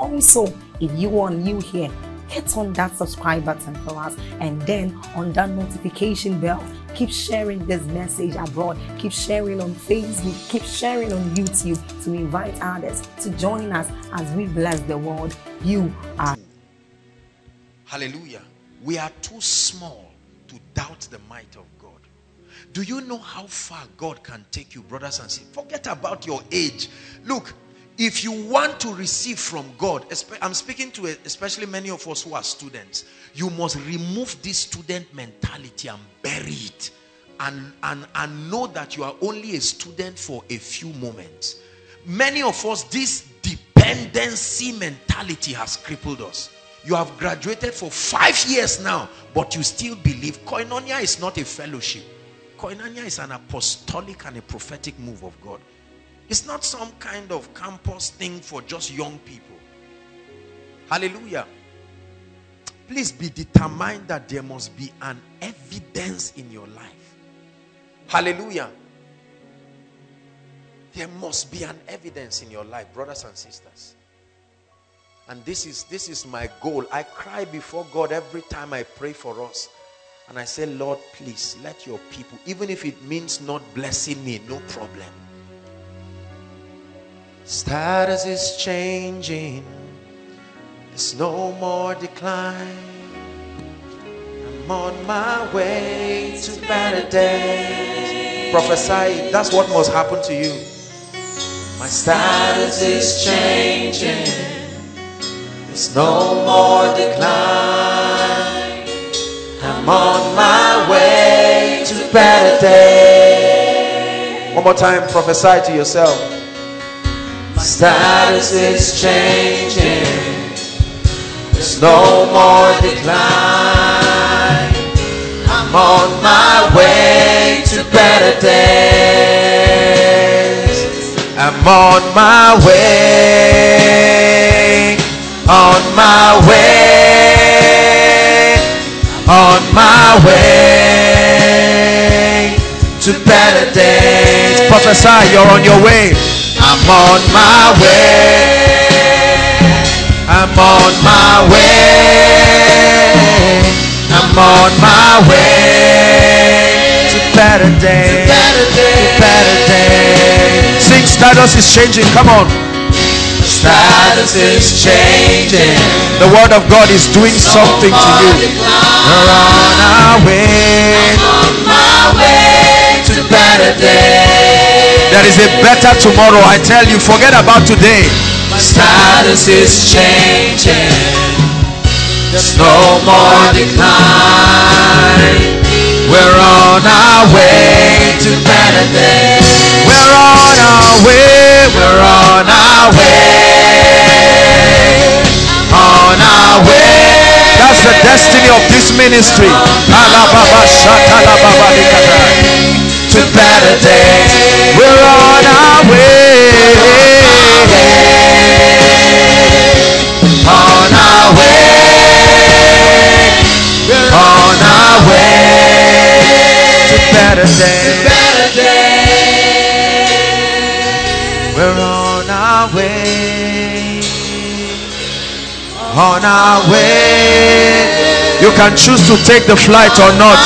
Also, if you are new here, hit on that subscribe button for us and then on that notification bell. Keep sharing this message abroad. Keep sharing on Facebook. Keep sharing on YouTube to invite others to join us as we bless the world. You are. Hallelujah. We are too small to doubt the might of God. Do you know how far God can take you, brothers and sisters? Forget about your age. Look, if you want to receive from God, I'm speaking to especially many of us who are students, you must remove this student mentality and bury it. And, and, and know that you are only a student for a few moments. Many of us, this dependency mentality has crippled us. You have graduated for five years now, but you still believe koinonia is not a fellowship. Koinonia is an apostolic and a prophetic move of God. It's not some kind of campus thing for just young people. Hallelujah. Please be determined that there must be an evidence in your life. Hallelujah. There must be an evidence in your life, brothers and sisters. And this is this is my goal. I cry before God every time I pray for us. And I say, Lord, please let your people, even if it means not blessing me, no problem Status is changing. There's no more decline. I'm on my way to better days. Prophesy, that's what must happen to you. My status is changing. There's no more decline. I'm on my way to better days. One more time, prophesy to yourself. Status is changing. There's no more decline. I'm on my way to better days. I'm on my way. On my way. On my way to better days. Prophesy, you're on your way. I'm on my way. I'm on my way. I'm on my way to better days. To better days. To better days. Sing status is changing. Come on. Status is changing. The word of God is doing something to you. We're on our way. I'm on my way to better days. There is a better tomorrow. I tell you, forget about today. My status is changing. There's no more decline. We're on our way to better days. We're on our way. We're on our way. On our way. Destiny of this ministry to better days. We're on our way. On our way. On our way to better days. We're on our way. On our way. You can choose to take the flight or not.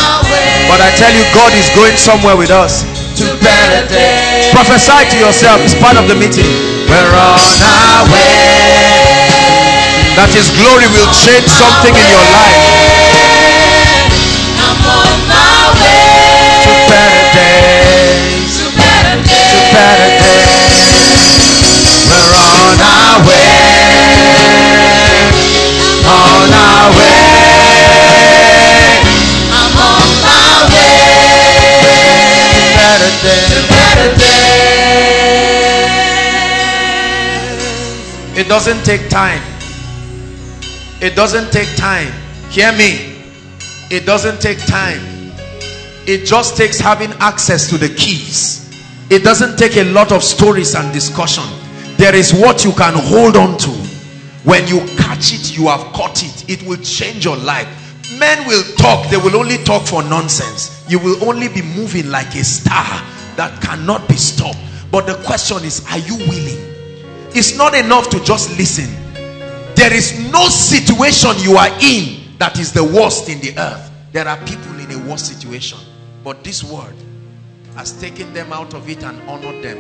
But I tell you, God is going somewhere with us. to better days. Prophesy to yourself. It's part of the meeting. We're on our way. That His glory will change something in your life. I'm on my way To better days. to better days. To better days. We're on our way. It doesn't take time. It doesn't take time. Hear me. It doesn't take time. It just takes having access to the keys. It doesn't take a lot of stories and discussion. There is what you can hold on to. When you catch it, you have caught it. It will change your life. Men will talk, they will only talk for nonsense. You will only be moving like a star that cannot be stopped. But the question is, are you willing? It's not enough to just listen. There is no situation you are in that is the worst in the earth. There are people in a worse situation. But this word has taken them out of it and honored them.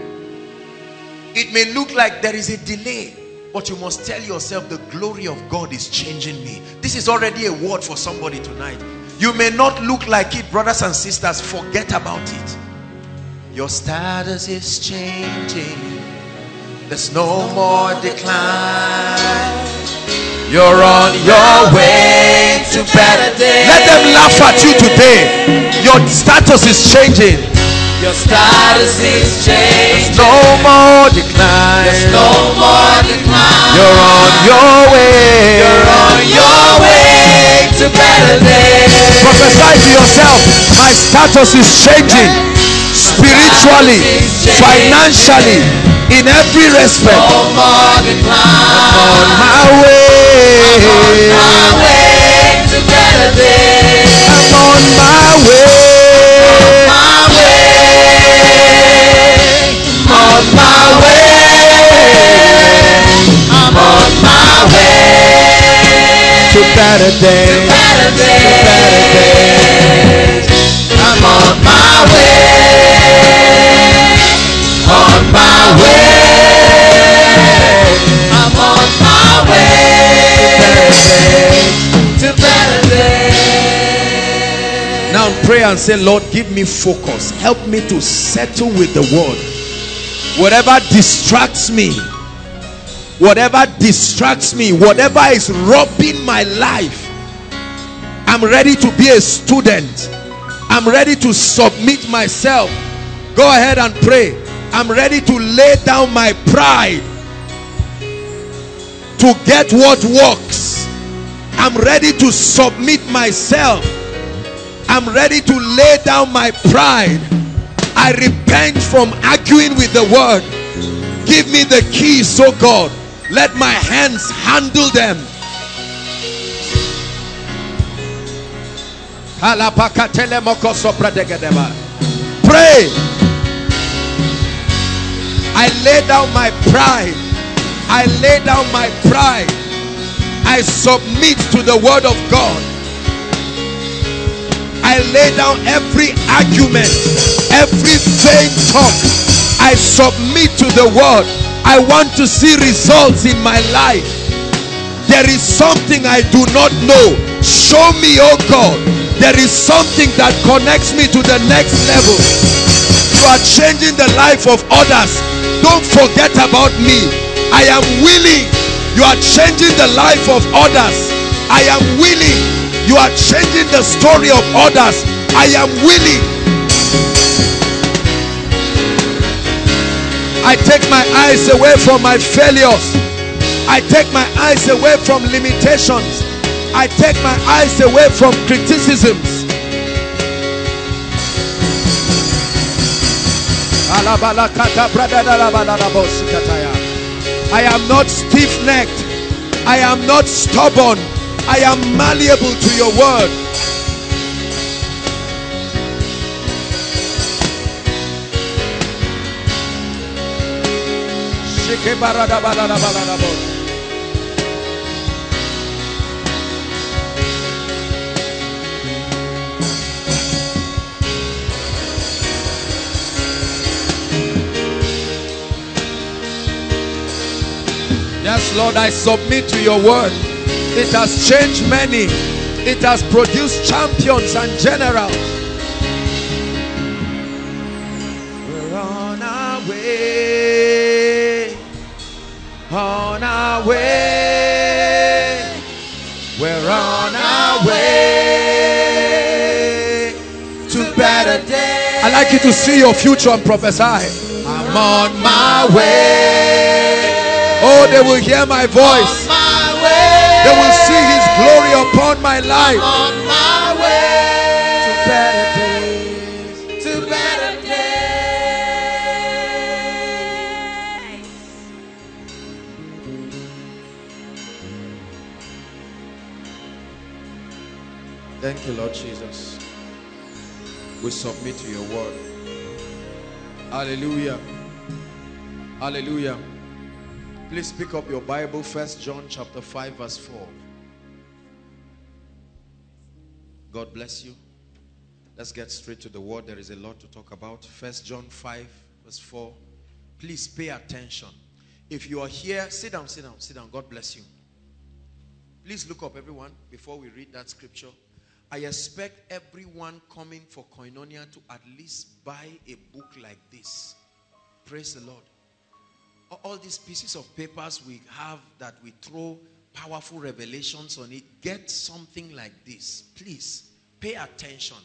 It may look like there is a delay, but you must tell yourself the glory of God is changing me. This is already a word for somebody tonight. You may not look like it, brothers and sisters. Forget about it. Your status is changing. There's no more decline. You're on your way to better days. Let them laugh at you today. Your status is changing. Your status is changing. There's No more decline. There's no more decline. You're on your way. You're on your way to better days. Prophesy to yourself. My status is changing. Spiritually, financially, in every respect. Decline. On my way. My way to better days. I'm on my way. My way. On my way. I'm on my way. To better days. Better days. I'm on my way. Pray and say, Lord, give me focus. Help me to settle with the word. Whatever distracts me, whatever distracts me, whatever is robbing my life, I'm ready to be a student. I'm ready to submit myself. Go ahead and pray. I'm ready to lay down my pride to get what works. I'm ready to submit myself. I'm ready to lay down my pride. I repent from arguing with the word. Give me the keys, so God. Let my hands handle them. Pray. I lay down my pride. I lay down my pride. I submit to the word of God. I lay down every argument, every vain talk. I submit to the word. I want to see results in my life. There is something I do not know. Show me, oh God. There is something that connects me to the next level. You are changing the life of others. Don't forget about me. I am willing. You are changing the life of others. I am willing. You are changing the story of others. I am willing. I take my eyes away from my failures. I take my eyes away from limitations. I take my eyes away from criticisms. I am not stiff necked. I am not stubborn. I am malleable to your word. Yes, Lord, I submit to your word. It has changed many. It has produced champions and generals. We're on our way. On our way. We're on our way to better days. I like you to see your future and prophesy. I'm on my way. Oh, they will hear my voice. They will see his glory upon my life. On my way to better days. To better days. Thank you, Lord Jesus. We submit to your word. Hallelujah. Hallelujah. Please pick up your Bible, First John chapter 5, verse 4. God bless you. Let's get straight to the word. There is a lot to talk about. First John 5, verse 4. Please pay attention. If you are here, sit down, sit down, sit down. God bless you. Please look up, everyone, before we read that scripture. I expect everyone coming for Koinonia to at least buy a book like this. Praise the Lord. All these pieces of papers we have that we throw powerful revelations on it, get something like this. Please pay attention.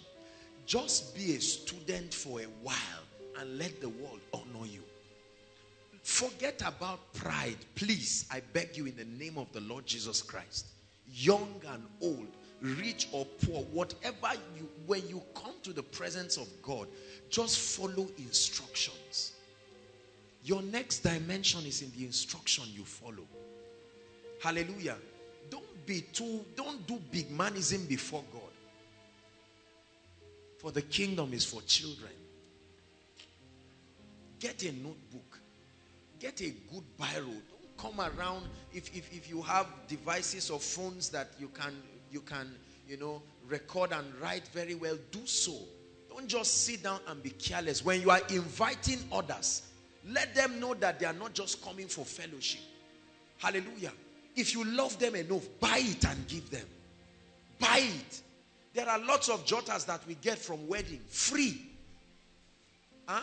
Just be a student for a while and let the world honor you. Forget about pride. Please, I beg you in the name of the Lord Jesus Christ. Young and old, rich or poor, whatever you, when you come to the presence of God, just follow instructions. Your next dimension is in the instruction you follow. Hallelujah. Don't be too, don't do big manism before God. For the kingdom is for children. Get a notebook. Get a good biro. Don't come around if, if, if you have devices or phones that you can you can, you know, record and write very well, do so. Don't just sit down and be careless. When you are inviting others, let them know that they are not just coming for fellowship. Hallelujah. If you love them enough, buy it and give them. Buy it. There are lots of jotters that we get from wedding, free. Huh?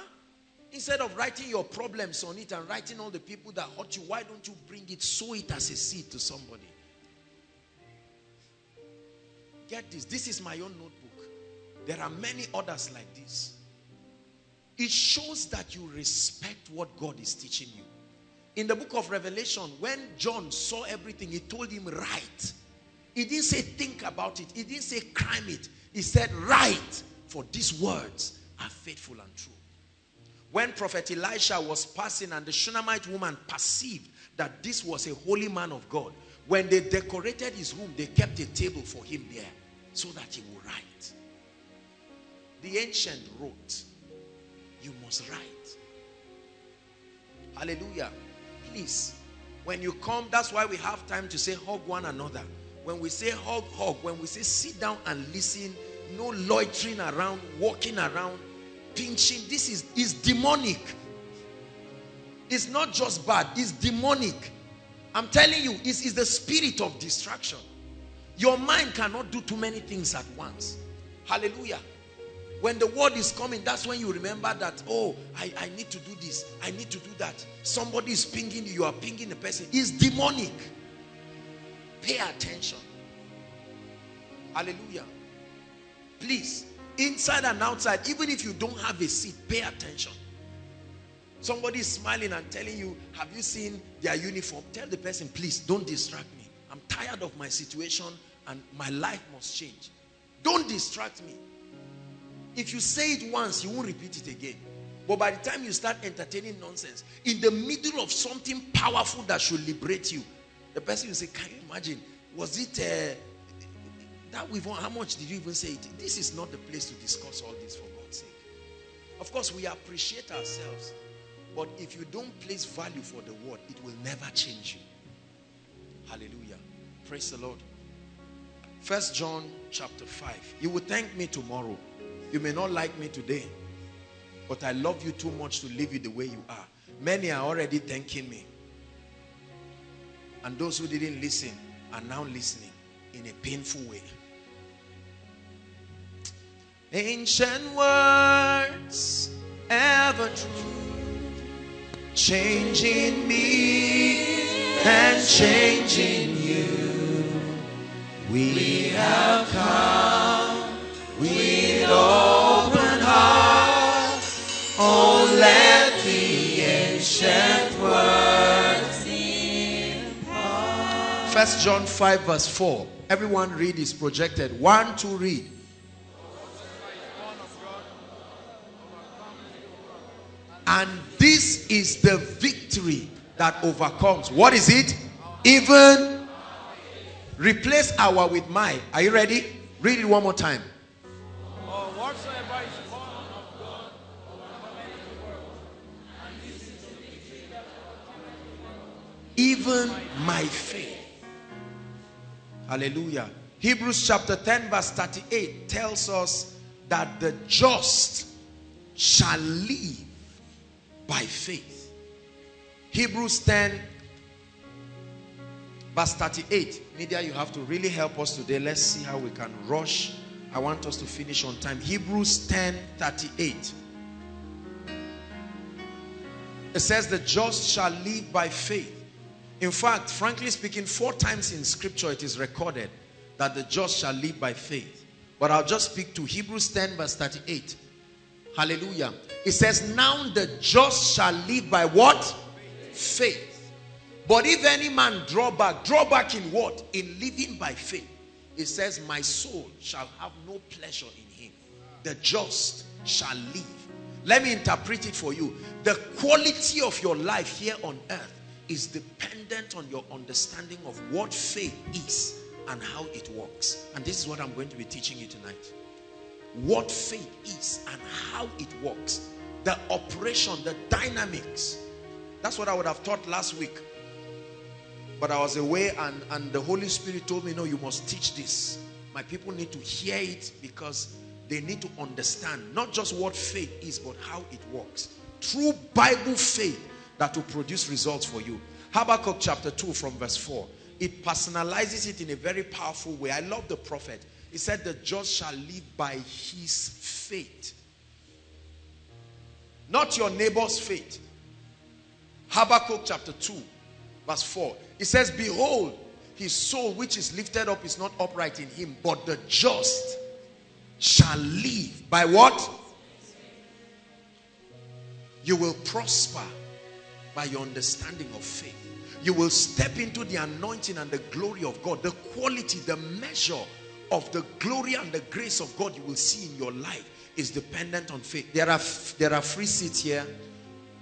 Instead of writing your problems on it and writing all the people that hurt you, why don't you bring it, sow it as a seed to somebody? Get this. This is my own notebook. There are many others like this. It shows that you respect what God is teaching you. In the book of Revelation, when John saw everything, he told him, write. He didn't say think about it. He didn't say crime it. He said, write, for these words are faithful and true. When Prophet Elisha was passing and the Shunammite woman perceived that this was a holy man of God, when they decorated his room, they kept a table for him there so that he would write. The ancient wrote, you must write. Hallelujah. Please, when you come, that's why we have time to say hug one another. When we say hug, hug. When we say sit down and listen, no loitering around, walking around, pinching. This is, is demonic. It's not just bad, it's demonic. I'm telling you, it's, it's the spirit of distraction. Your mind cannot do too many things at once. Hallelujah. When the word is coming, that's when you remember that, oh, I, I need to do this. I need to do that. Somebody is pinging you. You are pinging the person. It's demonic. Pay attention. Hallelujah. Please, inside and outside, even if you don't have a seat, pay attention. Somebody is smiling and telling you, have you seen their uniform? Tell the person, please, don't distract me. I'm tired of my situation and my life must change. Don't distract me. If you say it once, you won't repeat it again. But by the time you start entertaining nonsense, in the middle of something powerful that should liberate you, the person will say, can you imagine? Was it uh, that we've how much did you even say it? This is not the place to discuss all this for God's sake. Of course, we appreciate ourselves. But if you don't place value for the word, it will never change you. Hallelujah. Praise the Lord. First John chapter 5. You will thank me tomorrow. You may not like me today. But I love you too much to leave you the way you are. Many are already thanking me. And those who didn't listen are now listening in a painful way. Ancient words, ever true, changing me and changing you. We have come First John 5 verse 4. Everyone read is projected. One, two, read. And this is the victory that overcomes. What is it? Even replace our with my. Are you ready? Read it one more time. Even my faith. Hallelujah. Hebrews chapter 10 verse 38 tells us that the just shall live by faith. Hebrews 10 verse 38. Media, you have to really help us today. Let's see how we can rush. I want us to finish on time. Hebrews 10 38. It says, The just shall live by faith. In fact, frankly speaking, four times in scripture it is recorded that the just shall live by faith. But I'll just speak to Hebrews 10 verse 38. Hallelujah. It says, now the just shall live by what? Faith. But if any man draw back, draw back in what? In living by faith. It says, my soul shall have no pleasure in him. The just shall live. Let me interpret it for you. The quality of your life here on earth is dependent on your understanding of what faith is and how it works. And this is what I'm going to be teaching you tonight. What faith is and how it works. The operation, the dynamics. That's what I would have taught last week. But I was away and, and the Holy Spirit told me, no, you must teach this. My people need to hear it because they need to understand not just what faith is, but how it works. True Bible faith that will produce results for you. Habakkuk chapter 2 from verse 4. It personalizes it in a very powerful way. I love the prophet. He said, the just shall live by his faith. Not your neighbor's faith. Habakkuk chapter 2 verse 4. It says, behold, his soul which is lifted up is not upright in him, but the just shall live by what? You will prosper by your understanding of faith. You will step into the anointing and the glory of God. The quality, the measure of the glory and the grace of God you will see in your life is dependent on faith. There are, there are free seats here.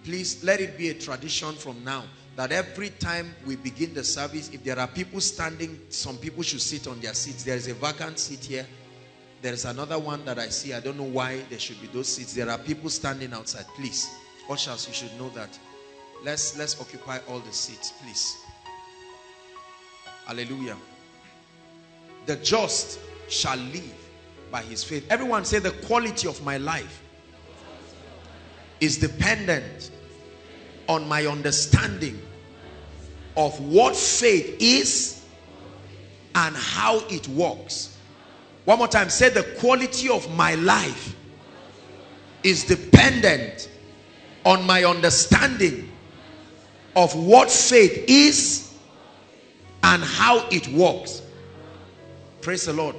Please let it be a tradition from now that every time we begin the service, if there are people standing, some people should sit on their seats. There is a vacant seat here. There is another one that I see. I don't know why there should be those seats. There are people standing outside. Please, ushers, you should know that. Let's, let's occupy all the seats, please. Hallelujah. The just shall live by his faith. Everyone say the quality of my life is dependent on my understanding of what faith is and how it works. One more time, say the quality of my life is dependent on my understanding of what faith is and how it works. Praise the Lord.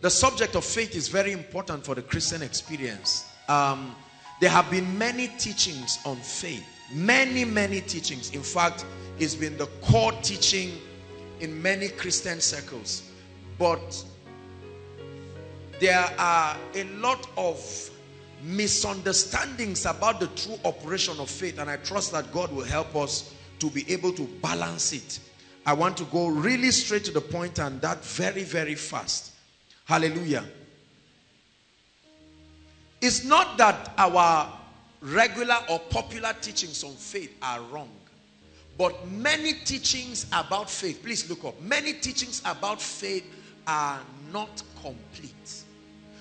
The subject of faith is very important for the Christian experience. Um, there have been many teachings on faith. Many, many teachings. In fact, it's been the core teaching in many Christian circles. But there are a lot of misunderstandings about the true operation of faith and I trust that God will help us to be able to balance it. I want to go really straight to the point and that very, very fast. Hallelujah. It's not that our regular or popular teachings on faith are wrong. But many teachings about faith, please look up. Many teachings about faith are not complete.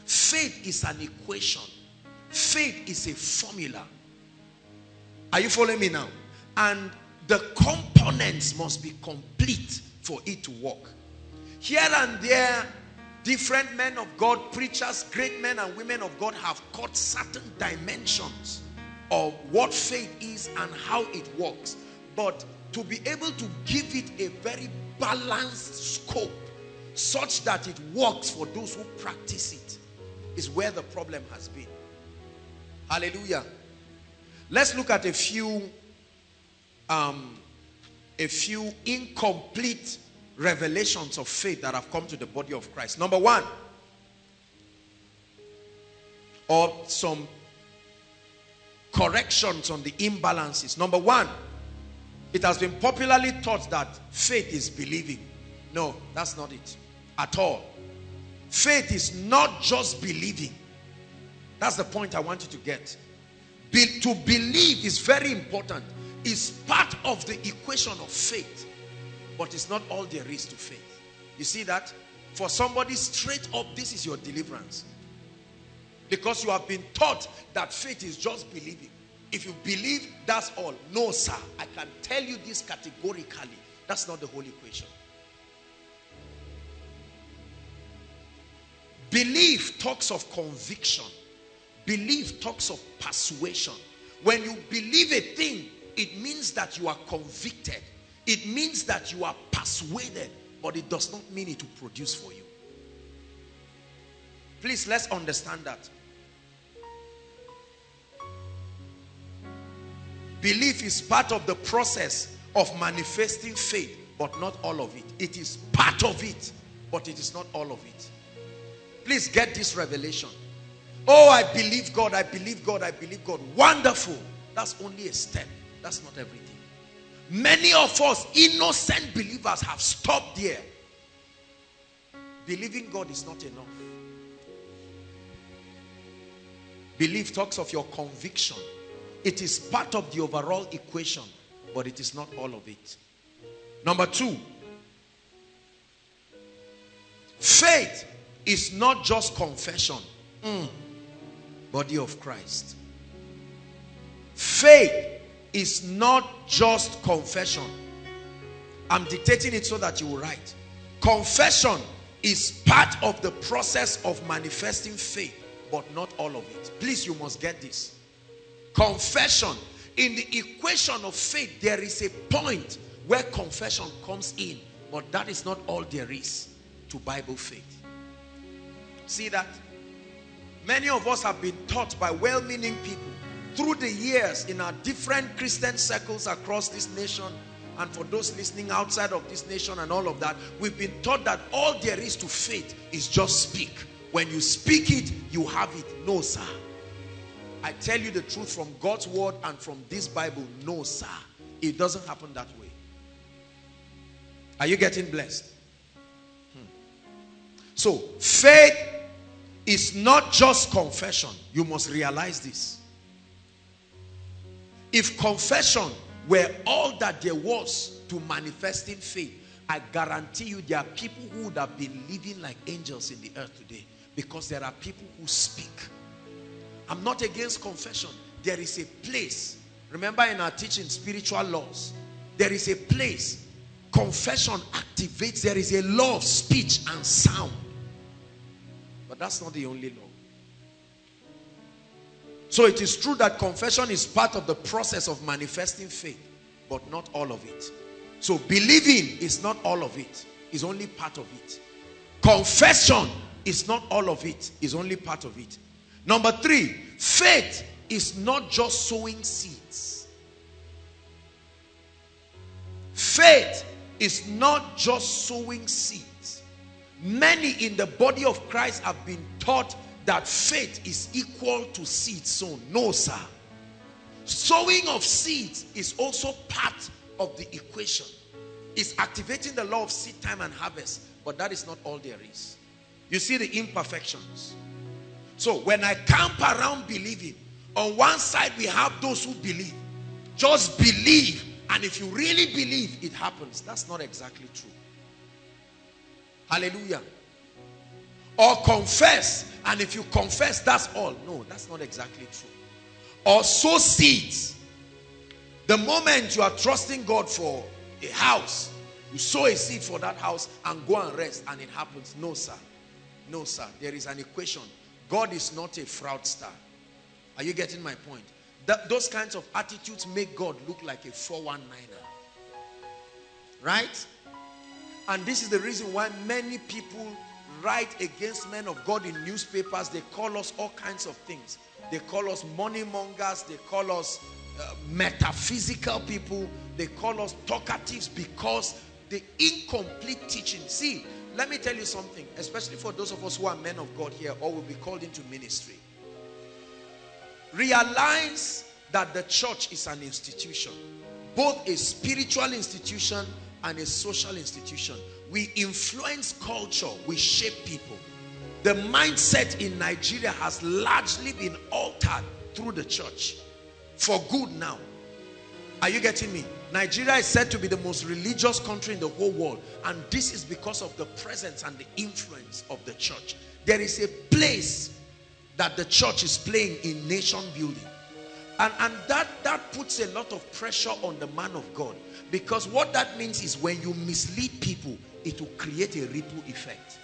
Faith is an equation. Faith is a formula. Are you following me now? And The components must be complete for it to work. Here and there, different men of God, preachers, great men and women of God have caught certain dimensions of what faith is and how it works. But to be able to give it a very balanced scope such that it works for those who practice it is where the problem has been. Hallelujah. Let's look at a few um, a few incomplete revelations of faith that have come to the body of Christ. Number one, or some corrections on the imbalances. Number one, it has been popularly taught that faith is believing. No, that's not it at all. Faith is not just believing. That's the point I want you to get. Be, to believe is very important. Is part of the equation of faith. But it's not all there is to faith. You see that? For somebody straight up, this is your deliverance. Because you have been taught that faith is just believing. If you believe, that's all. No, sir. I can tell you this categorically. That's not the whole equation. Belief talks of conviction. Belief talks of persuasion. When you believe a thing, it means that you are convicted. It means that you are persuaded, but it does not mean it will produce for you. Please, let's understand that. Belief is part of the process of manifesting faith, but not all of it. It is part of it, but it is not all of it. Please get this revelation. Oh, I believe God, I believe God, I believe God. Wonderful. That's only a step. That's not everything. Many of us, innocent believers, have stopped there. Believing God is not enough. Belief talks of your conviction. It is part of the overall equation, but it is not all of it. Number two, faith is not just confession. Mm. Body of Christ. Faith is not just confession. I'm dictating it so that you will write. Confession is part of the process of manifesting faith, but not all of it. Please, you must get this. Confession. In the equation of faith, there is a point where confession comes in, but that is not all there is to Bible faith. See that? Many of us have been taught by well-meaning people through the years in our different Christian circles across this nation and for those listening outside of this nation and all of that, we've been taught that all there is to faith is just speak. When you speak it, you have it. No, sir. I tell you the truth from God's word and from this Bible. No, sir. It doesn't happen that way. Are you getting blessed? Hmm. So, faith is not just confession. You must realize this. If confession were all that there was to manifesting faith, I guarantee you there are people who would have been living like angels in the earth today because there are people who speak. I'm not against confession. There is a place. Remember in our teaching, spiritual laws, there is a place. Confession activates. There is a law of speech and sound. That's not the only law. So it is true that confession is part of the process of manifesting faith, but not all of it. So believing is not all of it, is only part of it. Confession is not all of it, is only part of it. Number three, faith is not just sowing seeds. Faith is not just sowing seeds. Many in the body of Christ have been taught that faith is equal to seed sown. No, sir. Sowing of seeds is also part of the equation. It's activating the law of seed time and harvest, but that is not all there is. You see the imperfections. So when I camp around believing, on one side we have those who believe. Just believe, and if you really believe, it happens. That's not exactly true. Hallelujah. Or confess, and if you confess, that's all. No, that's not exactly true. Or sow seeds. The moment you are trusting God for a house, you sow a seed for that house and go and rest and it happens. No, sir. No, sir. There is an equation. God is not a fraudster. Are you getting my point? That, those kinds of attitudes make God look like a 419er. Right? And this is the reason why many people write against men of God in newspapers. They call us all kinds of things. They call us money mongers. They call us uh, metaphysical people. They call us talkatives because the incomplete teaching. See, let me tell you something, especially for those of us who are men of God here or will be called into ministry. Realize that the church is an institution, both a spiritual institution and a social institution. We influence culture, we shape people. The mindset in Nigeria has largely been altered through the church for good now. Are you getting me? Nigeria is said to be the most religious country in the whole world and this is because of the presence and the influence of the church. There is a place that the church is playing in nation building. And, and that, that puts a lot of pressure on the man of God. Because what that means is when you mislead people, it will create a ripple effect.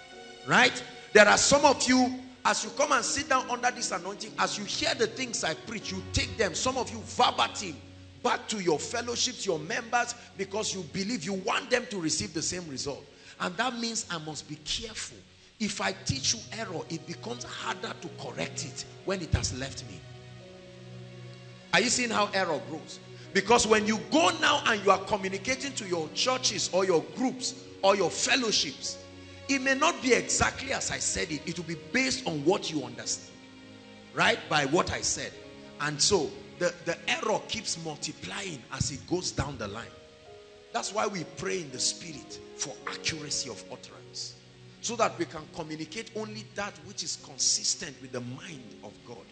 Right? There are some of you, as you come and sit down under this anointing, as you hear the things I preach, you take them, some of you verbatim, back to your fellowships, your members, because you believe you want them to receive the same result. And that means I must be careful. If I teach you error, it becomes harder to correct it when it has left me. Are you seeing how error grows? Because when you go now and you are communicating to your churches or your groups or your fellowships, it may not be exactly as I said it. It will be based on what you understand. Right? By what I said. And so the, the error keeps multiplying as it goes down the line. That's why we pray in the spirit for accuracy of utterance. So that we can communicate only that which is consistent with the mind of God.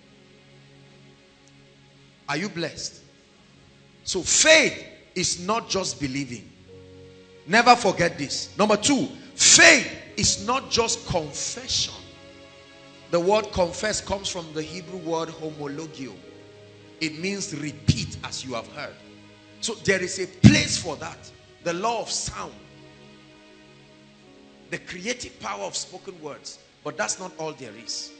Are you blessed? So faith is not just believing. Never forget this. Number two, faith is not just confession. The word confess comes from the Hebrew word homologeo. It means repeat as you have heard. So there is a place for that. The law of sound. The creative power of spoken words. But that's not all there is.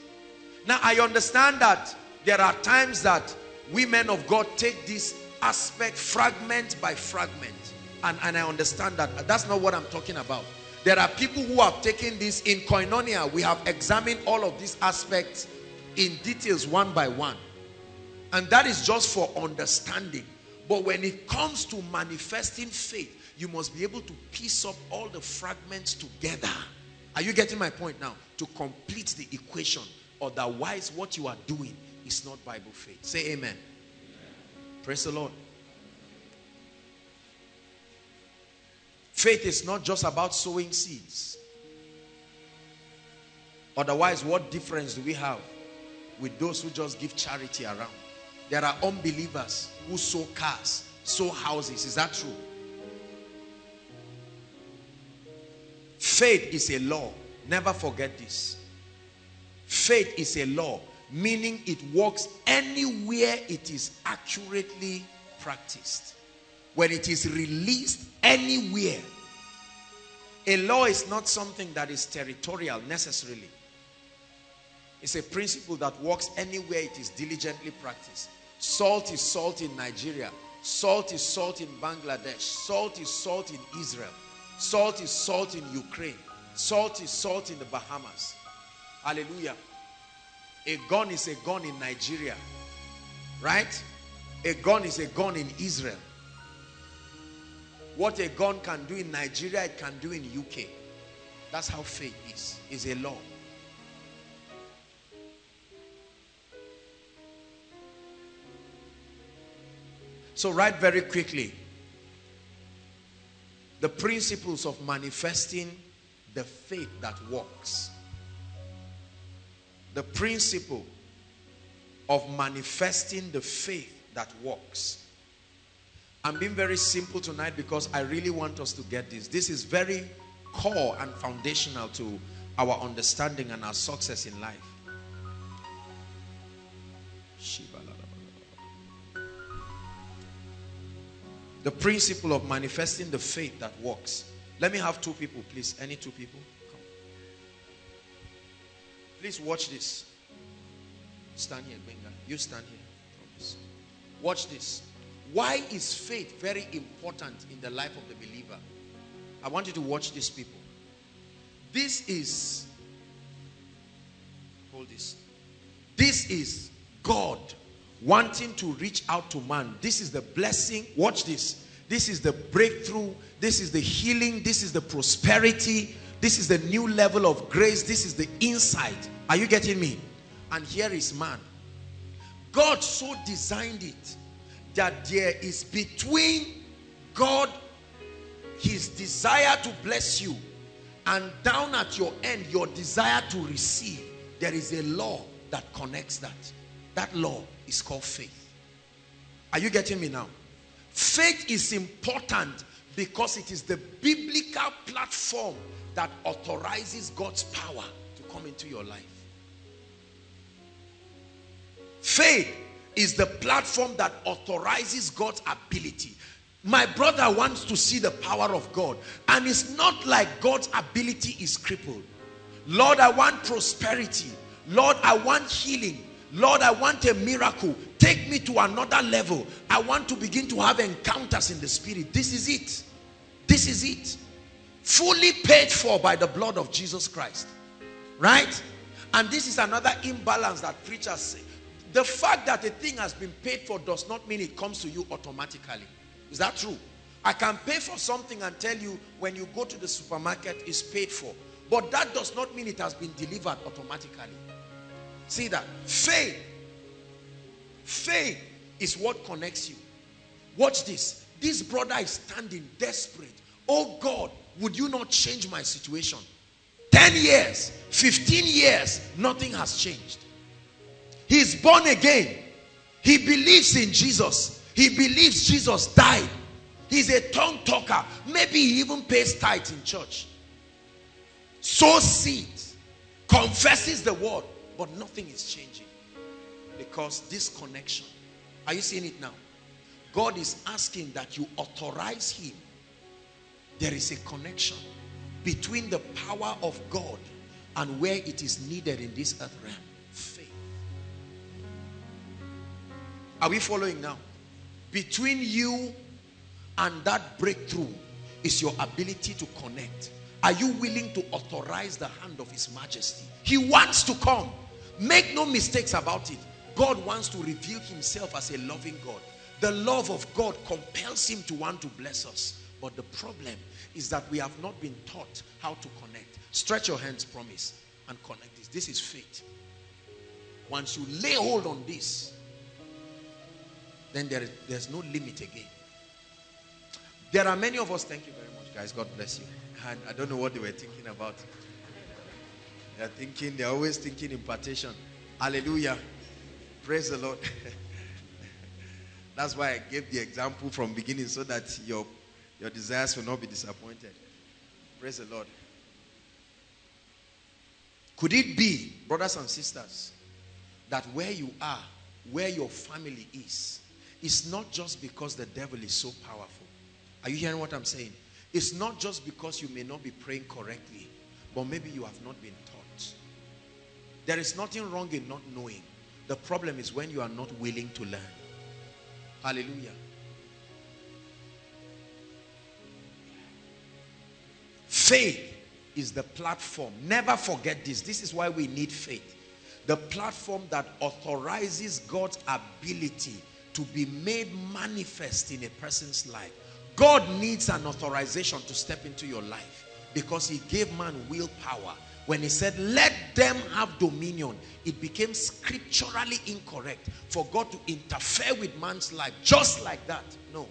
Now I understand that there are times that women of God take this aspect fragment by fragment. And, and I understand that. That's not what I'm talking about. There are people who have taken this in koinonia. We have examined all of these aspects in details one by one. And that is just for understanding. But when it comes to manifesting faith, you must be able to piece up all the fragments together. Are you getting my point now? To complete the equation. Otherwise, what you are doing is not Bible faith. Say amen. Praise the Lord. Faith is not just about sowing seeds. Otherwise, what difference do we have with those who just give charity around? There are unbelievers who sow cars, sow houses. Is that true? Faith is a law. Never forget this. Faith is a law meaning it works anywhere it is accurately practiced. When it is released anywhere. A law is not something that is territorial necessarily. It's a principle that works anywhere it is diligently practiced. Salt is salt in Nigeria. Salt is salt in Bangladesh. Salt is salt in Israel. Salt is salt in Ukraine. Salt is salt in the Bahamas. Hallelujah. A gun is a gun in Nigeria. Right? A gun is a gun in Israel. What a gun can do in Nigeria, it can do in UK. That's how faith is. Is a law. So write very quickly. The principles of manifesting the faith that works the principle of manifesting the faith that works. I'm being very simple tonight because I really want us to get this. This is very core and foundational to our understanding and our success in life. The principle of manifesting the faith that works. Let me have two people, please. Any two people? Please watch this. Stand here, Benga. You stand here. Watch this. Why is faith very important in the life of the believer? I want you to watch these people. This is, hold this. This is God wanting to reach out to man. This is the blessing. Watch this. This is the breakthrough. This is the healing. This is the prosperity. This is the new level of grace. This is the insight. Are you getting me? And here is man. God so designed it that there is between God, his desire to bless you, and down at your end, your desire to receive, there is a law that connects that. That law is called faith. Are you getting me now? Faith is important because it is the biblical platform that authorizes God's power to come into your life. Faith is the platform that authorizes God's ability. My brother wants to see the power of God. And it's not like God's ability is crippled. Lord, I want prosperity. Lord, I want healing. Lord, I want a miracle. Take me to another level. I want to begin to have encounters in the spirit. This is it. This is it. Fully paid for by the blood of Jesus Christ. Right? And this is another imbalance that preachers say. The fact that a thing has been paid for does not mean it comes to you automatically. Is that true? I can pay for something and tell you when you go to the supermarket it's paid for. But that does not mean it has been delivered automatically. See that? Faith. Faith is what connects you. Watch this. This brother is standing desperate. Oh God, would you not change my situation? 10 years, 15 years, nothing has changed. He's born again. He believes in Jesus. He believes Jesus died. He's a tongue talker. Maybe he even pays tithes in church. Sows seeds. Confesses the word. But nothing is changing. Because this connection. Are you seeing it now? God is asking that you authorize him. There is a connection between the power of God and where it is needed in this earth realm. Faith. Are we following now? Between you and that breakthrough is your ability to connect. Are you willing to authorize the hand of his majesty? He wants to come. Make no mistakes about it. God wants to reveal himself as a loving God. The love of God compels him to want to bless us. But the problem is that we have not been taught how to connect. Stretch your hands, promise, and connect this. This is faith. Once you lay hold on this, then there is, there's no limit again. There are many of us, thank you very much, guys. God bless you. And I don't know what they were thinking about. They're thinking, they're always thinking impartation. Hallelujah. Praise the Lord. That's why I gave the example from beginning so that your, your desires will not be disappointed. Praise the Lord. Could it be, brothers and sisters, that where you are, where your family is, it's not just because the devil is so powerful. Are you hearing what I'm saying? It's not just because you may not be praying correctly, but maybe you have not been taught. There is nothing wrong in not knowing. The problem is when you are not willing to learn. Hallelujah. Faith is the platform. Never forget this. This is why we need faith. The platform that authorizes God's ability to be made manifest in a person's life. God needs an authorization to step into your life because he gave man willpower. When he said, let them have dominion, it became scripturally incorrect for God to interfere with man's life just like that. No.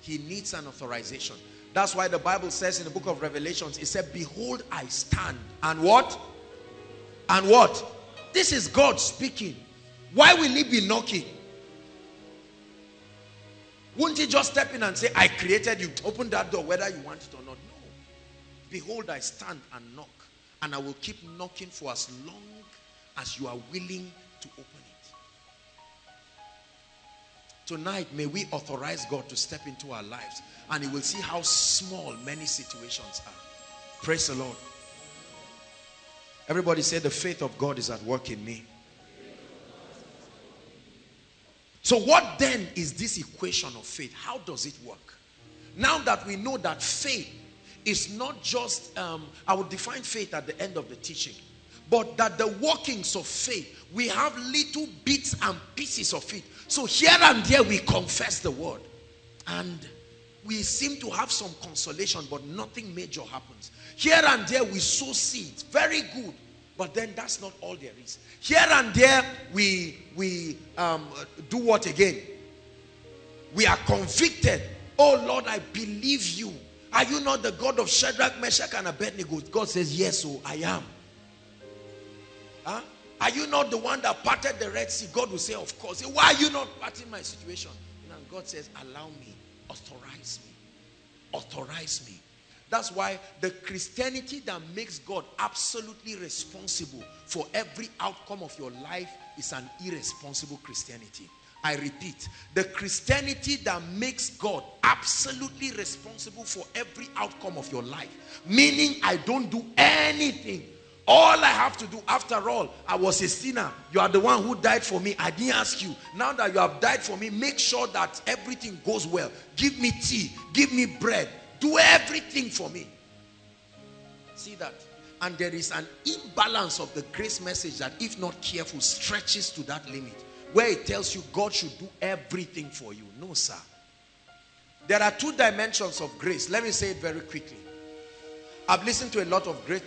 He needs an authorization. That's why the Bible says in the book of Revelations, it said, behold, I stand. And what? And what? This is God speaking. Why will he be knocking? Wouldn't he just step in and say, I created you, open that door whether you want it or not? No. Behold, I stand and knock, and I will keep knocking for as long as you are willing to open Tonight, may we authorize God to step into our lives and He will see how small many situations are. Praise the Lord. Everybody say, The faith of God is at work in me. So, what then is this equation of faith? How does it work? Now that we know that faith is not just, um, I will define faith at the end of the teaching, but that the workings of faith, we have little bits and pieces of it. So, here and there, we confess the word. And we seem to have some consolation, but nothing major happens. Here and there, we sow seeds. Very good. But then that's not all there is. Here and there, we, we um, do what again? We are convicted. Oh Lord, I believe you. Are you not the God of Shadrach, Meshach, and Abednego? God says, Yes, oh, I am. Huh? Are you not the one that parted the Red Sea? God will say, Of course. Why are you not parting my situation? And God says, Allow me, authorize me, authorize me. That's why the Christianity that makes God absolutely responsible for every outcome of your life is an irresponsible Christianity. I repeat, the Christianity that makes God absolutely responsible for every outcome of your life, meaning I don't do anything. All I have to do, after all, I was a sinner. You are the one who died for me. I didn't ask you. Now that you have died for me, make sure that everything goes well. Give me tea, give me bread, do everything for me. See that? And there is an imbalance of the grace message that, if not careful, stretches to that limit where it tells you God should do everything for you. No, sir. There are two dimensions of grace. Let me say it very quickly. I've listened to a lot of great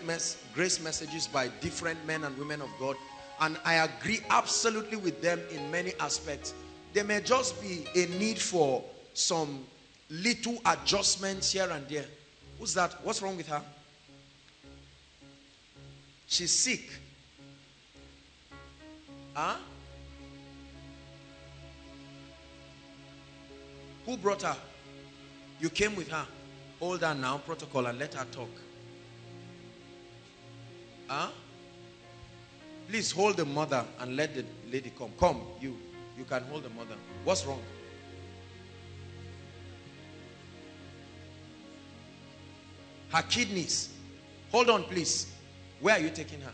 grace messages by different men and women of God, and I agree absolutely with them in many aspects. There may just be a need for some little adjustments here and there. Who's that? What's wrong with her? She's sick. Huh? Who brought her? You came with her. Hold her now, protocol, and let her talk. Huh? Please hold the mother and let the lady come. Come, you. You can hold the mother. What's wrong? Her kidneys. Hold on, please. Where are you taking her?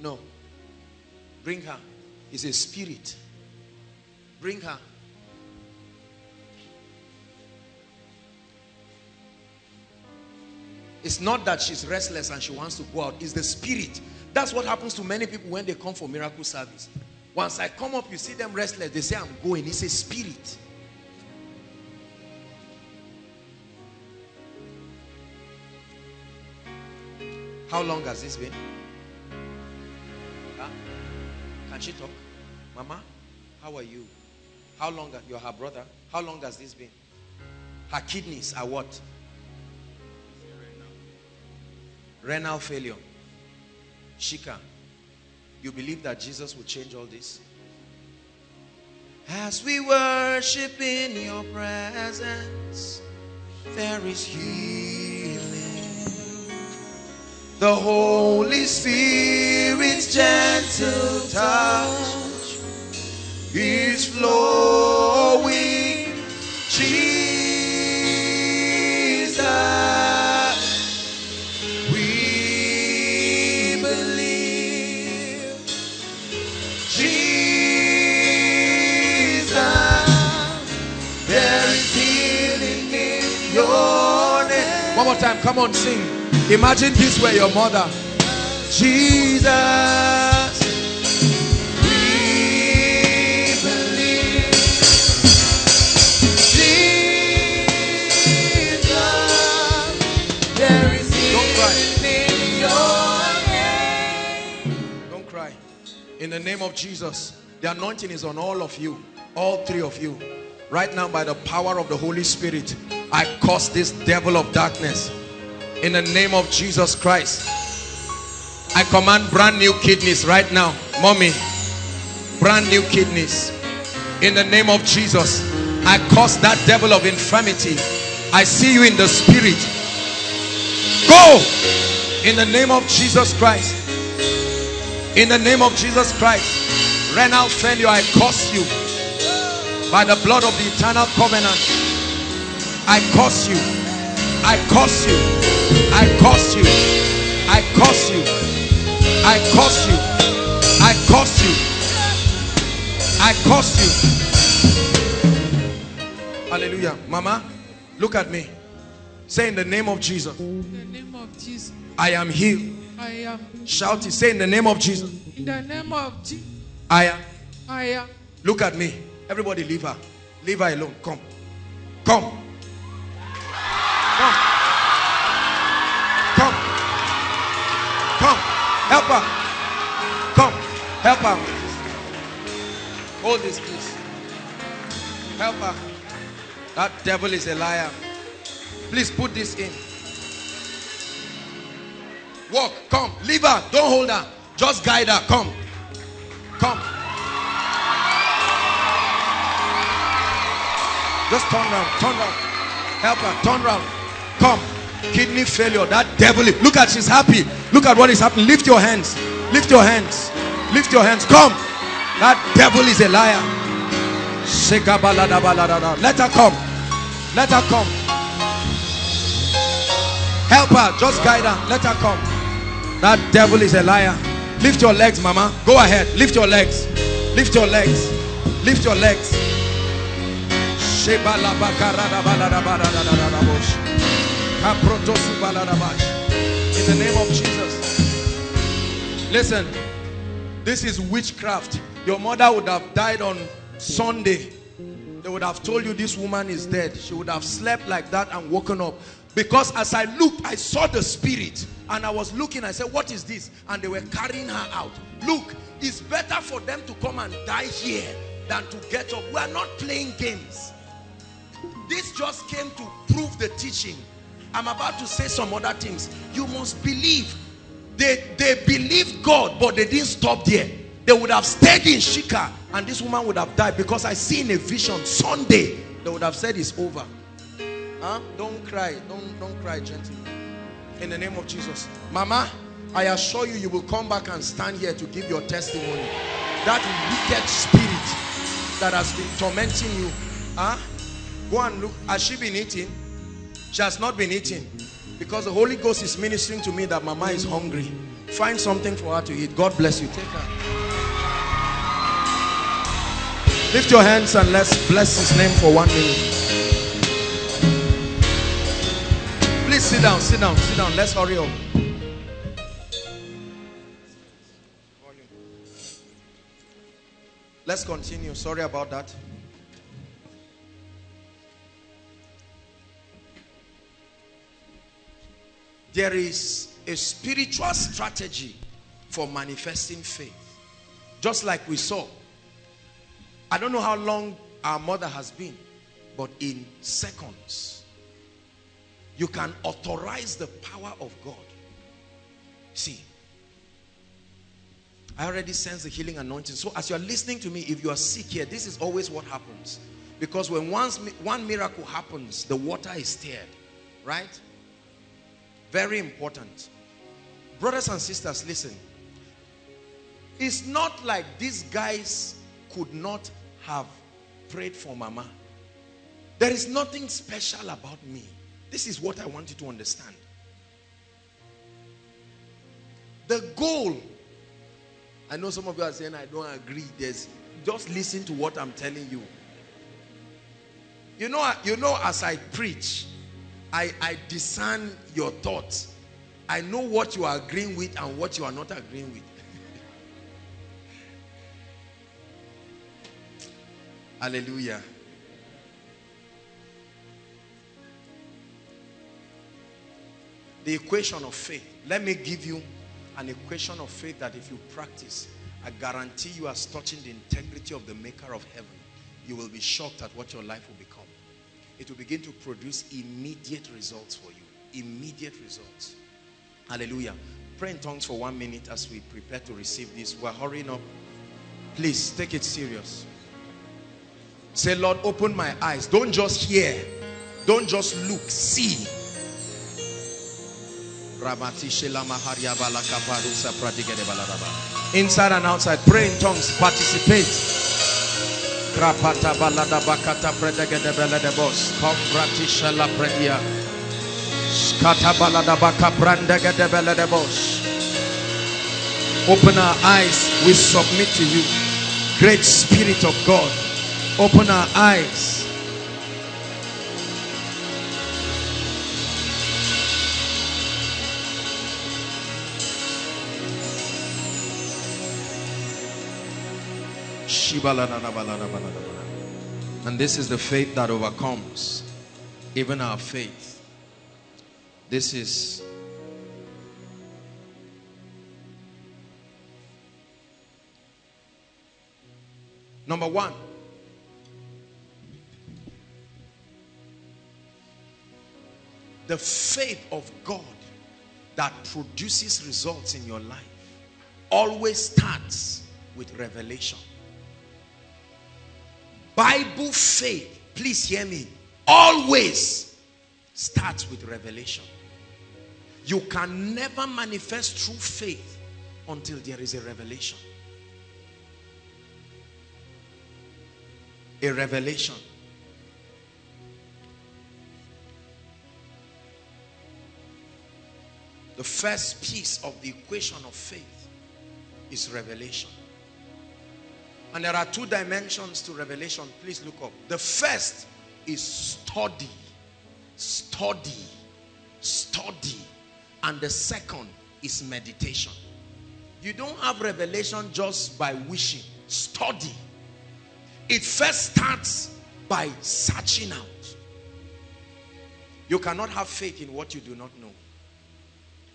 No. Bring her. It's a spirit. Bring her. It's not that she's restless and she wants to go out. It's the spirit. That's what happens to many people when they come for miracle service. Once I come up, you see them restless. They say, I'm going. It's a spirit. How long has this been? Huh? Can she talk? Mama, how are you? How long, you're her brother. How long has this been? Her kidneys are what? Renal failure. Shika. You believe that Jesus will change all this? As we worship in your presence, there is healing. The Holy Spirit's gentle touch is flowing. Jesus, time, come on, sing. Imagine this were your mother. Jesus, we believe. Jesus, there is Don't cry. in your name. Don't cry. In the name of Jesus, the anointing is on all of you, all three of you. Right now, by the power of the Holy Spirit, I curse this devil of darkness in the name of Jesus Christ. I command brand new kidneys right now. Mommy, brand new kidneys. In the name of Jesus, I curse that devil of infirmity. I see you in the spirit. Go! In the name of Jesus Christ. In the name of Jesus Christ. Renal failure, I curse you. By the blood of the eternal covenant. I curse you. I curse you. I curse you. I curse you. I curse you. I curse you. I curse you. Hallelujah. Mama, look at me. Say in the name of Jesus. In the name of Jesus, I am healed. I am. Shout it. Say in the name of Jesus. In the name of Jesus, I am. I am. Look at me. Everybody leave her. Leave her alone. Come. Come. Come. Come. Come. Help her. Come. Help her. Hold this, please. Help her. That devil is a liar. Please put this in. Walk. Come. Leave her. Don't hold her. Just guide her. Come. Come. Just turn around. Turn around. Help her. Turn around. Come. Kidney failure. That devil. Look at she's happy. Look at what is happening. Lift your hands. Lift your hands. Lift your hands. Come. That devil is a liar. Let her come. Let her come. Help her. Just guide her. Let her come. That devil is a liar. Lift your legs, mama. Go ahead. Lift your legs. Lift your legs. Lift your legs. In the name of Jesus. Listen, this is witchcraft. Your mother would have died on Sunday. They would have told you this woman is dead. She would have slept like that and woken up. Because as I looked, I saw the spirit. And I was looking, I said, what is this? And they were carrying her out. Look, it's better for them to come and die here than to get up. We are not playing games. This just came to prove the teaching. I'm about to say some other things. You must believe. They, they believed God, but they didn't stop there. They would have stayed in Shika and this woman would have died because I see in a vision Sunday. They would have said it's over. Huh? Don't cry. Don't, don't cry, gentlemen. In the name of Jesus. Mama, I assure you, you will come back and stand here to give your testimony. That wicked spirit that has been tormenting you. Huh? Go and look. Has she been eating? She has not been eating. Because the Holy Ghost is ministering to me that Mama is hungry. Find something for her to eat. God bless you. Take her. Lift your hands and let's bless his name for one minute. Please sit down, sit down, sit down. Let's hurry up. Let's continue. Sorry about that. There is a spiritual strategy for manifesting faith. Just like we saw. I don't know how long our mother has been, but in seconds, you can authorize the power of God. See, I already sense the healing anointing. So as you're listening to me, if you are sick here, this is always what happens. Because when once one miracle happens, the water is stirred. Right? Very important. Brothers and sisters, listen. It's not like these guys could not have prayed for mama. There is nothing special about me. This is what I want you to understand. The goal, I know some of you are saying I don't agree. There's just listen to what I'm telling you. You know, you know, as I preach, I, I discern your thoughts. I know what you are agreeing with and what you are not agreeing with. Hallelujah. The equation of faith. Let me give you an equation of faith that if you practice, I guarantee you as touching the integrity of the maker of heaven, you will be shocked at what your life will become. It will begin to produce immediate results for you. Immediate results. Hallelujah. Pray in tongues for one minute as we prepare to receive this. We're hurrying up. Please take it serious. Say, Lord, open my eyes. Don't just hear. Don't just look. See. Inside and outside. Pray in tongues. Participate. Krapata balada bakata predegede belede bos. Kombratisha la predia. Skata balada baka belede bos. Open our eyes. We submit to you. Great Spirit of God. Open our eyes. And this is the faith that overcomes even our faith. This is number one. The faith of God that produces results in your life always starts with revelation. Bible faith, please hear me, always starts with revelation. You can never manifest true faith until there is a revelation. A revelation. The first piece of the equation of faith is revelation. And there are two dimensions to revelation. Please look up. The first is study. Study. Study. And the second is meditation. You don't have revelation just by wishing. Study. It first starts by searching out. You cannot have faith in what you do not know.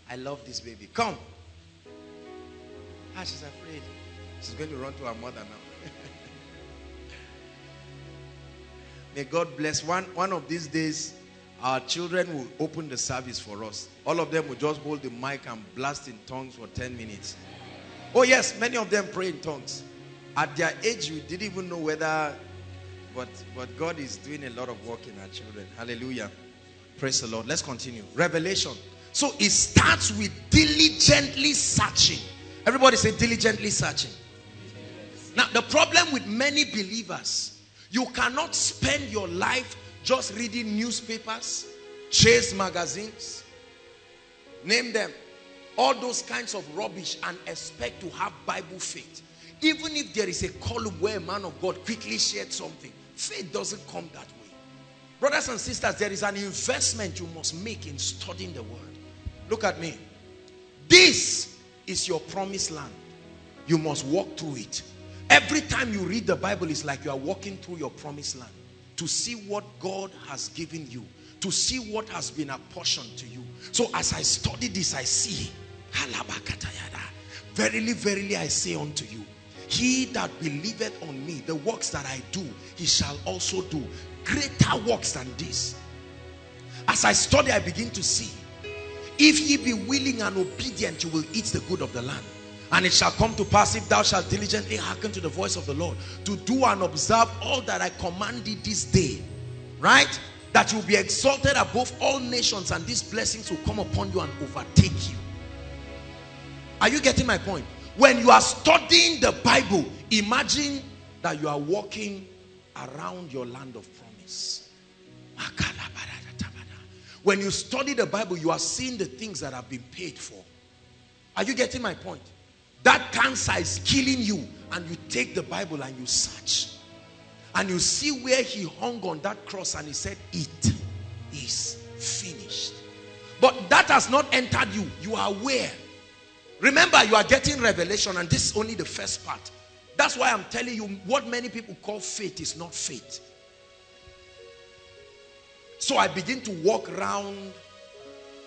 I love this baby. Come. Ah, she's afraid. She's going to run to her mother now. May God bless. One, one of these days, our children will open the service for us. All of them will just hold the mic and blast in tongues for 10 minutes. Oh yes, many of them pray in tongues. At their age, we didn't even know whether, but, but God is doing a lot of work in our children. Hallelujah. Praise the Lord. Let's continue. Revelation. So it starts with diligently searching. Everybody say diligently searching. Now, the problem with many believers, you cannot spend your life just reading newspapers, chase magazines, name them, all those kinds of rubbish and expect to have Bible faith. Even if there is a column where a man of God quickly shared something, faith doesn't come that way. Brothers and sisters, there is an investment you must make in studying the word. Look at me. This is your promised land. You must walk through it. Every time you read the Bible, it's like you are walking through your promised land to see what God has given you, to see what has been apportioned to you. So as I study this, I see, verily, verily, I say unto you, he that believeth on me, the works that I do, he shall also do greater works than this. As I study, I begin to see, if ye be willing and obedient, you will eat the good of the land. And it shall come to pass if thou shalt diligently hearken to the voice of the Lord to do and observe all that I command thee this day. Right? That you will be exalted above all nations and these blessings will come upon you and overtake you. Are you getting my point? When you are studying the Bible, imagine that you are walking around your land of promise. When you study the Bible, you are seeing the things that have been paid for. Are you getting my point? That cancer is killing you and you take the Bible and you search. And you see where he hung on that cross and he said, it is finished. But that has not entered you. You are aware. Remember, you are getting revelation and this is only the first part. That's why I'm telling you what many people call faith is not faith. So I begin to walk around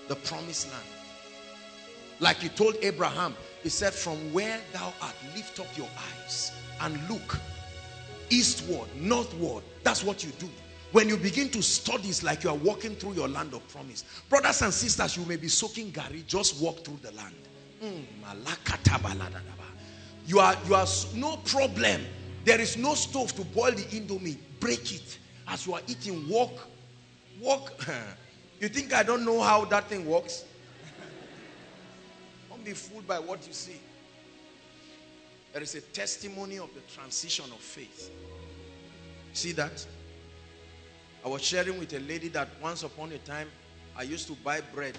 the promised land. Like he told Abraham, he said, from where thou art, lift up your eyes and look eastward, northward. That's what you do. When you begin to study, it's like you are walking through your land of promise. Brothers and sisters, you may be soaking garri, just walk through the land. Mm, you are, you are no problem. There is no stove to boil the indomie. Break it. As you are eating, walk. Walk. you think I don't know how that thing works? Don't be fooled by what you see. There is a testimony of the transition of faith. See that? I was sharing with a lady that once upon a time, I used to buy bread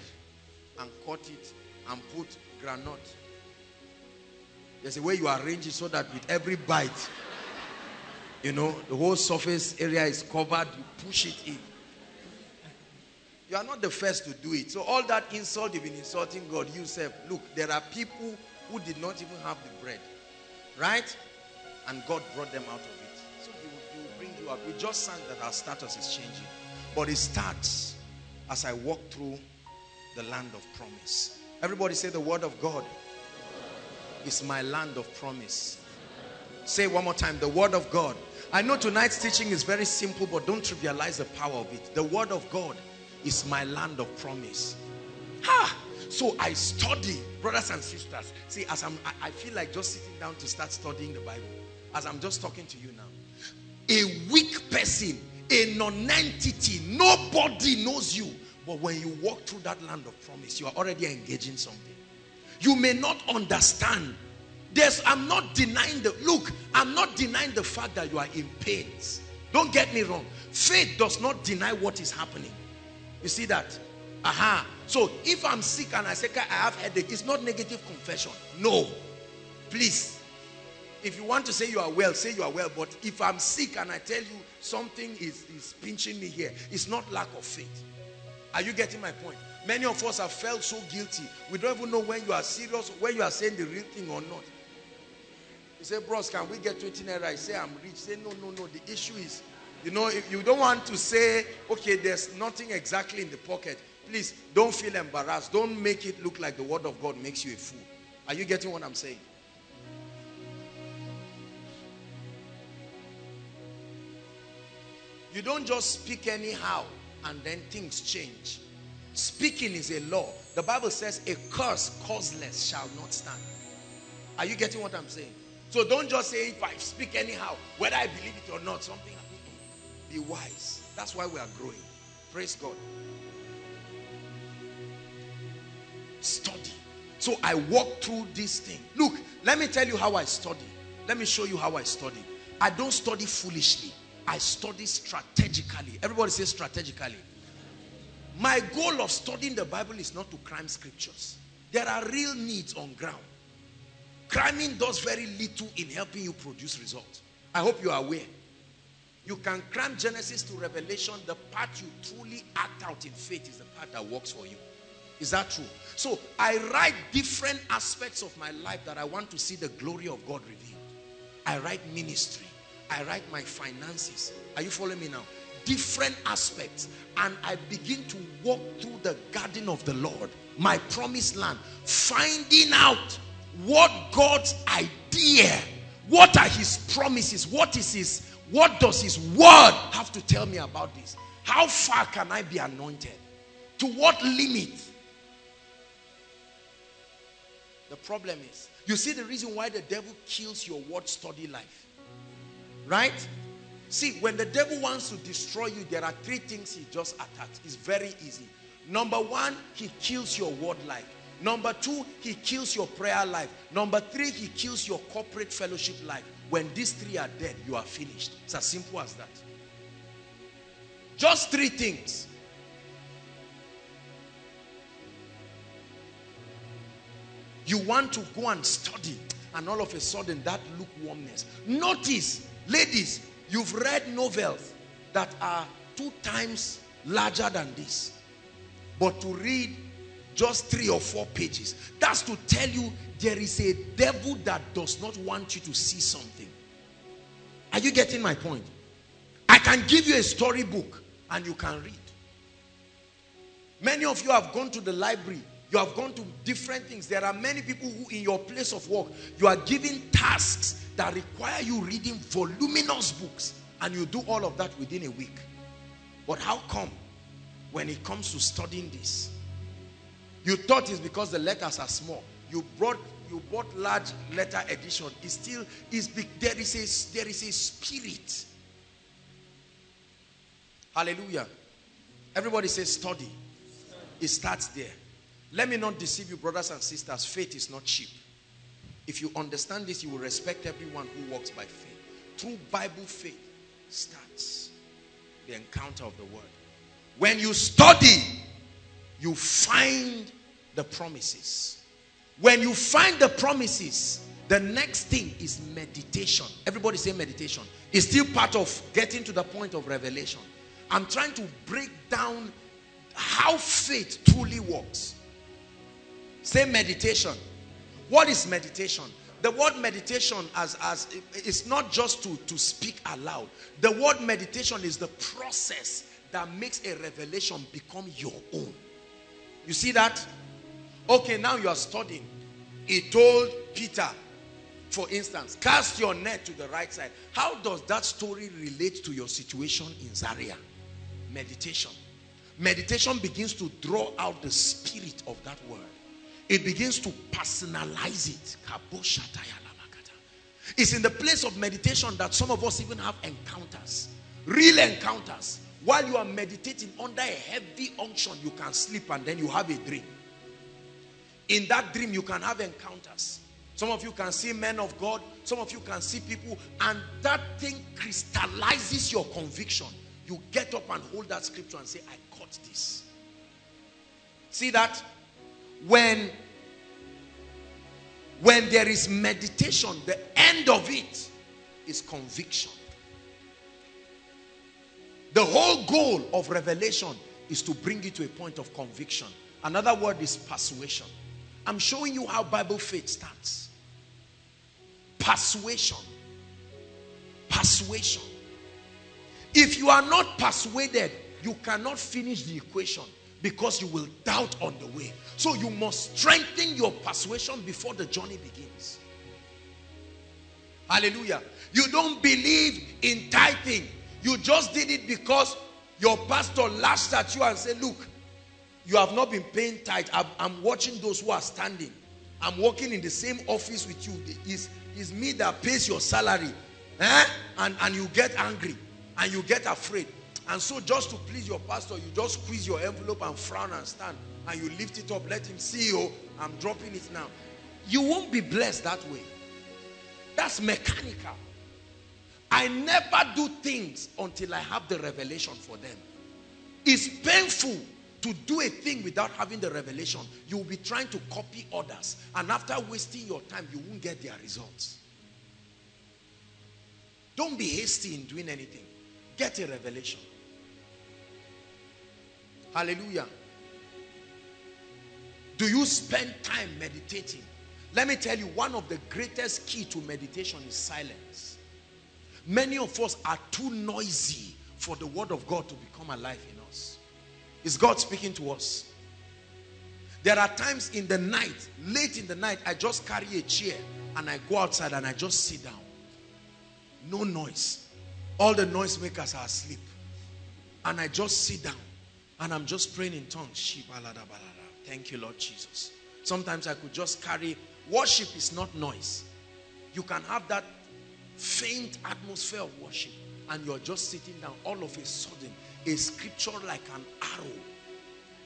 and cut it and put granite. There's a way you arrange it so that with every bite, you know, the whole surface area is covered. You push it in. You are not the first to do it. So all that insult you've been insulting God, you said, look, there are people who did not even have the bread. Right? And God brought them out of it. So he will, he will bring you up. We just sang that our status is changing. But it starts as I walk through the land of promise. Everybody say the word of God is my land of promise. Say one more time, the word of God. I know tonight's teaching is very simple, but don't trivialize the power of it. The word of God is my land of promise. Ha! So I study, brothers and sisters. See, as I'm, I, feel like just sitting down to start studying the Bible. As I'm just talking to you now. A weak person, a non-entity, nobody knows you. But when you walk through that land of promise, you are already engaging something. You may not understand. There's, I'm not denying the, look, I'm not denying the fact that you are in pains. Don't get me wrong. Faith does not deny what is happening. You see that? Aha. So if I'm sick and I say, I have headache, it's not negative confession. No. Please. If you want to say you are well, say you are well. But if I'm sick and I tell you something is, is pinching me here, it's not lack of faith. Are you getting my point? Many of us have felt so guilty. We don't even know when you are serious, when you are saying the real thing or not. You say, bros, can we get 20 naira? I say, I'm rich. Say, no, no, no. The issue is, you know, if you don't want to say, okay, there's nothing exactly in the pocket. Please, don't feel embarrassed. Don't make it look like the word of God makes you a fool. Are you getting what I'm saying? You don't just speak anyhow and then things change. Speaking is a law. The Bible says a curse causeless shall not stand. Are you getting what I'm saying? So don't just say if I speak anyhow, whether I believe it or not, something. Be wise. That's why we are growing. Praise God. Study. So I walk through this thing. Look, let me tell you how I study. Let me show you how I study. I don't study foolishly. I study strategically. Everybody say strategically. My goal of studying the Bible is not to cram scriptures. There are real needs on ground. Cramming does very little in helping you produce results. I hope you are aware. You can cram Genesis to Revelation. The part you truly act out in faith is the part that works for you. Is that true? So I write different aspects of my life that I want to see the glory of God revealed. I write ministry. I write my finances. Are you following me now? Different aspects. And I begin to walk through the garden of the Lord, my promised land, finding out what God's idea, what are his promises, what is his, what does his word have to tell me about this? How far can I be anointed? To what limit? The problem is, you see the reason why the devil kills your word study life. Right? See, when the devil wants to destroy you, there are three things he just attacks. It's very easy. Number one, he kills your word life. Number two, he kills your prayer life. Number three, he kills your corporate fellowship life. When these three are dead, you are finished. It's as simple as that. Just three things. You want to go and study and all of a sudden that lukewarmness. Notice, ladies, you've read novels that are two times larger than this. But to read just three or four pages, that's to tell you there is a devil that does not want you to see something. Are you getting my point? I can give you a storybook and you can read. Many of you have gone to the library you have gone to different things. There are many people who in your place of work, you are given tasks that require you reading voluminous books and you do all of that within a week. But how come when it comes to studying this, you thought it's because the letters are small. You brought you bought large letter edition. It's still is there is a there is a spirit. Hallelujah. Everybody says study. It starts there. Let me not deceive you, brothers and sisters. Faith is not cheap. If you understand this, you will respect everyone who walks by faith. Through Bible faith starts the encounter of the word. When you study, you find the promises. When you find the promises, the next thing is meditation. Everybody say meditation. It's still part of getting to the point of revelation. I'm trying to break down how faith truly works. Say meditation. What is meditation? The word meditation as, as it's not just to, to speak aloud. The word meditation is the process that makes a revelation become your own. You see that? Okay, now you are studying. He told Peter, for instance, cast your net to the right side. How does that story relate to your situation in Zaria? Meditation. Meditation begins to draw out the spirit of that word it begins to personalize it. It's in the place of meditation that some of us even have encounters, real encounters. While you are meditating under a heavy unction, you can sleep and then you have a dream. In that dream, you can have encounters. Some of you can see men of God, some of you can see people, and that thing crystallizes your conviction. You get up and hold that scripture and say, I caught this. See that? when when there is meditation the end of it is conviction the whole goal of revelation is to bring you to a point of conviction another word is persuasion i'm showing you how bible faith starts persuasion persuasion if you are not persuaded you cannot finish the equation because you will doubt on the way. So you must strengthen your persuasion before the journey begins. Hallelujah. You don't believe in tithing. You just did it because your pastor lashed at you and said, look, you have not been paying tight. I'm, I'm watching those who are standing. I'm working in the same office with you. It's, it's me that pays your salary. Eh? And, and you get angry and you get afraid. And so just to please your pastor, you just squeeze your envelope and frown and stand. And you lift it up, let him see, oh, I'm dropping it now. You won't be blessed that way. That's mechanical. I never do things until I have the revelation for them. It's painful to do a thing without having the revelation. You'll be trying to copy others. And after wasting your time, you won't get their results. Don't be hasty in doing anything. Get a revelation. Hallelujah. Do you spend time meditating? Let me tell you, one of the greatest key to meditation is silence. Many of us are too noisy for the word of God to become alive in us. Is God speaking to us? There are times in the night, late in the night, I just carry a chair and I go outside and I just sit down. No noise. All the noisemakers are asleep. And I just sit down and I'm just praying in tongues. Thank you, Lord Jesus. Sometimes I could just carry, worship is not noise. You can have that faint atmosphere of worship and you're just sitting down. All of a sudden, a scripture like an arrow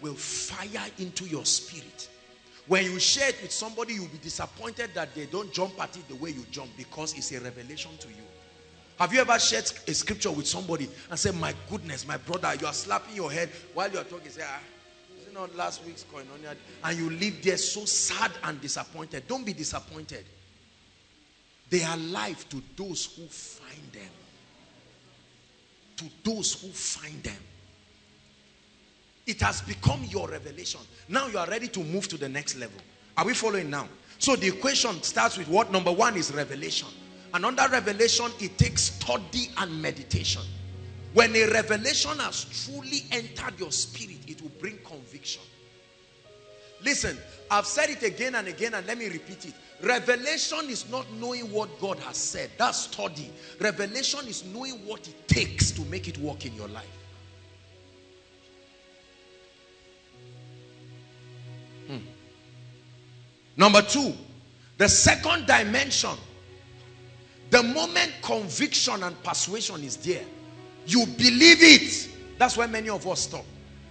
will fire into your spirit. When you share it with somebody, you'll be disappointed that they don't jump at it the way you jump because it's a revelation to you. Have you ever shared a scripture with somebody and said, my goodness, my brother, you are slapping your head while you are talking. Say, ah, is it not last week's koinonia? And you live there so sad and disappointed. Don't be disappointed. They are life to those who find them. To those who find them. It has become your revelation. Now you are ready to move to the next level. Are we following now? So the equation starts with what? Number one is revelation. And under revelation, it takes study and meditation. When a revelation has truly entered your spirit, it will bring conviction. Listen, I've said it again and again and let me repeat it. Revelation is not knowing what God has said. That's study. Revelation is knowing what it takes to make it work in your life. Hmm. Number two, the second dimension the moment conviction and persuasion is there, you believe it. That's why many of us stop.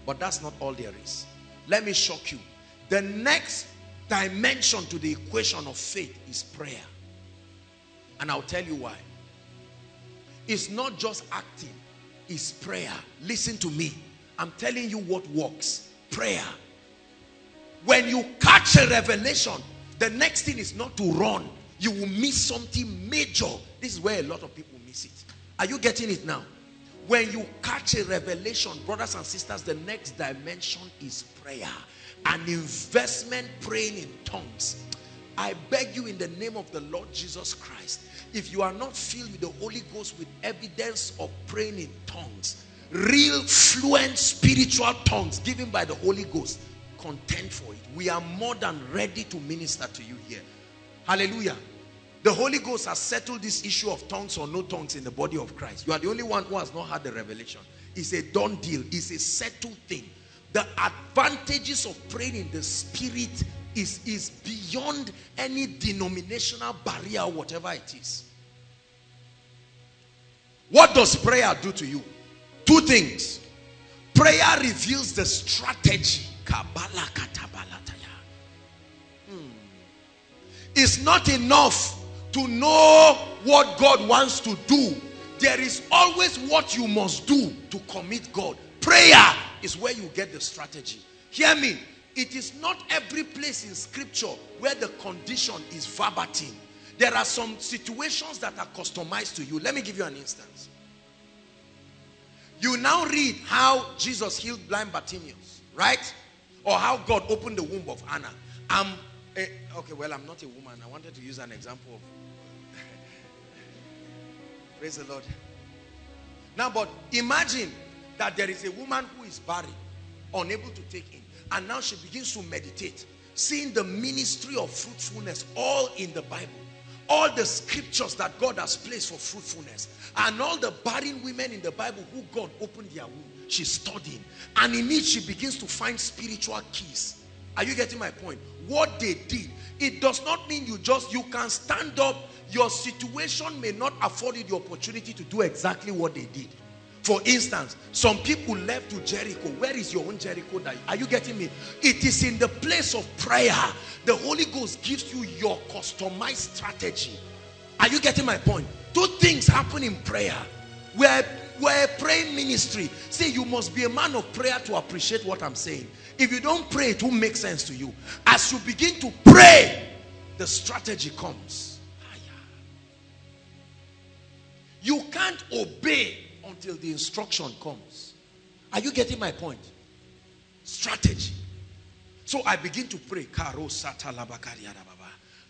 But that's not all there is. Let me shock you. The next dimension to the equation of faith is prayer. And I'll tell you why. It's not just acting, it's prayer. Listen to me. I'm telling you what works. Prayer. When you catch a revelation, the next thing is not to run. You will miss something major. This is where a lot of people miss it. Are you getting it now? When you catch a revelation, brothers and sisters, the next dimension is prayer. An investment praying in tongues. I beg you in the name of the Lord Jesus Christ, if you are not filled with the Holy Ghost with evidence of praying in tongues, real fluent spiritual tongues given by the Holy Ghost, contend for it. We are more than ready to minister to you here. Hallelujah. The Holy Ghost has settled this issue of tongues or no tongues in the body of Christ. You are the only one who has not had the revelation. It's a done deal. It's a settled thing. The advantages of praying in the spirit is, is beyond any denominational barrier whatever it is. What does prayer do to you? Two things. Prayer reveals the strategy. Hmm. It's not enough to know what God wants to do. There is always what you must do to commit God. Prayer is where you get the strategy. Hear me. It is not every place in scripture where the condition is verbatim. There are some situations that are customized to you. Let me give you an instance. You now read how Jesus healed blind Bartimaeus, right? Or how God opened the womb of Anna. I'm, eh, okay, well, I'm not a woman. I wanted to use an example of Praise the Lord. Now, but imagine that there is a woman who is barren, unable to take in, and now she begins to meditate, seeing the ministry of fruitfulness all in the Bible. All the scriptures that God has placed for fruitfulness, and all the barren women in the Bible who God opened their womb. She's studying, and in it she begins to find spiritual keys. Are you getting my point? What they did, it does not mean you just you can stand up your situation may not afford you the opportunity to do exactly what they did. For instance, some people left to Jericho. Where is your own Jericho? Are you getting me? It is in the place of prayer. The Holy Ghost gives you your customized strategy. Are you getting my point? Two things happen in prayer. We're, we're a praying ministry. See, you must be a man of prayer to appreciate what I'm saying. If you don't pray, it won't make sense to you. As you begin to pray, the strategy comes. You can't obey until the instruction comes. Are you getting my point? Strategy. So I begin to pray.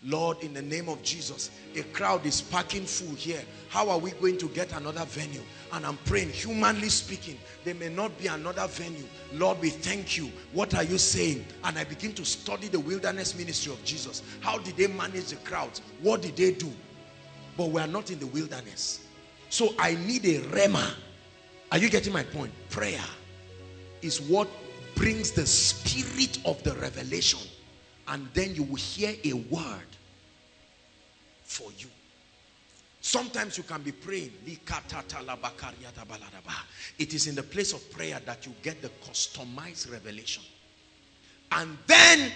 Lord, in the name of Jesus, a crowd is packing full here. How are we going to get another venue? And I'm praying, humanly speaking, there may not be another venue. Lord, we thank you. What are you saying? And I begin to study the wilderness ministry of Jesus. How did they manage the crowds? What did they do? But we are not in the wilderness. So I need a rhema. Are you getting my point? Prayer is what brings the spirit of the revelation. And then you will hear a word for you. Sometimes you can be praying. It is in the place of prayer that you get the customized revelation. And then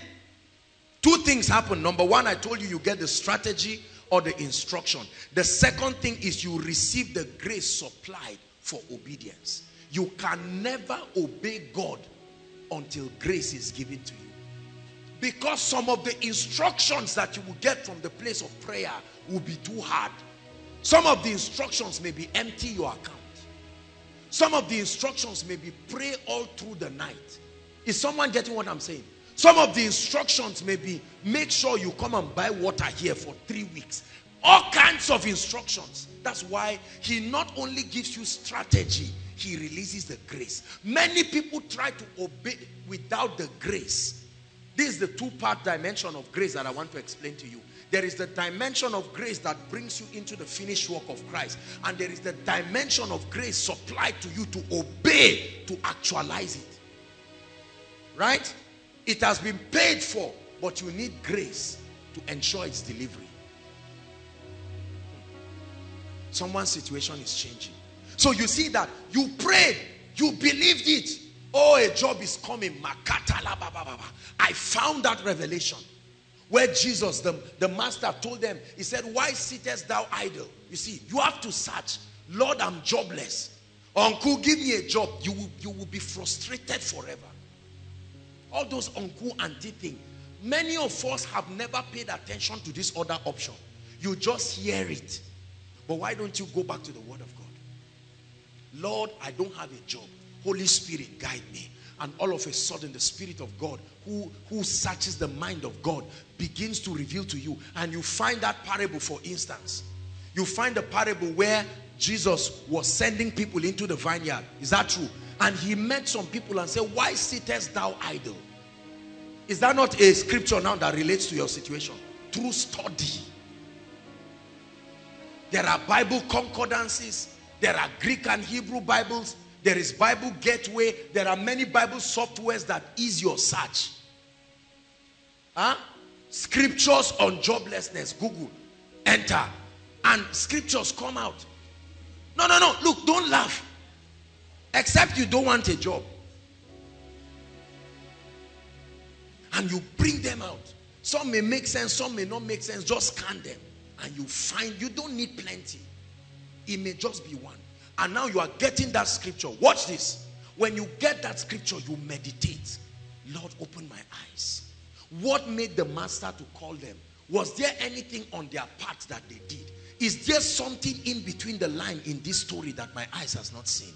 two things happen. Number one, I told you, you get the strategy or the instruction. The second thing is you receive the grace supplied for obedience. You can never obey God until grace is given to you. Because some of the instructions that you will get from the place of prayer will be too hard. Some of the instructions may be empty your account. Some of the instructions may be pray all through the night. Is someone getting what I'm saying? Some of the instructions may be make sure you come and buy water here for three weeks. All kinds of instructions. That's why he not only gives you strategy, he releases the grace. Many people try to obey without the grace. This is the two-part dimension of grace that I want to explain to you. There is the dimension of grace that brings you into the finished work of Christ. And there is the dimension of grace supplied to you to obey, to actualize it. Right? It has been paid for, but you need grace to ensure its delivery. Someone's situation is changing. So you see that you prayed, you believed it. Oh, a job is coming. I found that revelation. where Jesus, the, the master, told them, He said, Why sittest thou idle? You see, you have to search. Lord, I'm jobless. Uncle, give me a job. You will, you will be frustrated forever. All those uncle auntie thing. Many of us have never paid attention to this other option. You just hear it. But why don't you go back to the word of God? Lord, I don't have a job. Holy Spirit, guide me. And all of a sudden, the Spirit of God, who, who searches the mind of God, begins to reveal to you. And you find that parable, for instance. You find the parable where Jesus was sending people into the vineyard. Is that true? And he met some people and said, Why sittest thou idle? Is that not a scripture now that relates to your situation? Through study. There are Bible concordances. There are Greek and Hebrew Bibles. There is Bible Gateway. There are many Bible softwares that ease your search. Huh? Scriptures on joblessness. Google. Enter. And scriptures come out. No, no, no. Look, don't laugh. Except you don't want a job. And you bring them out. Some may make sense, some may not make sense. Just scan them. And you find you don't need plenty. It may just be one. And now you are getting that scripture. Watch this. When you get that scripture, you meditate. Lord, open my eyes. What made the master to call them? Was there anything on their part that they did? Is there something in between the line in this story that my eyes has not seen?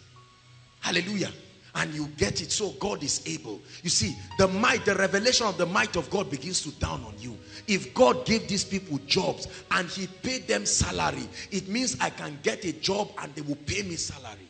Hallelujah. And you get it. So God is able. You see, the might, the revelation of the might of God begins to down on you. If God gave these people jobs and he paid them salary, it means I can get a job and they will pay me salary.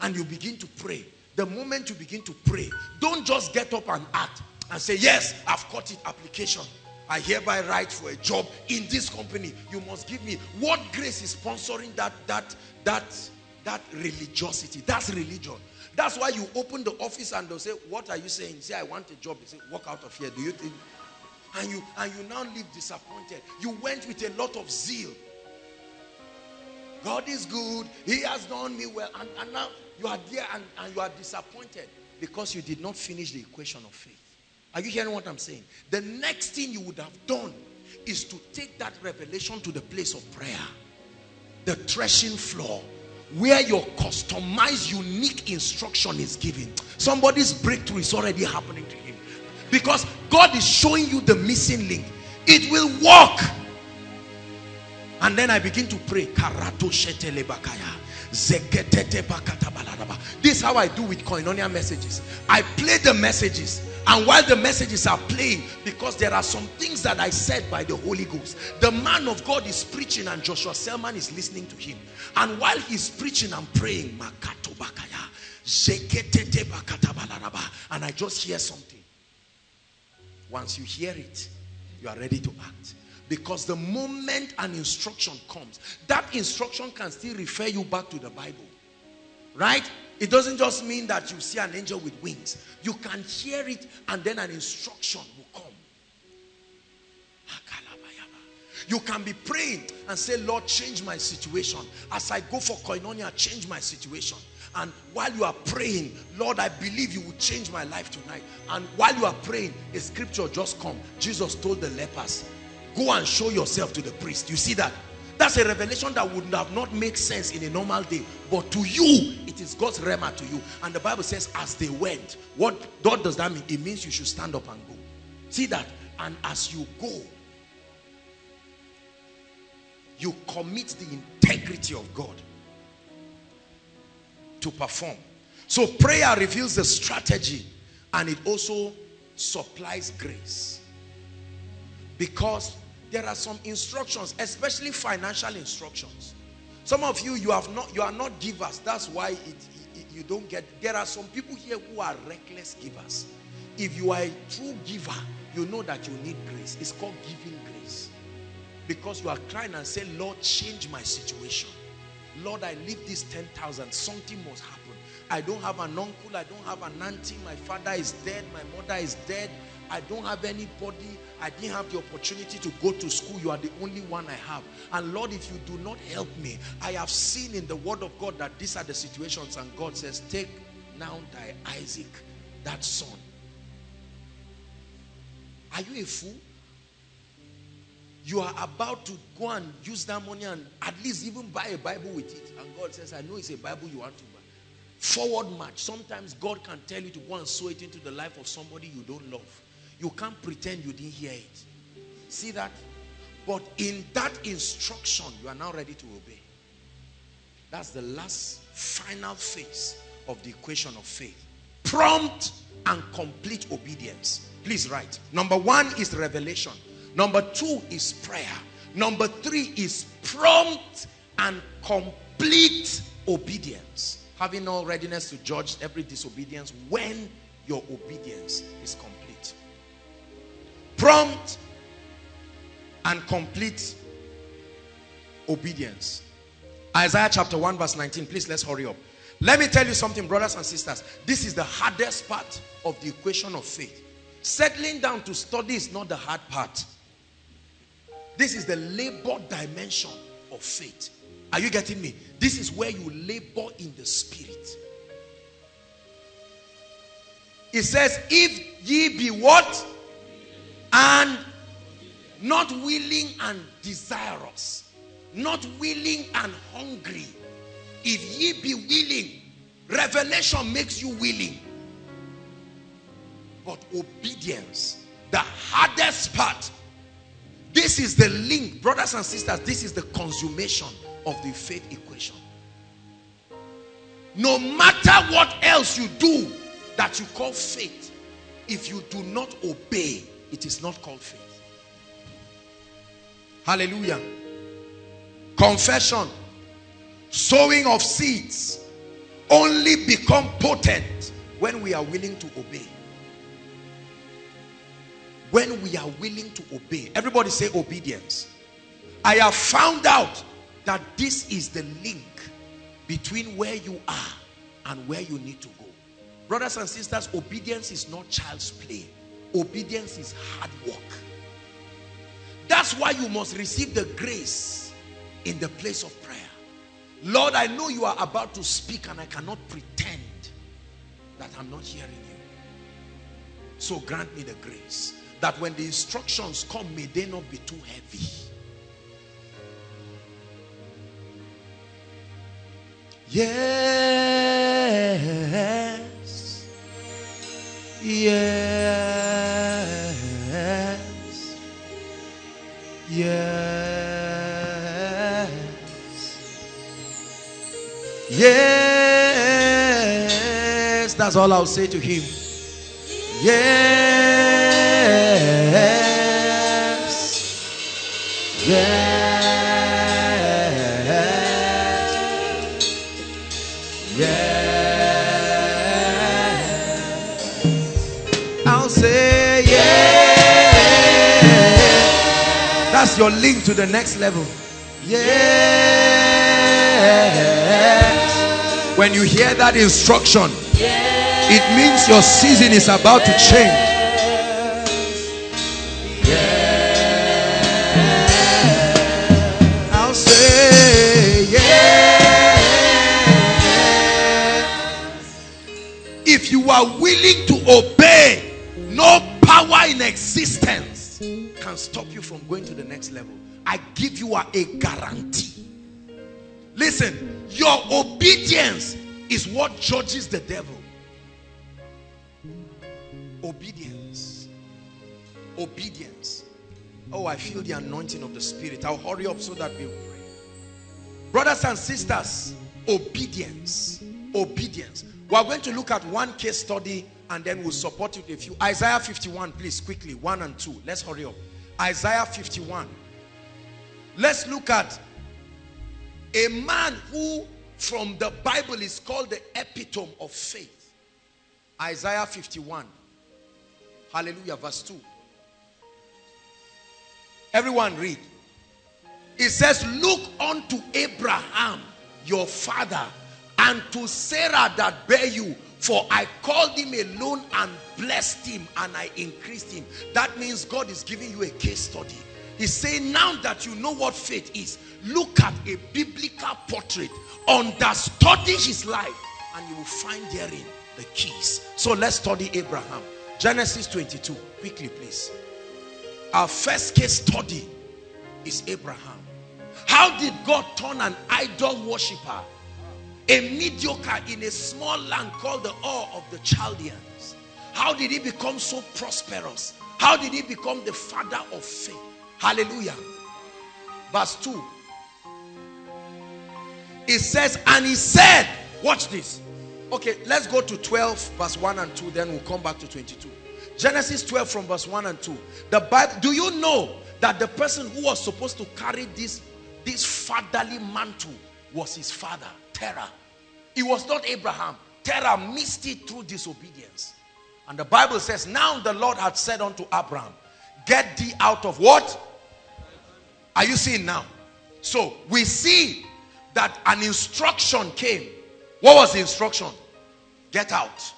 And you begin to pray. The moment you begin to pray, don't just get up and act and say, yes, I've got it, application. I hereby write for a job in this company. You must give me. What grace is sponsoring that, that, that, that religiosity? That's religion. That's why you open the office and they'll say, what are you saying? Say, I want a job. They say, walk out of here. Do you think? And you, and you now live disappointed. You went with a lot of zeal. God is good. He has done me well. And, and now you are there and, and you are disappointed because you did not finish the equation of faith. Are you hearing what I'm saying? The next thing you would have done is to take that revelation to the place of prayer. The threshing floor where your customized unique instruction is given somebody's breakthrough is already happening to him. Because God is showing you the missing link. It will work. And then I begin to pray. This is how I do with koinonia messages. I play the messages and while the messages are playing, because there are some things that I said by the Holy Ghost, the man of God is preaching and Joshua Selman is listening to him. And while he's preaching and praying, and I just hear something. Once you hear it, you are ready to act. Because the moment an instruction comes, that instruction can still refer you back to the Bible. Right? It doesn't just mean that you see an angel with wings. You can hear it and then an instruction will come. You can be praying and say, Lord, change my situation. As I go for koinonia, change my situation. And while you are praying, Lord, I believe you will change my life tonight. And while you are praying, a scripture just come. Jesus told the lepers, go and show yourself to the priest. You see that? That's a revelation that would have not made sense in a normal day. But to you, it is God's rhema to you. And the Bible says, as they went, what, what does that mean? It means you should stand up and go. See that? And as you go, you commit the integrity of God to perform. So prayer reveals the strategy and it also supplies grace. Because there are some instructions, especially financial instructions. Some of you, you have not, you are not givers. That's why it, it, you don't get. There are some people here who are reckless givers. If you are a true giver, you know that you need grace. It's called giving grace. Because you are crying and say, Lord, change my situation. Lord, I leave this 10,000. Something must happen. I don't have an uncle. I don't have an auntie. My father is dead. My mother is dead. I don't have anybody. I didn't have the opportunity to go to school. You are the only one I have. And Lord, if you do not help me, I have seen in the word of God that these are the situations. And God says, take now thy Isaac, that son. Are you a fool? You are about to go and use that money and at least even buy a Bible with it. And God says, I know it's a Bible you want to buy. Forward march. Sometimes God can tell you to go and sow it into the life of somebody you don't love. You can't pretend you didn't hear it. See that? But in that instruction, you are now ready to obey. That's the last final phase of the equation of faith. Prompt and complete obedience. Please write. Number one is revelation. Number two is prayer. Number three is prompt and complete obedience. Having all readiness to judge every disobedience when your obedience is complete. Prompt and complete obedience. Isaiah chapter 1 verse 19. Please let's hurry up. Let me tell you something brothers and sisters. This is the hardest part of the equation of faith. Settling down to study is not the hard part. This is the labor dimension of faith. Are you getting me? This is where you labor in the spirit. It says, if ye be what? And not willing and desirous. Not willing and hungry. If ye be willing, revelation makes you willing. But obedience, the hardest part this is the link, brothers and sisters. This is the consummation of the faith equation. No matter what else you do that you call faith, if you do not obey, it is not called faith. Hallelujah. Confession, sowing of seeds only become potent when we are willing to obey when we are willing to obey. Everybody say obedience. I have found out that this is the link between where you are and where you need to go. Brothers and sisters, obedience is not child's play. Obedience is hard work. That's why you must receive the grace in the place of prayer. Lord, I know you are about to speak and I cannot pretend that I'm not hearing you. So grant me the grace that when the instructions come, may they not be too heavy. Yes. Yes. Yes. Yes. That's all I'll say to him. Yes. Yes. Your link to the next level. Yes. When you hear that instruction, it means your season is about to change. I'll say yes. If you are willing to obey, no power in existence can stop you from going to the next level. I give you a, guarantee. Listen, your obedience is what judges the devil. Obedience. Obedience. Oh, I feel the anointing of the Spirit. I'll hurry up so that we pray. Brothers and sisters, obedience. Obedience. We are going to look at one case study and then we'll support it with a few. Isaiah 51, please, quickly. One and two. Let's hurry up. Isaiah 51. Let's look at a man who from the Bible is called the epitome of faith. Isaiah 51. Hallelujah. Verse 2. Everyone read. It says, Look unto Abraham, your father, and to Sarah that bare you. For I called him alone and blessed him, and I increased him. That means God is giving you a case study. He's saying, Now that you know what faith is, look at a biblical portrait, understudy his life, and you will find therein the keys. So let's study Abraham. Genesis 22. Quickly, please. Our first case study is Abraham. How did God turn an idol worshiper, a mediocre in a small land called the Ur of the Chaldeans? How did he become so prosperous? How did he become the father of faith? Hallelujah. Verse 2. It says, and he said, watch this. Okay, let's go to 12, verse 1 and 2, then we'll come back to 22. Genesis 12 from verse 1 and 2. The Bible, do you know that the person who was supposed to carry this, this fatherly mantle was his father, Terah. It was not Abraham. Terah missed it through disobedience. And the Bible says, now the Lord had said unto Abraham, get thee out of what? Are you seeing now? So we see that an instruction came. What was the instruction? Get out.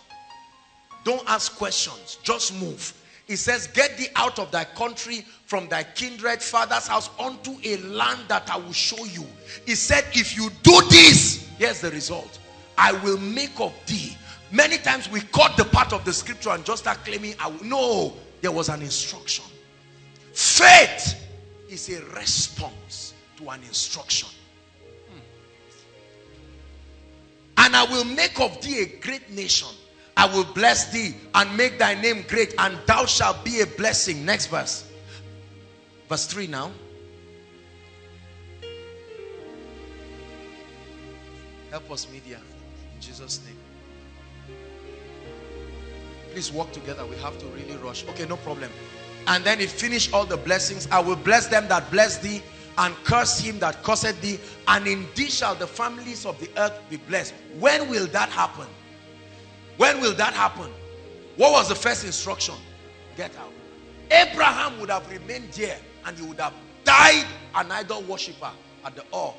Don't ask questions. Just move. He says, Get thee out of thy country, from thy kindred father's house, unto a land that I will show you. He said, If you do this, here's the result I will make of thee. Many times we cut the part of the scripture and just start claiming, I will. No, there was an instruction. Faith is a response to an instruction. And I will make of thee a great nation I will bless thee and make thy name great, and thou shalt be a blessing. Next verse. Verse 3 now. Help us, media, in Jesus' name. Please work together. We have to really rush. Okay, no problem. And then he finished all the blessings. I will bless them that bless thee, and curse him that curseth thee, and in thee shall the families of the earth be blessed. When will that happen? When will that happen? What was the first instruction? Get out. Abraham would have remained there and he would have died an idol worshiper at the Ur,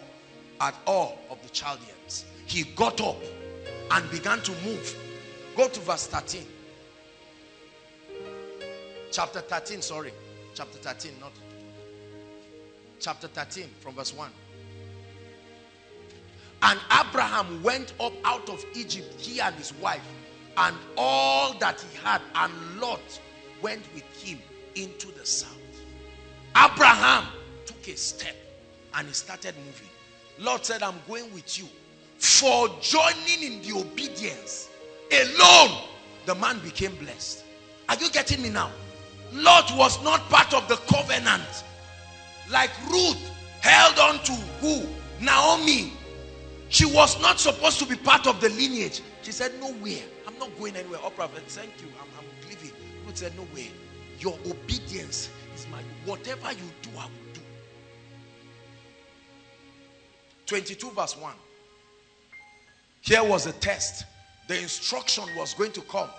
at Ur of the Chaldeans. He got up and began to move. Go to verse 13. Chapter 13, sorry. Chapter 13, not. Chapter 13 from verse 1. And Abraham went up out of Egypt, he and his wife, and all that he had, and Lot went with him into the south. Abraham took a step and he started moving. Lot said, I'm going with you. For joining in the obedience alone, the man became blessed. Are you getting me now? Lot was not part of the covenant. Like Ruth held on to who? Naomi. She was not supposed to be part of the lineage. She said, Nowhere. I'm not going anywhere. Oh, prophet, thank you. I'm, I'm leaving. Ruth said, No way. Your obedience is my whatever you do, I will do. 22 verse 1. Here was a test. The instruction was going to come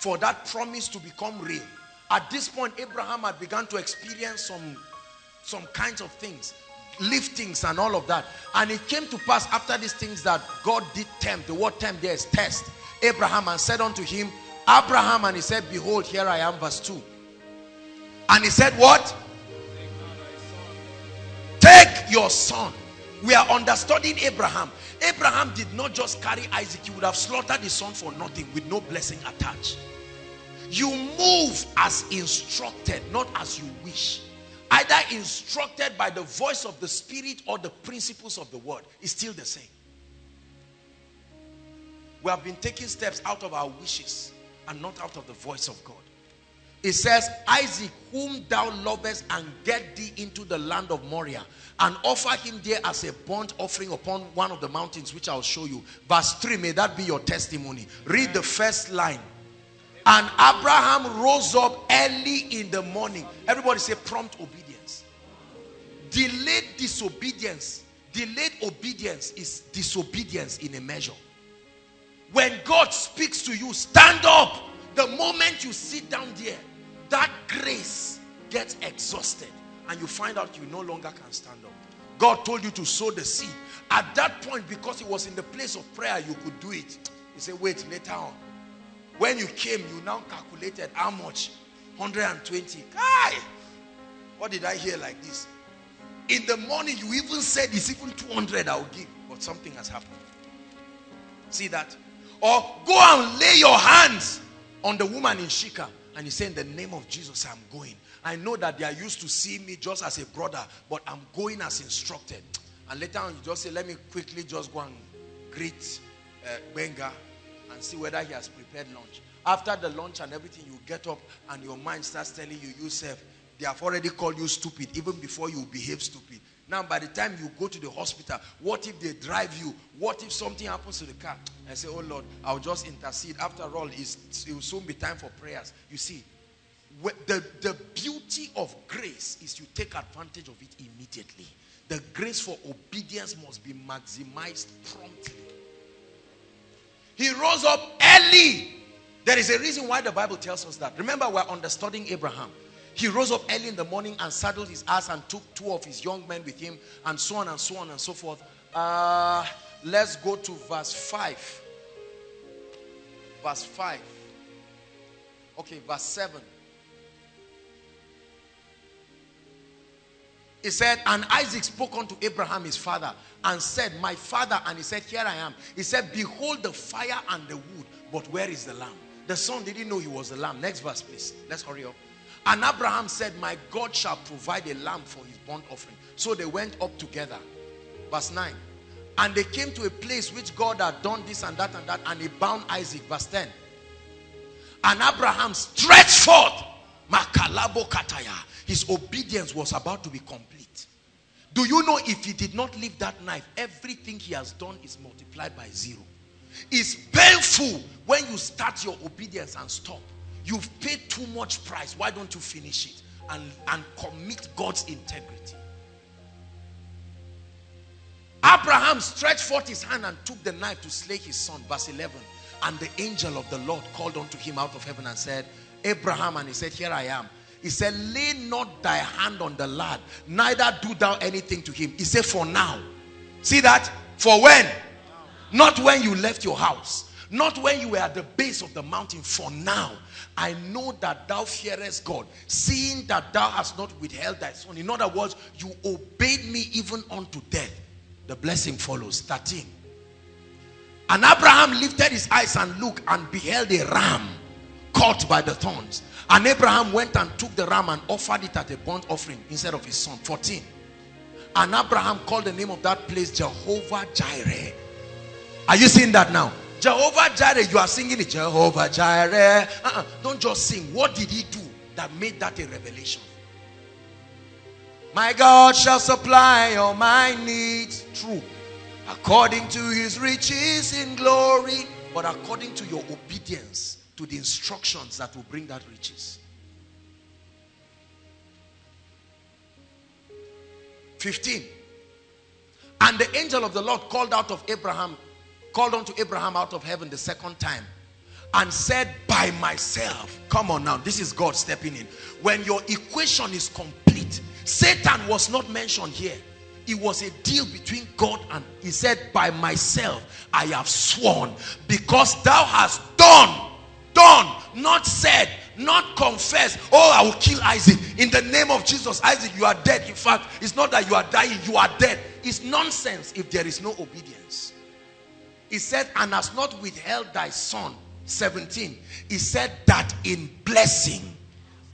for that promise to become real. At this point, Abraham had begun to experience some, some kinds of things, liftings and all of that. And it came to pass after these things that God did tempt. The word tempt there is test. Abraham and said unto him, Abraham, and he said, Behold, here I am, verse 2. And he said, What? Take your son. We are understudying Abraham. Abraham did not just carry Isaac, he would have slaughtered his son for nothing with no blessing attached. You move as instructed, not as you wish. Either instructed by the voice of the Spirit or the principles of the word is still the same. We have been taking steps out of our wishes and not out of the voice of God. It says, Isaac, whom thou lovest, and get thee into the land of Moriah, and offer him there as a burnt offering upon one of the mountains, which I'll show you. Verse 3, may that be your testimony. Read the first line. And Abraham rose up early in the morning. Everybody say prompt obedience. Delayed disobedience. Delayed obedience is disobedience in a measure. When God speaks to you, stand up. The moment you sit down there, that grace gets exhausted and you find out you no longer can stand up. God told you to sow the seed. At that point, because it was in the place of prayer, you could do it. He said, wait, later on. When you came, you now calculated how much? 120. Kai! What did I hear like this? In the morning, you even said it's even 200 I'll give. But something has happened. See that? Or go and lay your hands on the woman in Shechem And he said, in the name of Jesus, I'm going. I know that they are used to see me just as a brother, but I'm going as instructed. And later on, you just say, let me quickly just go and greet uh, Benga and see whether he has prepared lunch. After the lunch and everything, you get up and your mind starts telling you, yourself, they have already called you stupid even before you behave stupid. Now, by the time you go to the hospital, what if they drive you? What if something happens to the car? I say, oh Lord, I'll just intercede. After all, it will soon be time for prayers. You see, the, the beauty of grace is you take advantage of it immediately. The grace for obedience must be maximized promptly. He rose up early. There is a reason why the Bible tells us that. Remember, we're understanding Abraham. He rose up early in the morning and saddled his ass and took two of his young men with him and so on and so on and so forth. Uh, let's go to verse 5. Verse 5. Okay, verse 7. He said, and Isaac spoke unto Abraham his father and said, my father, and he said, here I am. He said, behold the fire and the wood, but where is the lamb? The son didn't know he was the lamb. Next verse, please. Let's hurry up. And Abraham said, My God shall provide a lamb for his burnt offering. So they went up together. Verse 9. And they came to a place which God had done this and that and that, and he bound Isaac. Verse 10. And Abraham stretched forth. Makalabo kataya. His obedience was about to be complete. Do you know if he did not leave that knife, everything he has done is multiplied by zero. It's painful when you start your obedience and stop. You've paid too much price. Why don't you finish it and, and commit God's integrity? Abraham stretched forth his hand and took the knife to slay his son. Verse 11. And the angel of the Lord called unto him out of heaven and said, Abraham, and he said, Here I am. He said, Lay not thy hand on the lad, neither do thou anything to him. He said, For now. See that? For when? Not when you left your house. Not when you were at the base of the mountain. For now. I know that thou fearest God, seeing that thou hast not withheld thy son. In other words, you obeyed me even unto death. The blessing follows. 13. And Abraham lifted his eyes and looked and beheld a ram caught by the thorns. And Abraham went and took the ram and offered it at a burnt offering instead of his son. 14. And Abraham called the name of that place Jehovah Jireh. Are you seeing that now? Jehovah Jireh, you are singing it. Jehovah Jireh. Uh -uh. Don't just sing. What did he do that made that a revelation? My God shall supply all my needs. True. According to his riches in glory. But according to your obedience to the instructions that will bring that riches. 15. And the angel of the Lord called out of Abraham called unto Abraham out of heaven the second time and said by myself come on now this is God stepping in when your equation is complete Satan was not mentioned here it was a deal between God and he said by myself I have sworn because thou hast done done not said not confessed oh I will kill Isaac in the name of Jesus Isaac you are dead in fact it's not that you are dying you are dead it's nonsense if there is no obedience he said, and has not withheld thy son. 17. He said that in blessing,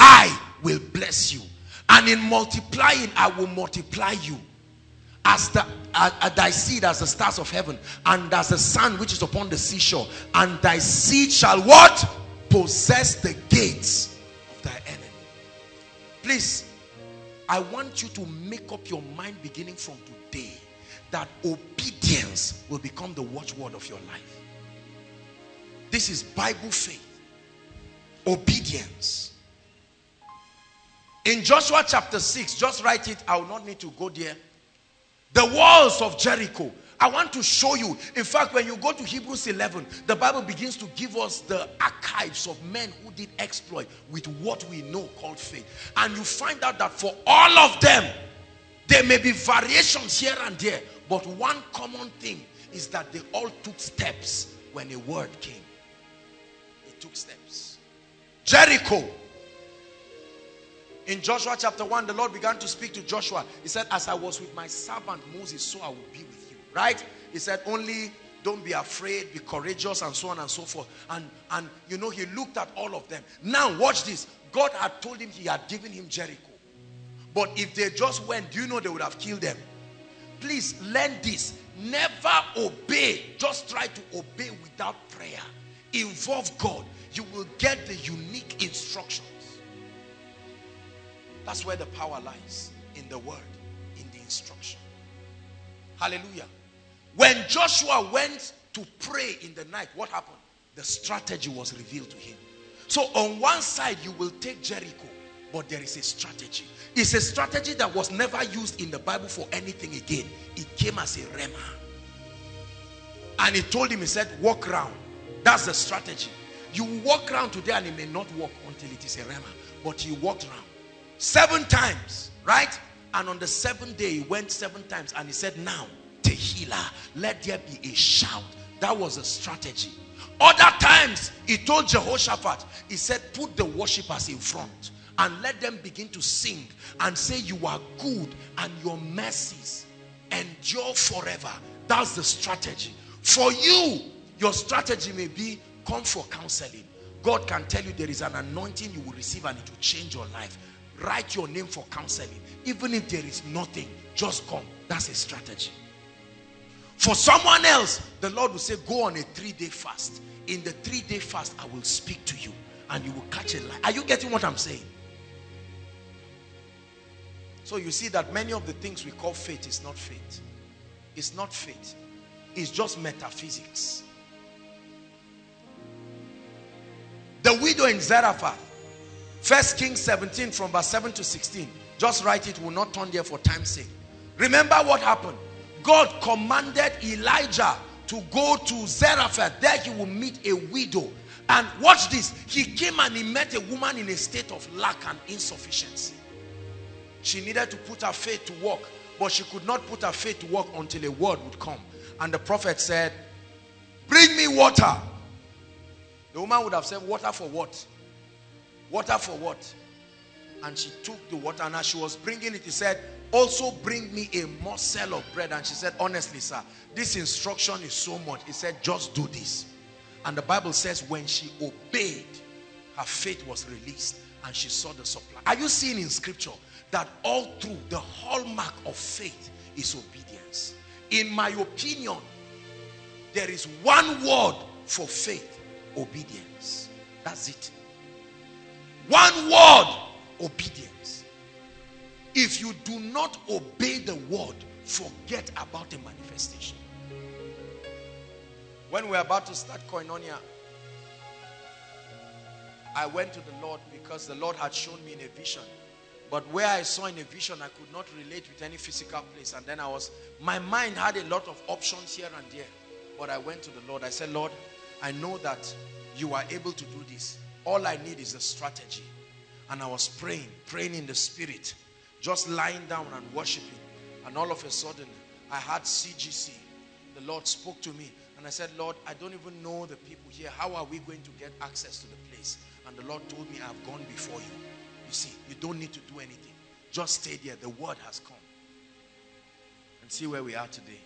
I will bless you. And in multiplying, I will multiply you. As, the, uh, uh, thy seed as the stars of heaven and as the sun which is upon the seashore and thy seed shall what possess the gates of thy enemy please i want you to make up your mind beginning from today that obedience will become the watchword of your life. This is Bible faith. Obedience. In Joshua chapter 6, just write it. I will not need to go there. The walls of Jericho. I want to show you. In fact, when you go to Hebrews 11, the Bible begins to give us the archives of men who did exploit with what we know called faith. And you find out that for all of them, there may be variations here and there, but one common thing is that they all took steps when a word came. They took steps. Jericho. In Joshua chapter 1, the Lord began to speak to Joshua. He said, as I was with my servant Moses, so I will be with you. Right? He said, only don't be afraid, be courageous, and so on and so forth. And, and you know, he looked at all of them. Now, watch this. God had told him he had given him Jericho. But if they just went, do you know they would have killed them? Please learn this. Never obey. Just try to obey without prayer. Involve God. You will get the unique instructions. That's where the power lies. In the word. In the instruction. Hallelujah. When Joshua went to pray in the night, what happened? The strategy was revealed to him. So on one side, you will take Jericho, but there is a strategy. It's a strategy that was never used in the Bible for anything again. It came as a rhema. And he told him, he said, walk around. That's the strategy. You walk around today and it may not work until it is a rhema. But he walked around. Seven times, right? And on the seventh day, he went seven times and he said, now, Tehillah, let there be a shout. That was a strategy. Other times, he told Jehoshaphat, he said, put the worshippers in front and let them begin to sing and say, you are good and your mercies endure forever. That's the strategy. For you, your strategy may be come for counseling. God can tell you there is an anointing you will receive and it will change your life. Write your name for counseling. Even if there is nothing, just come. That's a strategy. For someone else, the Lord will say, go on a three-day fast. In the three-day fast, I will speak to you and you will catch a lie. Are you getting what I'm saying? So you see that many of the things we call faith is not faith. It's not faith. It's just metaphysics. The widow in Zarephath. First Kings 17 from verse 7 to 16. Just write it. Will not turn there for time's sake. Remember what happened. God commanded Elijah to go to Zarephath. There he will meet a widow. And watch this. He came and he met a woman in a state of lack and insufficiency. She needed to put her faith to work. But she could not put her faith to work until a word would come. And the prophet said, bring me water. The woman would have said, water for what? Water for what? And she took the water and as she was bringing it, he said, also bring me a morsel of bread. And she said, honestly, sir, this instruction is so much. He said, just do this. And the Bible says when she obeyed, her faith was released and she saw the supply. Are you seeing in scripture that all through the hallmark of faith is obedience? In my opinion, there is one word for faith, obedience. That's it. One word, obedience. If you do not obey the word, forget about the manifestation. When we're about to start Koinonia, I went to the Lord because the Lord had shown me in a vision. But where I saw in a vision, I could not relate with any physical place. And then I was, my mind had a lot of options here and there. But I went to the Lord. I said, Lord, I know that you are able to do this. All I need is a strategy. And I was praying, praying in the spirit, just lying down and worshiping. And all of a sudden, I had CGC. The Lord spoke to me. And I said, Lord, I don't even know the people here. How are we going to get access to the place? And the Lord told me, I've gone before you. You see, you don't need to do anything. Just stay there. The word has come. And see where we are today.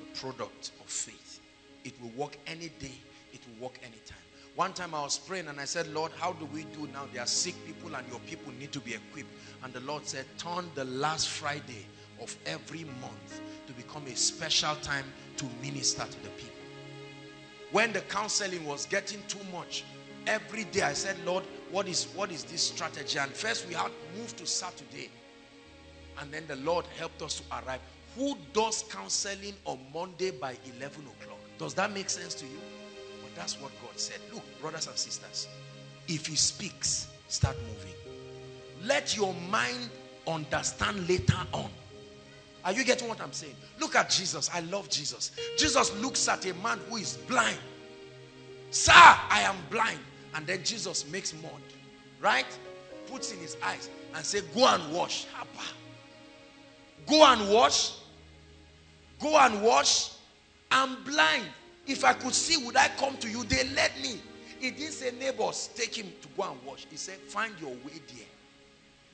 The product of faith. It will work any day. It will work anytime. One time I was praying and I said, Lord, how do we do now? There are sick people and your people need to be equipped. And the Lord said, turn the last Friday of every month to become a special time to minister to the people. When the counseling was getting too much, every day I said, Lord, what is, what is this strategy? And first we had moved to Saturday. And then the Lord helped us to arrive. Who does counseling on Monday by 11 o'clock? Does that make sense to you? That's what God said. Look, brothers and sisters, if he speaks, start moving. Let your mind understand later on. Are you getting what I'm saying? Look at Jesus. I love Jesus. Jesus looks at a man who is blind. Sir, I am blind. And then Jesus makes mud, right? Puts in his eyes and say, go and wash. Go and wash. Go and wash. I'm blind. If I could see, would I come to you? They let me. He didn't say, neighbors, take him to go and wash. He said, find your way there.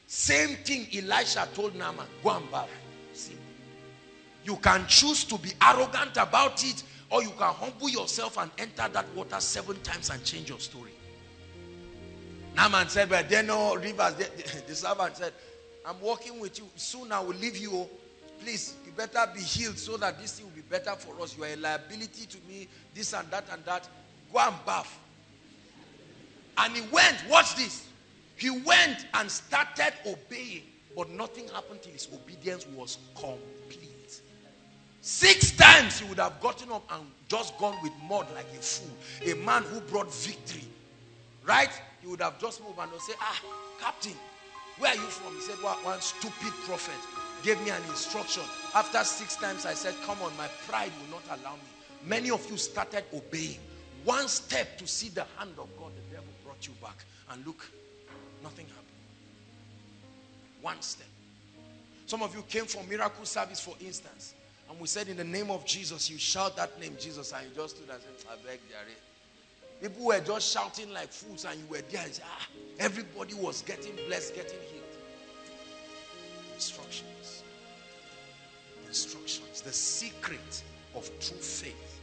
Same thing Elisha told Naaman, go and bath. See, you can choose to be arrogant about it Or you can humble yourself and enter that water seven times and change your story. Naaman said, but there no rivers. The servant said, I'm walking with you. Soon I will leave you. Please, you better be healed so that this thing will better for us. You are a liability to me, this and that and that. Go and bath. And he went, watch this. He went and started obeying, but nothing happened till his obedience was complete. Six times he would have gotten up and just gone with mud like a fool. A man who brought victory. Right? He would have just moved and say, Ah, Captain, where are you from? He said, well, One stupid prophet gave me an instruction. After six times, I said, Come on, my pride will not allow me. Many of you started obeying. One step to see the hand of God, the devil brought you back. And look, nothing happened. One step. Some of you came for miracle service, for instance. And we said, In the name of Jesus, you shout that name, Jesus. And you just stood and said, I beg, Jerry. People were just shouting like fools, and you were there and said, ah, everybody was getting blessed, getting healed. Instructions. Instructions. The secret of true faith.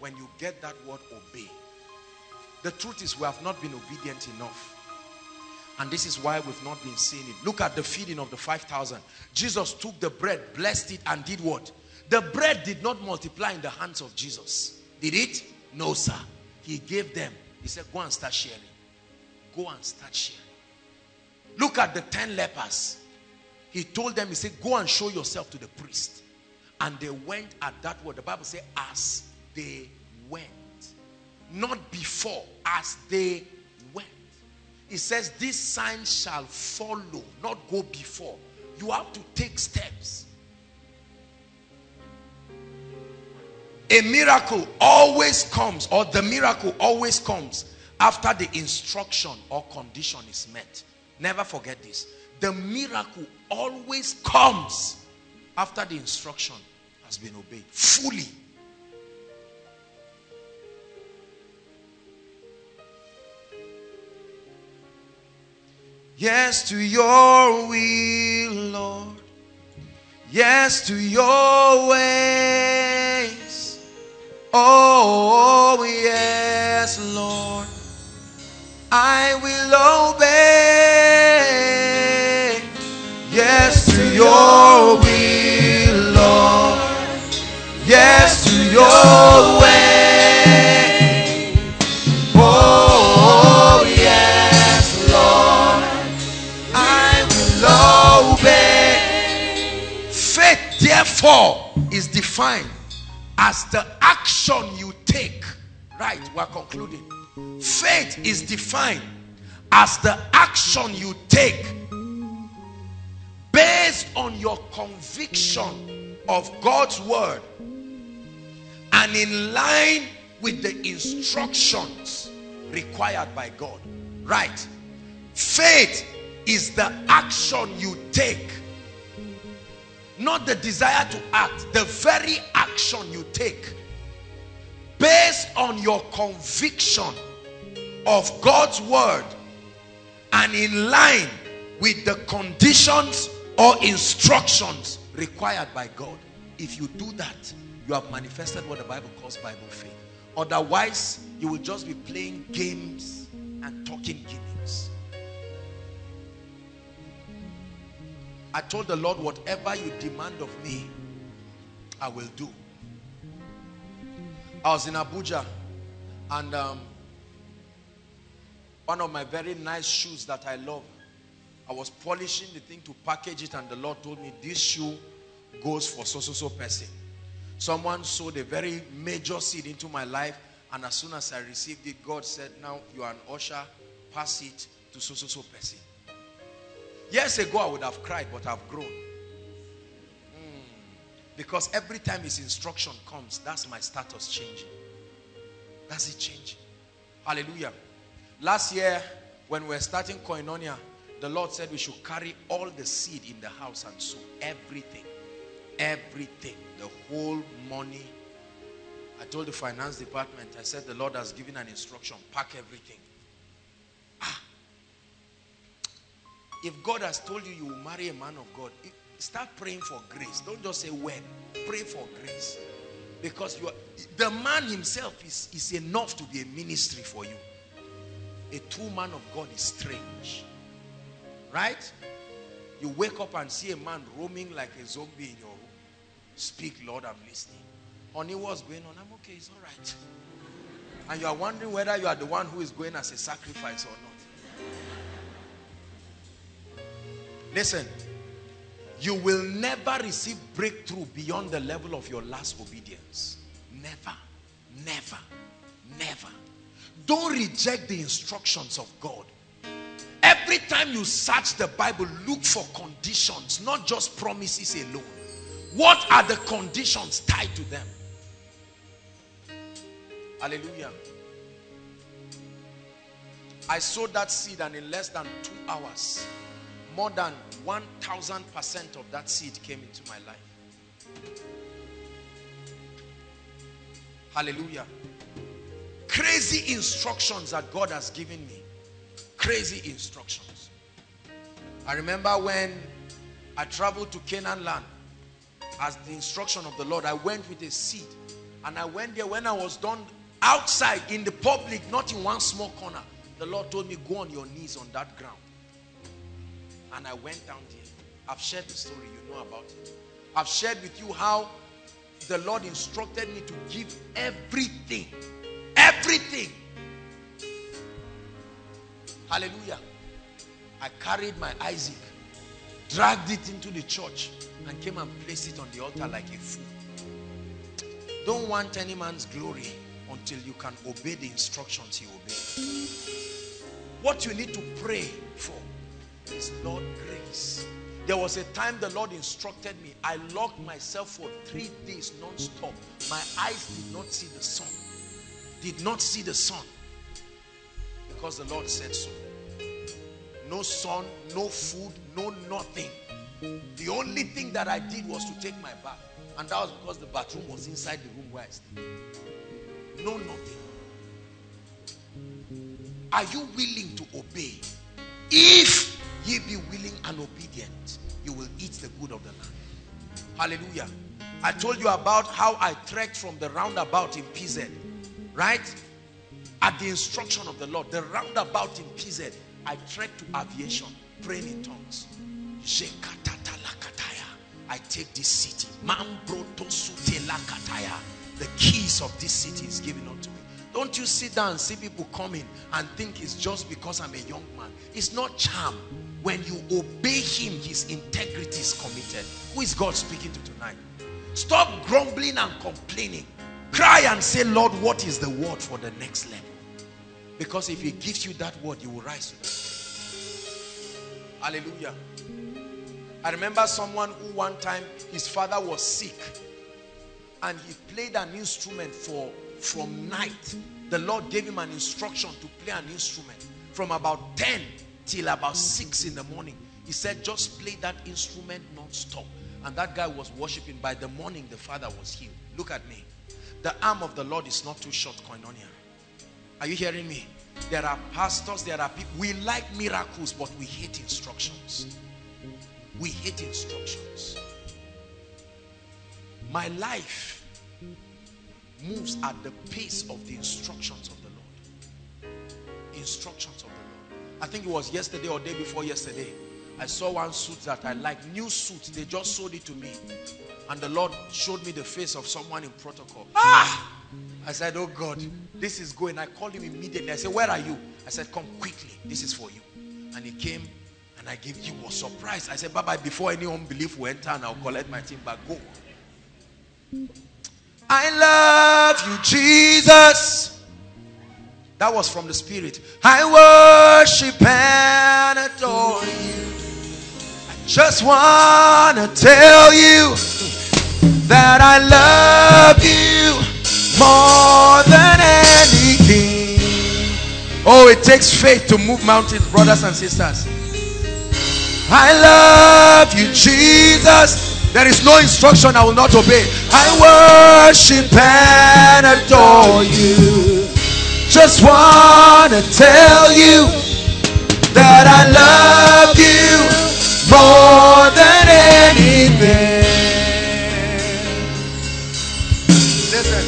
When you get that word, obey. The truth is, we have not been obedient enough. And this is why we've not been seeing it. Look at the feeding of the 5,000. Jesus took the bread, blessed it, and did what? The bread did not multiply in the hands of Jesus. Did it? No, sir. He gave them. He said, go and start sharing. Go and start sharing. Look at the 10 lepers. He told them, he said, go and show yourself to the priest. And they went at that word. The Bible says, as they went. Not before, as they went. It says, this sign shall follow, not go before. You have to take steps. A miracle always comes, or the miracle always comes after the instruction or condition is met. Never forget this. The miracle always comes after the instruction has been obeyed fully. Yes to your will, Lord. Yes to your ways. Oh, yes, Lord. I will obey. Yes to your. Yes to your way. Oh, yes, Lord. I will obey. Faith, therefore, is defined as the action you take. Right, we're concluding. Faith is defined as the action you take based on your conviction of God's word and in line with the instructions required by God. Right. Faith is the action you take. Not the desire to act. The very action you take. Based on your conviction of God's word and in line with the conditions or instructions required by God. If you do that, you have manifested what the Bible calls Bible faith. Otherwise, you will just be playing games and talking gimmicks. I told the Lord, whatever you demand of me, I will do. I was in Abuja and um, one of my very nice shoes that I love, I was polishing the thing to package it and the Lord told me this shoe goes for so-so-so person. Someone sowed a very major seed into my life and as soon as I received it, God said, now you are an usher, pass it to so-so-so person. Years ago, I would have cried, but I've grown. Mm. Because every time his instruction comes, that's my status changing. That's it changing. Hallelujah. Last year, when we were starting Koinonia, the Lord said we should carry all the seed in the house and sow everything. Everything. The whole money. I told the finance department, I said the Lord has given an instruction. Pack everything. Ah. If God has told you you will marry a man of God, start praying for grace. Don't just say when. Pray for grace. Because you are, the man himself is, is enough to be a ministry for you. A true man of God is strange. Right? You wake up and see a man roaming like a zombie in your. Speak, Lord, I'm listening. Honey, what's going on? I'm okay, it's all right. And you are wondering whether you are the one who is going as a sacrifice or not. Listen, you will never receive breakthrough beyond the level of your last obedience. Never, never, never. Don't reject the instructions of God. Every time you search the Bible, look for conditions, not just promises alone. What are the conditions tied to them? Hallelujah. I sowed that seed and in less than two hours, more than 1000% of that seed came into my life. Hallelujah. Crazy instructions that God has given me. Crazy instructions. I remember when I traveled to Canaan land as the instruction of the Lord, I went with a seed and I went there when I was done outside in the public, not in one small corner. The Lord told me, go on your knees on that ground. And I went down there. I've shared the story, you know about it. I've shared with you how the Lord instructed me to give everything. Everything. Hallelujah. I carried my Isaac, dragged it into the church, and came and placed it on the altar like a fool. Don't want any man's glory until you can obey the instructions he obeyed. What you need to pray for is Lord grace. There was a time the Lord instructed me. I locked myself for three days non-stop. My eyes did not see the sun. Did not see the sun. Because the Lord said so. No sun, no food, no nothing. The only thing that I did was to take my bath. And that was because the bathroom was inside the room where I stayed. No nothing. Are you willing to obey? If ye be willing and obedient, you will eat the good of the land. Hallelujah. I told you about how I trekked from the roundabout in PZ. Right? At the instruction of the Lord, the roundabout in PZ, I trekked to aviation, praying in tongues. I take this city. The keys of this city is given unto me. Don't you sit down and see people coming and think it's just because I'm a young man. It's not charm. When you obey him, his integrity is committed. Who is God speaking to tonight? Stop grumbling and complaining. Cry and say, Lord, what is the word for the next level? Because if he gives you that word, you will rise to that. Hallelujah. I remember someone who one time, his father was sick. And he played an instrument for from night. The Lord gave him an instruction to play an instrument. From about 10 till about 6 in the morning. He said, just play that instrument non-stop. And that guy was worshiping. By the morning, the father was healed. Look at me. The arm of the Lord is not too short, koinonia. Are you hearing me? There are pastors, there are people. We like miracles, but we hate instructions. We hate instructions. My life moves at the pace of the instructions of the Lord. Instructions of the Lord. I think it was yesterday or day before yesterday. I saw one suit that I like, new suit. They just sold it to me. And the Lord showed me the face of someone in protocol. Ah! I said, oh God, this is going. I called him immediately. I said, where are you? I said, come quickly. This is for you. And he came and I gave, he was surprised. I said, bye-bye, before any unbelief will enter and I'll collect my thing back. Go. I love you, Jesus. That was from the Spirit. I worship and adore you. I just want to tell you that I love you more than anything. Oh, it takes faith to move mountains, brothers and sisters. I love you, Jesus. There is no instruction I will not obey. I worship and adore you. Just want to tell you that I love you more than anything. Listen.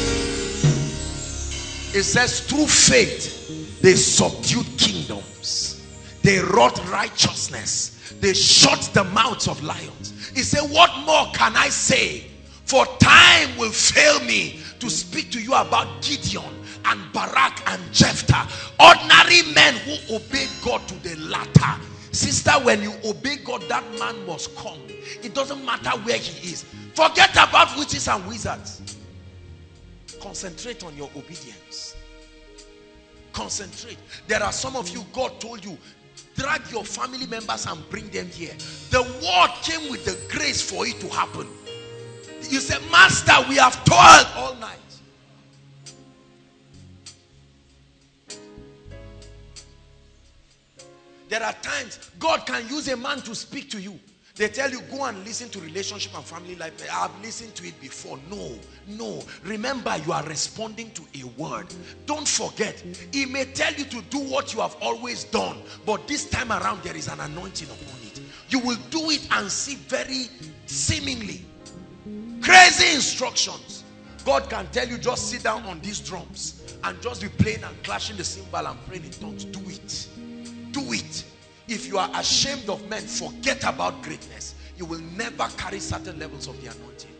It says, through faith, they subdued kingdoms. They wrought righteousness. They shut the mouths of lions. He said, what more can I say? For time will fail me to speak to you about Gideon and Barak and Jephthah. Ordinary men who obey God to the latter. Sister, when you obey God, that man must come. It doesn't matter where he is. Forget about witches and wizards. Concentrate on your obedience. Concentrate. There are some of you, God told you, drag your family members and bring them here. The word came with the grace for it to happen. You say, Master, we have toiled all night. There are times God can use a man to speak to you. They tell you, go and listen to relationship and family life. I've listened to it before. No, no. Remember, you are responding to a word. Don't forget, he may tell you to do what you have always done. But this time around, there is an anointing upon it. You will do it and see very seemingly crazy instructions. God can tell you, just sit down on these drums and just be playing and clashing the cymbal and praying in tongues. Do it. Do it. If you are ashamed of men, forget about greatness. You will never carry certain levels of the anointing.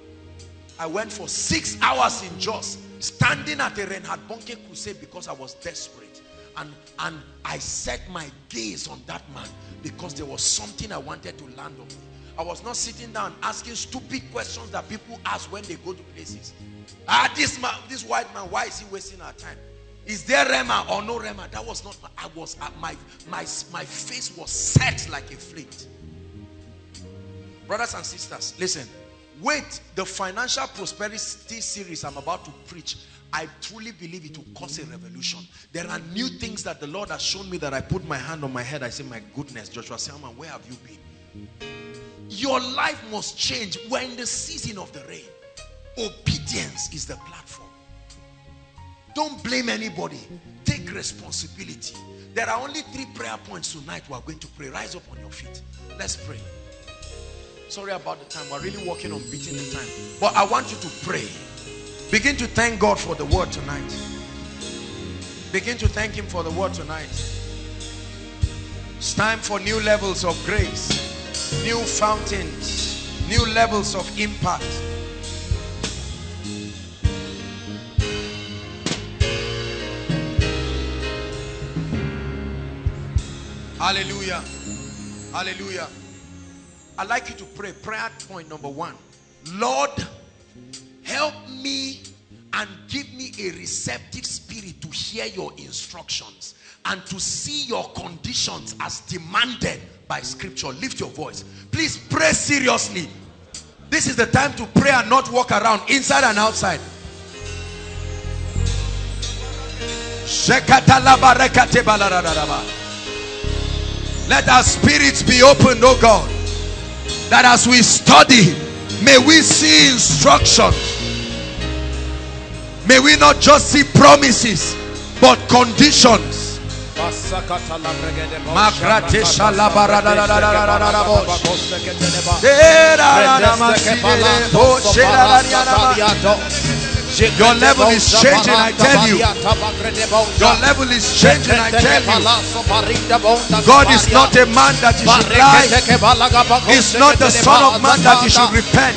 I went for six hours in Jos, standing at a Reinhard Bonnke crusade because I was desperate. And, and I set my gaze on that man because there was something I wanted to land on. Me. I was not sitting down asking stupid questions that people ask when they go to places. Ah, this man, this white man, why is he wasting our time? Is there rhema or no rhema? That was not, I was, uh, my, my, my face was set like a flint. Brothers and sisters, listen. Wait, the financial prosperity series I'm about to preach, I truly believe it will cause a revolution. There are new things that the Lord has shown me that I put my hand on my head. I say, my goodness, Joshua Selman, where have you been? Your life must change. We're in the season of the rain. Obedience is the platform. Don't blame anybody. Take responsibility. There are only three prayer points tonight we are going to pray. Rise up on your feet. Let's pray. Sorry about the time. We're really working on beating the time. But I want you to pray. Begin to thank God for the word tonight. Begin to thank him for the word tonight. It's time for new levels of grace. New fountains. New levels of impact. Hallelujah. Hallelujah. I'd like you to pray. Prayer point number one. Lord, help me and give me a receptive spirit to hear your instructions and to see your conditions as demanded by scripture. Lift your voice. Please pray seriously. This is the time to pray and not walk around inside and outside. Let our spirits be opened, oh God. That as we study, may we see instruction. May we not just see promises, but conditions. Your level is changing, I tell you. Your level is changing, I tell you. God is not a man that he should lie. He's not the son of man that he should repent.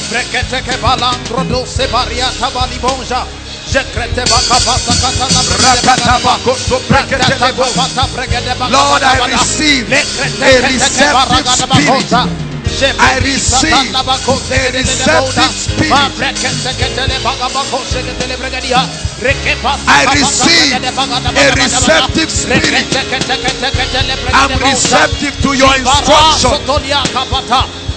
Lord, I receive a receptive spirit I receive a receptive spirit. I receive a receptive spirit. I'm receptive to your instruction.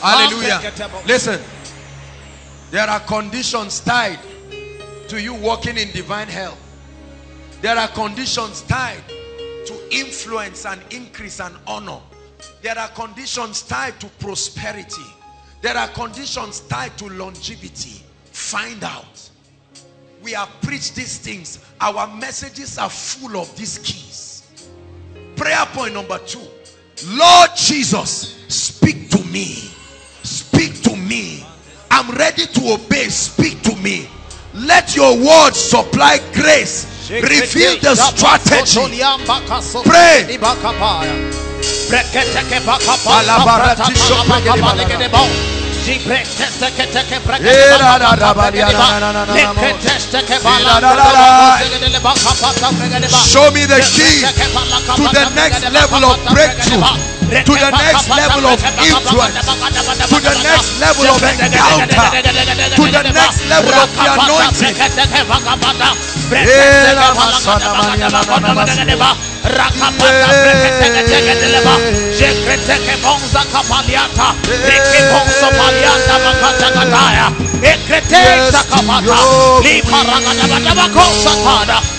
Hallelujah. Listen. There are conditions tied to you walking in divine health. There are conditions tied to influence and increase and honor. There are conditions tied to prosperity. There are conditions tied to longevity. Find out. We have preached these things. Our messages are full of these keys. Prayer point number two. Lord Jesus, speak to me. Me. I'm ready to obey. Speak to me. Let your word supply grace. Reveal the strategy. Pray. Show me the key to the next level of breakthrough, to the next level of influence, to the next level of encounter, to the next level of the anointing. Tada.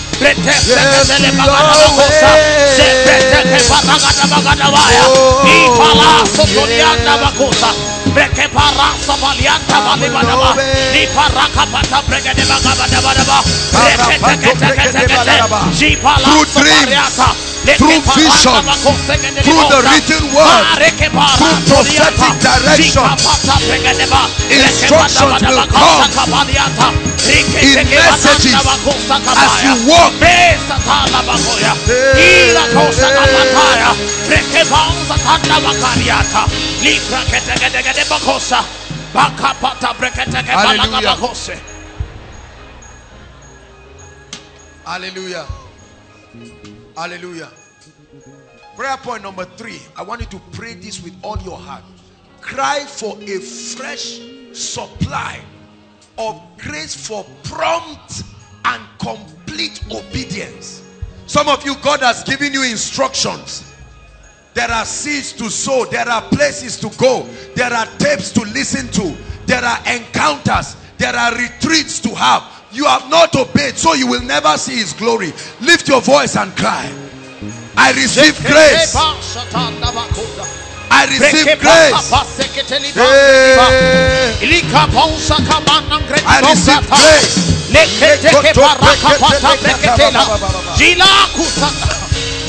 Through dreams. Through visions, through the written word, through prophetic direction, instructions will come in messages as you walk. Hallelujah. Hallelujah. Hallelujah. Prayer point number three. I want you to pray this with all your heart. Cry for a fresh supply of grace for prompt and complete obedience. Some of you, God has given you instructions. There are seeds to sow. There are places to go. There are tapes to listen to. There are encounters. There are retreats to have. You have not obeyed, so you will never see his glory. Lift your voice and cry. I receive grace. I receive grace. I receive grace.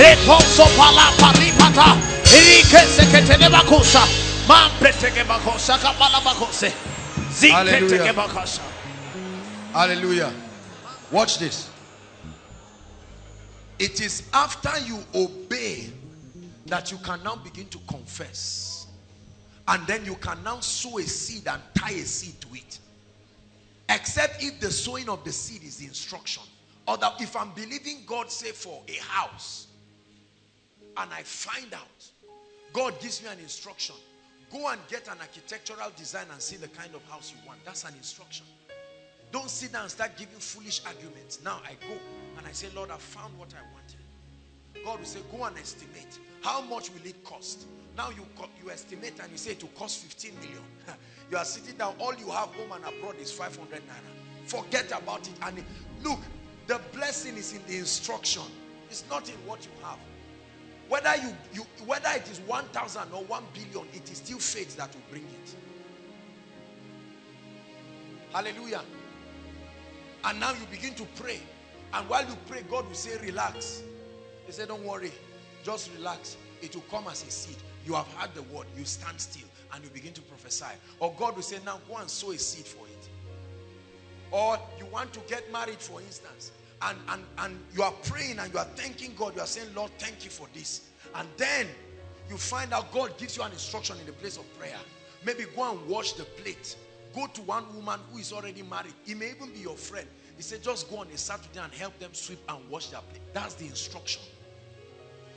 Reposo pala paripata. Erike sekete deba kusa. Mambre teke bakosa kapala bakose. Zike Hallelujah. teke bakasa. Hallelujah. Watch this. It is after you obey that you can now begin to confess. And then you can now sow a seed and tie a seed to it. Except if the sowing of the seed is the instruction. Or that if I'm believing God say for a house and I find out God gives me an instruction. Go and get an architectural design and see the kind of house you want. That's an instruction. Don't sit down and start giving foolish arguments. Now I go and I say, Lord, I found what I wanted. God will say, go and estimate. How much will it cost? Now you, you estimate and you say it will cost 15 million. you are sitting down, all you have home and abroad is 500 naira. Forget about it. And look, the blessing is in the instruction. It's not in what you have. Whether you, you whether it is 1,000 or 1 billion, it is still faith that will bring it. Hallelujah. And now you begin to pray. And while you pray, God will say, relax. He said, don't worry. Just relax. It will come as a seed. You have heard the word. You stand still and you begin to prophesy. Or God will say, now go and sow a seed for it. Or you want to get married, for instance. And, and, and you are praying and you are thanking God. You are saying, Lord, thank you for this. And then you find out God gives you an instruction in the place of prayer. Maybe go and wash the plate. Go to one woman who is already married. It may even be your friend. He said, just go on a Saturday and help them sweep and wash their plate. That's the instruction.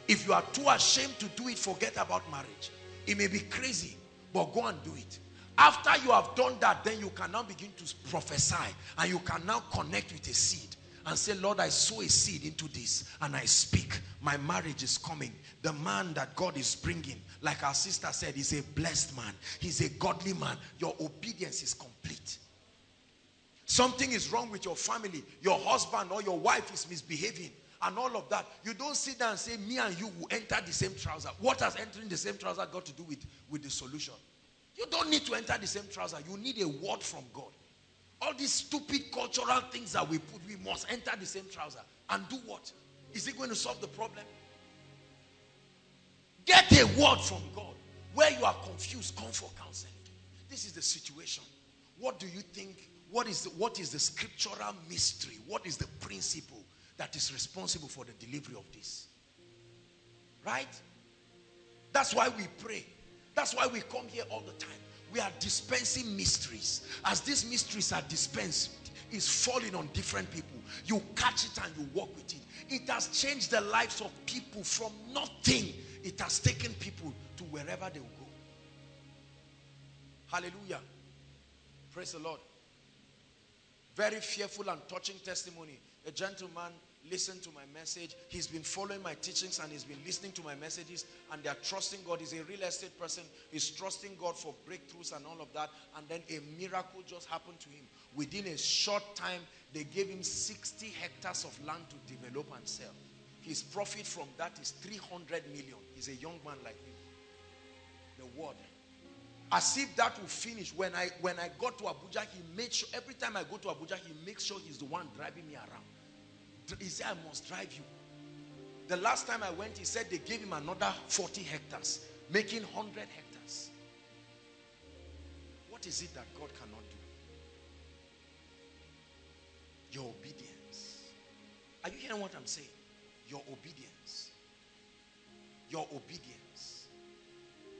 If you are too ashamed to do it, forget about marriage. It may be crazy, but go and do it. After you have done that, then you can now begin to prophesy and you can now connect with a seed and say, Lord, I sow a seed into this and I speak. My marriage is coming. The man that God is bringing, like our sister said, is a blessed man. He's a godly man. Your obedience is complete. Something is wrong with your family. Your husband or your wife is misbehaving and all of that. You don't sit down and say, me and you will enter the same trouser. What has entering the same trouser got to do with, with the solution? You don't need to enter the same trouser. You need a word from God. All these stupid cultural things that we put, we must enter the same trouser. And do what? Is it going to solve the problem? Get a word from God. Where you are confused, come for counseling. This is the situation. What do you think? What is the, what is the scriptural mystery? What is the principle that is responsible for the delivery of this? Right? That's why we pray. That's why we come here all the time. We are dispensing mysteries. As these mysteries are dispensed, is falling on different people. You catch it and you walk with it. It has changed the lives of people from nothing. It has taken people to wherever they will go. Hallelujah. Praise the Lord. Very fearful and touching testimony. A gentleman listened to my message. He's been following my teachings and he's been listening to my messages and they're trusting God. He's a real estate person. He's trusting God for breakthroughs and all of that. And then a miracle just happened to him. Within a short time, they gave him 60 hectares of land to develop and sell. His profit from that is 300 million. He's a young man like me. The word. As if that will finish. When I when I got to Abuja, he made sure every time I go to Abuja, he makes sure he's the one driving me around. He said, I must drive you. The last time I went, he said they gave him another 40 hectares, making 100 hectares. What is it that God cannot do? Your obedience. Are you hearing what I'm saying? Your obedience. Your obedience.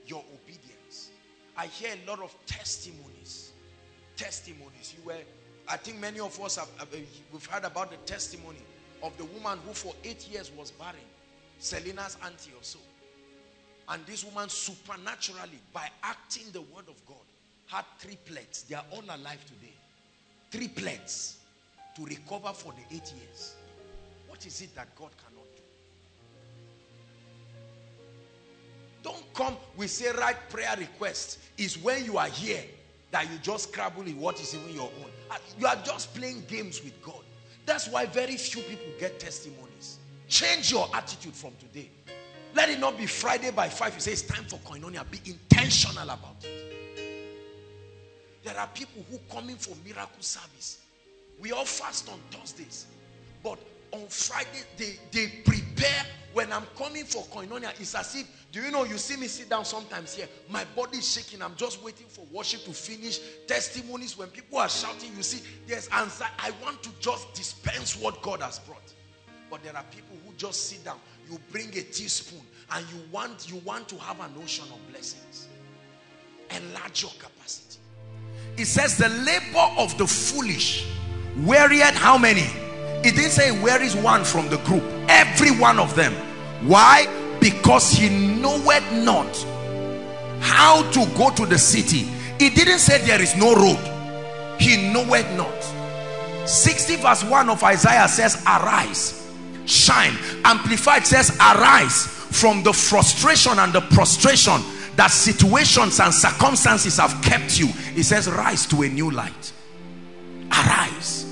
Your obedience. I hear a lot of testimonies. Testimonies. You were, I think many of us have, we've heard about the testimony of the woman who for eight years was barren. Selena's auntie or so. And this woman supernaturally, by acting the word of God, had triplets. They are all alive today. Triplets to recover for the eight years. What is it that God cannot do? Don't come, we say write prayer requests. Is when you are here that you just scrabble in what is even your own. Uh, you are just playing games with God. That's why very few people get testimonies. Change your attitude from today. Let it not be Friday by 5. You say it's time for koinonia. Be intentional about it. There are people who come in for miracle service. We all fast on Thursdays. But on Friday, they, they prepare. When I'm coming for koinonia, it's as if, do you know, you see me sit down sometimes here. My body is shaking. I'm just waiting for worship to finish. Testimonies, when people are shouting, you see, there's answer. I want to just dispense what God has brought. But there are people who just sit down. You bring a teaspoon and you want, you want to have an ocean of blessings. Enlarge your capacity. It says the labor of the foolish wearied how many? It didn't say where is one from the group. Every one of them. Why? Because he knoweth not how to go to the city. It didn't say there is no road. He knoweth not. 60 verse 1 of Isaiah says, Arise, shine. Amplified says, Arise from the frustration and the prostration that situations and circumstances have kept you. He says, Rise to a new light. Arise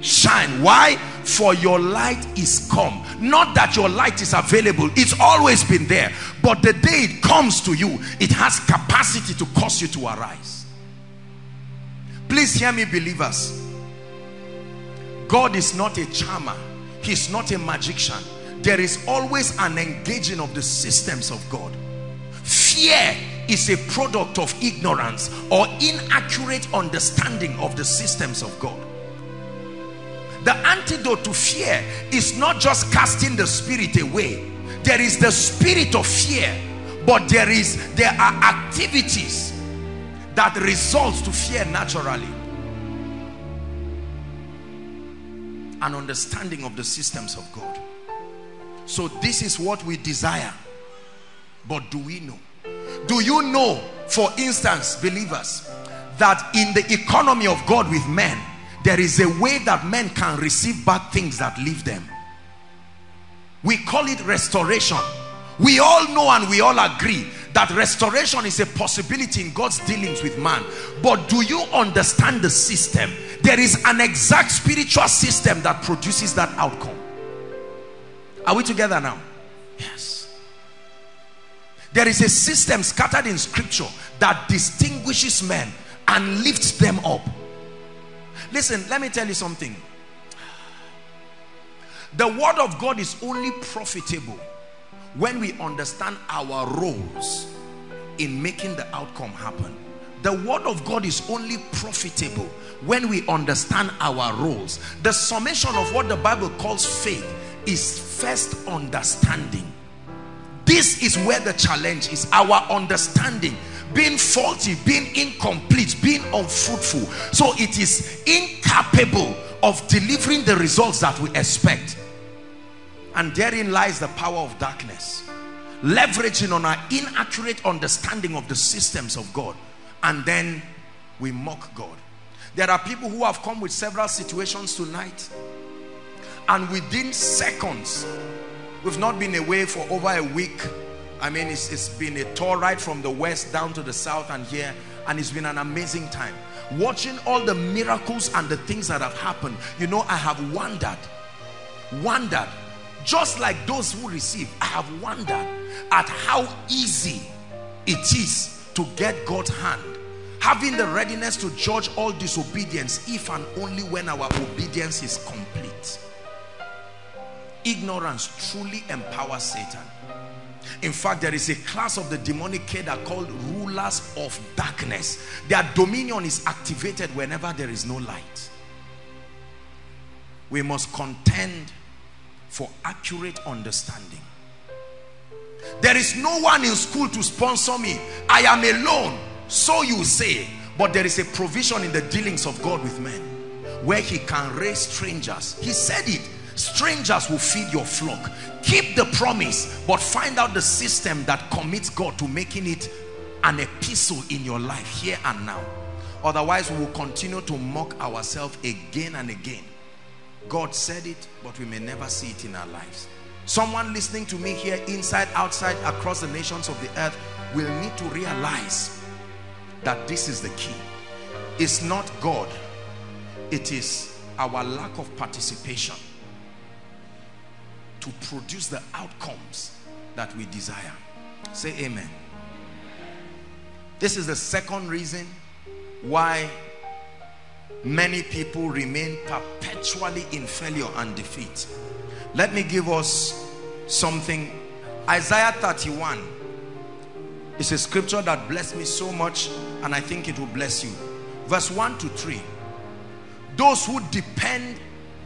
shine. Why? For your light is come. Not that your light is available. It's always been there. But the day it comes to you it has capacity to cause you to arise. Please hear me believers. God is not a charmer. He's not a magician. There is always an engaging of the systems of God. Fear is a product of ignorance or inaccurate understanding of the systems of God the antidote to fear is not just casting the spirit away. There is the spirit of fear, but there is there are activities that results to fear naturally. an understanding of the systems of God. So this is what we desire. But do we know? Do you know, for instance, believers, that in the economy of God with men, there is a way that men can receive bad things that leave them. We call it restoration. We all know and we all agree that restoration is a possibility in God's dealings with man. But do you understand the system? There is an exact spiritual system that produces that outcome. Are we together now? Yes. There is a system scattered in scripture that distinguishes men and lifts them up. Listen, let me tell you something. The word of God is only profitable when we understand our roles in making the outcome happen. The word of God is only profitable when we understand our roles. The summation of what the Bible calls faith is first understanding. This is where the challenge is our understanding being faulty, being incomplete, being unfruitful. So it is incapable of delivering the results that we expect. And therein lies the power of darkness. Leveraging on our inaccurate understanding of the systems of God. And then we mock God. There are people who have come with several situations tonight. And within seconds, we've not been away for over a week. I mean, it's, it's been a tour right from the west down to the south and here. And it's been an amazing time. Watching all the miracles and the things that have happened. You know, I have wondered. Wondered just like those who receive I have wondered at how easy it is to get God's hand having the readiness to judge all disobedience if and only when our obedience is complete ignorance truly empowers Satan in fact there is a class of the demonic cadre called rulers of darkness their dominion is activated whenever there is no light we must contend for accurate understanding. There is no one in school to sponsor me. I am alone. So you say. But there is a provision in the dealings of God with men. Where he can raise strangers. He said it. Strangers will feed your flock. Keep the promise. But find out the system that commits God to making it an epistle in your life here and now. Otherwise we will continue to mock ourselves again and again God said it, but we may never see it in our lives. Someone listening to me here, inside, outside, across the nations of the earth, will need to realize that this is the key. It's not God, it is our lack of participation to produce the outcomes that we desire. Say amen. This is the second reason why many people remain perpetually in failure and defeat let me give us something isaiah 31 is a scripture that blessed me so much and i think it will bless you verse 1 to 3 those who depend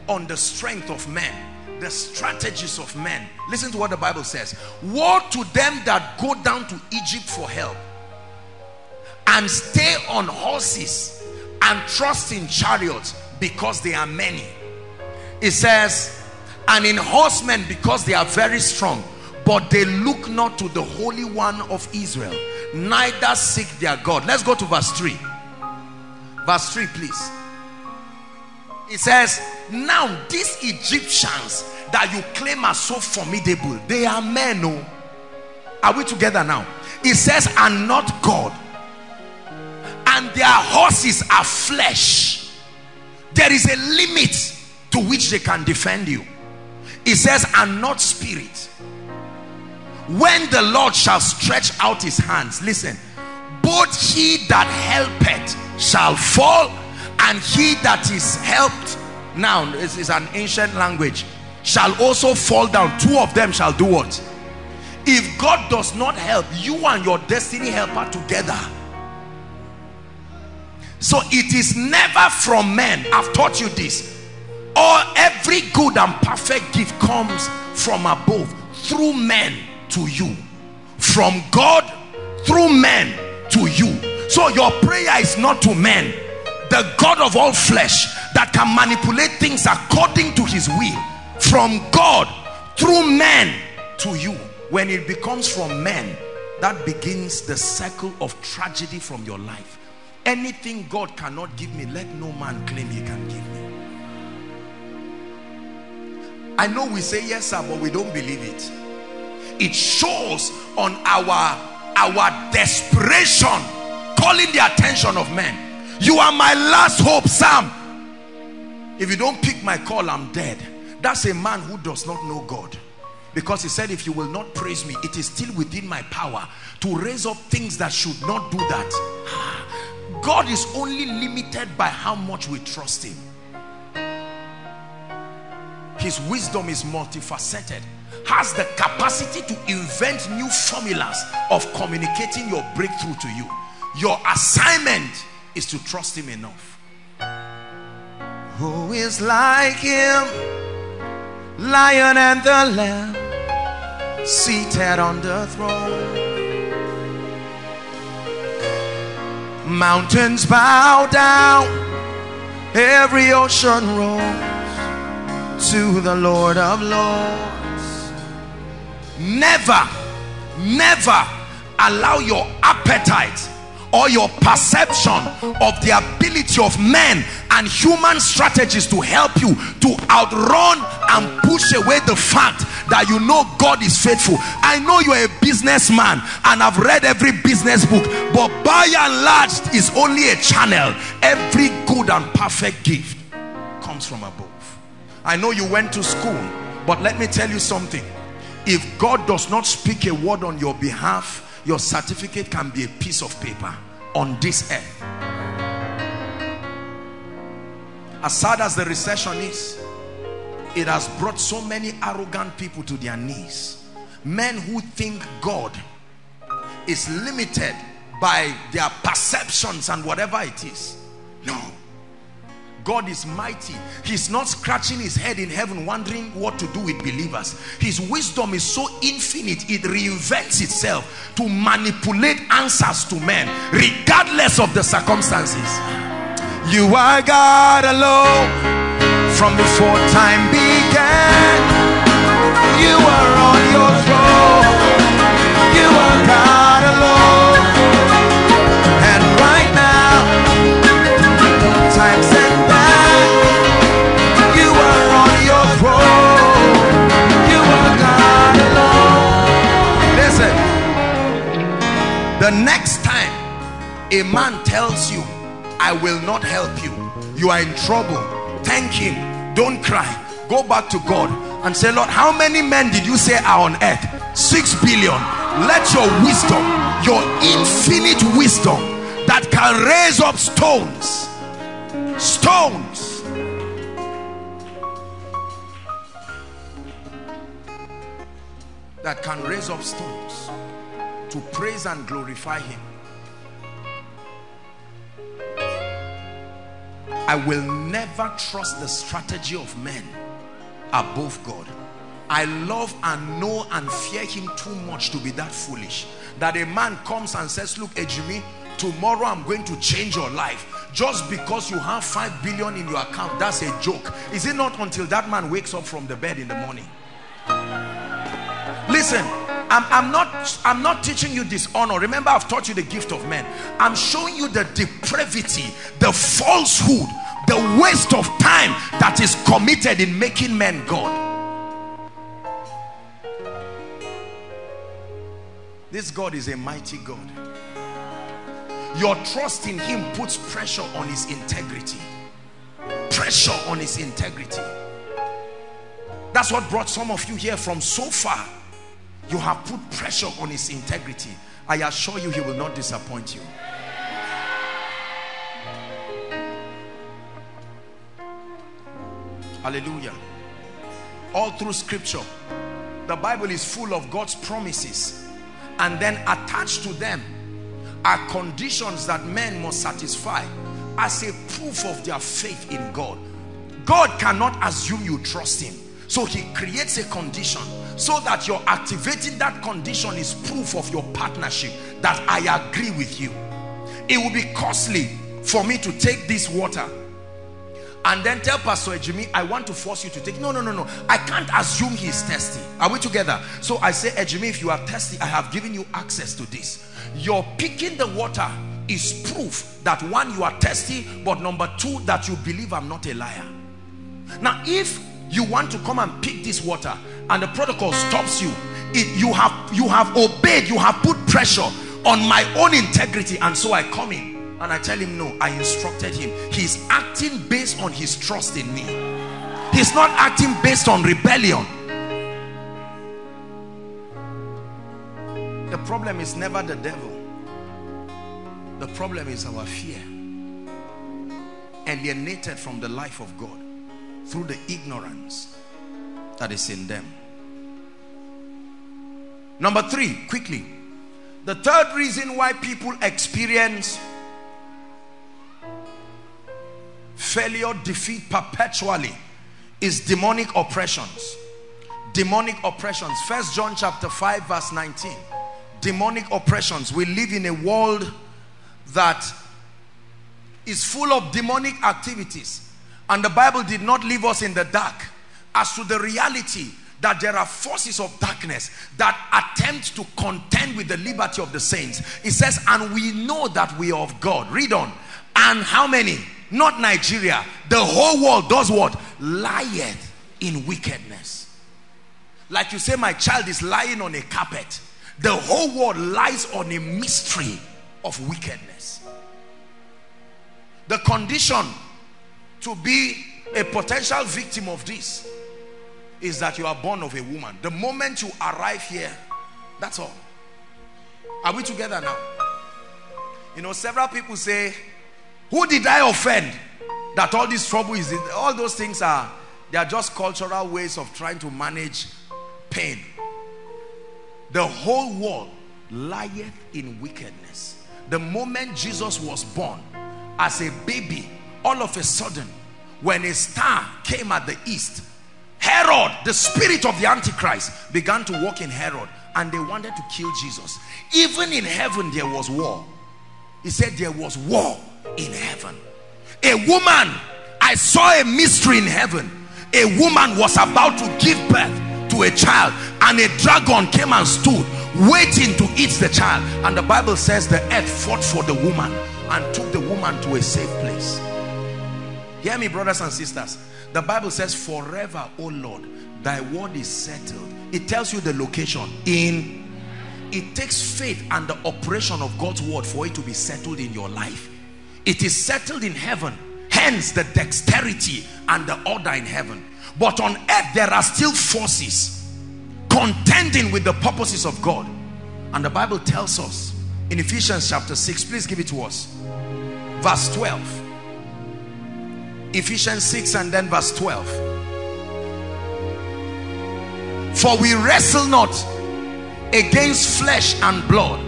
on the strength of men the strategies of men. Listen to what the bible says. Woe to them that go down to egypt for help and stay on horses and trust in chariots because they are many. It says and in horsemen because they are very strong but they look not to the holy one of israel neither seek their god. Let's go to verse 3 verse 3 please it says now these egyptians that you claim are so formidable they are men oh. Are we together now? It says and not god. And their horses are flesh. There is a limit to which they can defend you. It says and not spirit. When the lord shall stretch out his hands listen both he that helpeth shall fall and he that is helped now this is an ancient language shall also fall down. Two of them shall do what? If god does not help you and your destiny helper together so it is never from men. I've taught you this. All every good and perfect gift comes from above through men to you. From god through men to you. So your prayer is not to men the god of all flesh that can manipulate things according to his will from God through men to you. When it becomes from men that begins the cycle of tragedy from your life. Anything God cannot give me let no man claim he can give me. I know we say yes sir but we don't believe it. It shows on our our desperation calling the attention of men you are my last hope Sam. If you don't pick my call I'm dead. That's a man who does not know God. Because he said if you will not praise me it is still within my power to raise up things that should not do that. God is only limited by how much we trust him. His wisdom is multifaceted has the capacity to invent new formulas of communicating your breakthrough to you. Your assignment is to trust him enough. Who is like him? Lion and the lamb seated on the throne. Mountains bow down every ocean rolls to the Lord of Lords. Never never allow your appetite or your perception of the ability of men and human strategies to help you to outrun and push away the fact that you know God is faithful. I know you're a businessman and I've read every business book, but by and large is only a channel. Every good and perfect gift comes from above. I know you went to school, but let me tell you something. If God does not speak a word on your behalf, your certificate can be a piece of paper on this earth. As sad as the recession is it has brought so many arrogant people to their knees. Men who think God is limited by their perceptions and whatever it is. No God is mighty. He's not scratching his head in heaven wondering what to do with believers. His wisdom is so infinite, it reinvents itself to manipulate answers to men, regardless of the circumstances. You are God alone from before time began. You are on your throne. I will not help you, you are in trouble, thank him, don't cry, go back to God and say, Lord, how many men did you say are on earth? Six billion. Let your wisdom, your infinite wisdom that can raise up stones, stones. That can raise up stones to praise and glorify him. I will never trust the strategy of men above God. I love and know and fear him too much to be that foolish. That a man comes and says, look, Ejimi, tomorrow I'm going to change your life. Just because you have five billion in your account, that's a joke. Is it not until that man wakes up from the bed in the morning? Listen, I'm, I'm, not I'm not teaching you dishonor. Remember, I've taught you the gift of men. I'm showing you the depravity, the falsehood, the waste of time that is committed in making men God. This God is a mighty God. Your trust in him puts pressure on his integrity. Pressure on his integrity. That's what brought some of you here from so far. You have put pressure on his integrity. I assure you he will not disappoint you. Hallelujah. All through scripture, the Bible is full of God's promises. And then attached to them are conditions that men must satisfy as a proof of their faith in God. God cannot assume you trust him. So he creates a condition so that you're activating that condition is proof of your partnership that I agree with you. It will be costly for me to take this water and then tell Pastor Ejimi, I want to force you to take. No, no, no, no. I can't assume he's thirsty. Are we together? So I say, Ejimi, if you are thirsty, I have given you access to this. Your picking the water is proof that one, you are thirsty, but number two, that you believe I'm not a liar. Now, if you want to come and pick this water and the protocol stops you, it, you have you have obeyed, you have put pressure on my own integrity, and so I come in and I tell him no I instructed him. He's acting based on his trust in me. He's not acting based on rebellion. The problem is never the devil. The problem is our fear alienated from the life of God through the ignorance that is in them number three quickly the third reason why people experience failure, defeat perpetually is demonic oppressions. Demonic oppressions. First John chapter 5 verse 19. Demonic oppressions. We live in a world that is full of demonic activities. And the Bible did not leave us in the dark as to the reality that there are forces of darkness that attempt to contend with the liberty of the saints. It says, and we know that we are of God. Read on. And how many? not Nigeria. The whole world does what? Lieth in wickedness. Like you say, my child is lying on a carpet. The whole world lies on a mystery of wickedness. The condition to be a potential victim of this is that you are born of a woman. The moment you arrive here, that's all. Are we together now? You know, several people say, who did I offend? That all this trouble is, in all those things are, they are just cultural ways of trying to manage pain. The whole world lieth in wickedness. The moment Jesus was born, as a baby, all of a sudden, when a star came at the east, Herod, the spirit of the Antichrist, began to walk in Herod and they wanted to kill Jesus. Even in heaven, there was war. He said there was war in heaven. A woman, I saw a mystery in heaven. A woman was about to give birth to a child and a dragon came and stood waiting to eat the child. And the Bible says the earth fought for the woman and took the woman to a safe place. Hear me brothers and sisters. The Bible says forever, O Lord, thy word is settled. It tells you the location in it takes faith and the operation of God's word for it to be settled in your life. It is settled in heaven hence the dexterity and the order in heaven. But on earth there are still forces contending with the purposes of God. And the Bible tells us in Ephesians chapter 6 please give it to us. Verse 12 Ephesians 6 and then verse 12 for we wrestle not against flesh and blood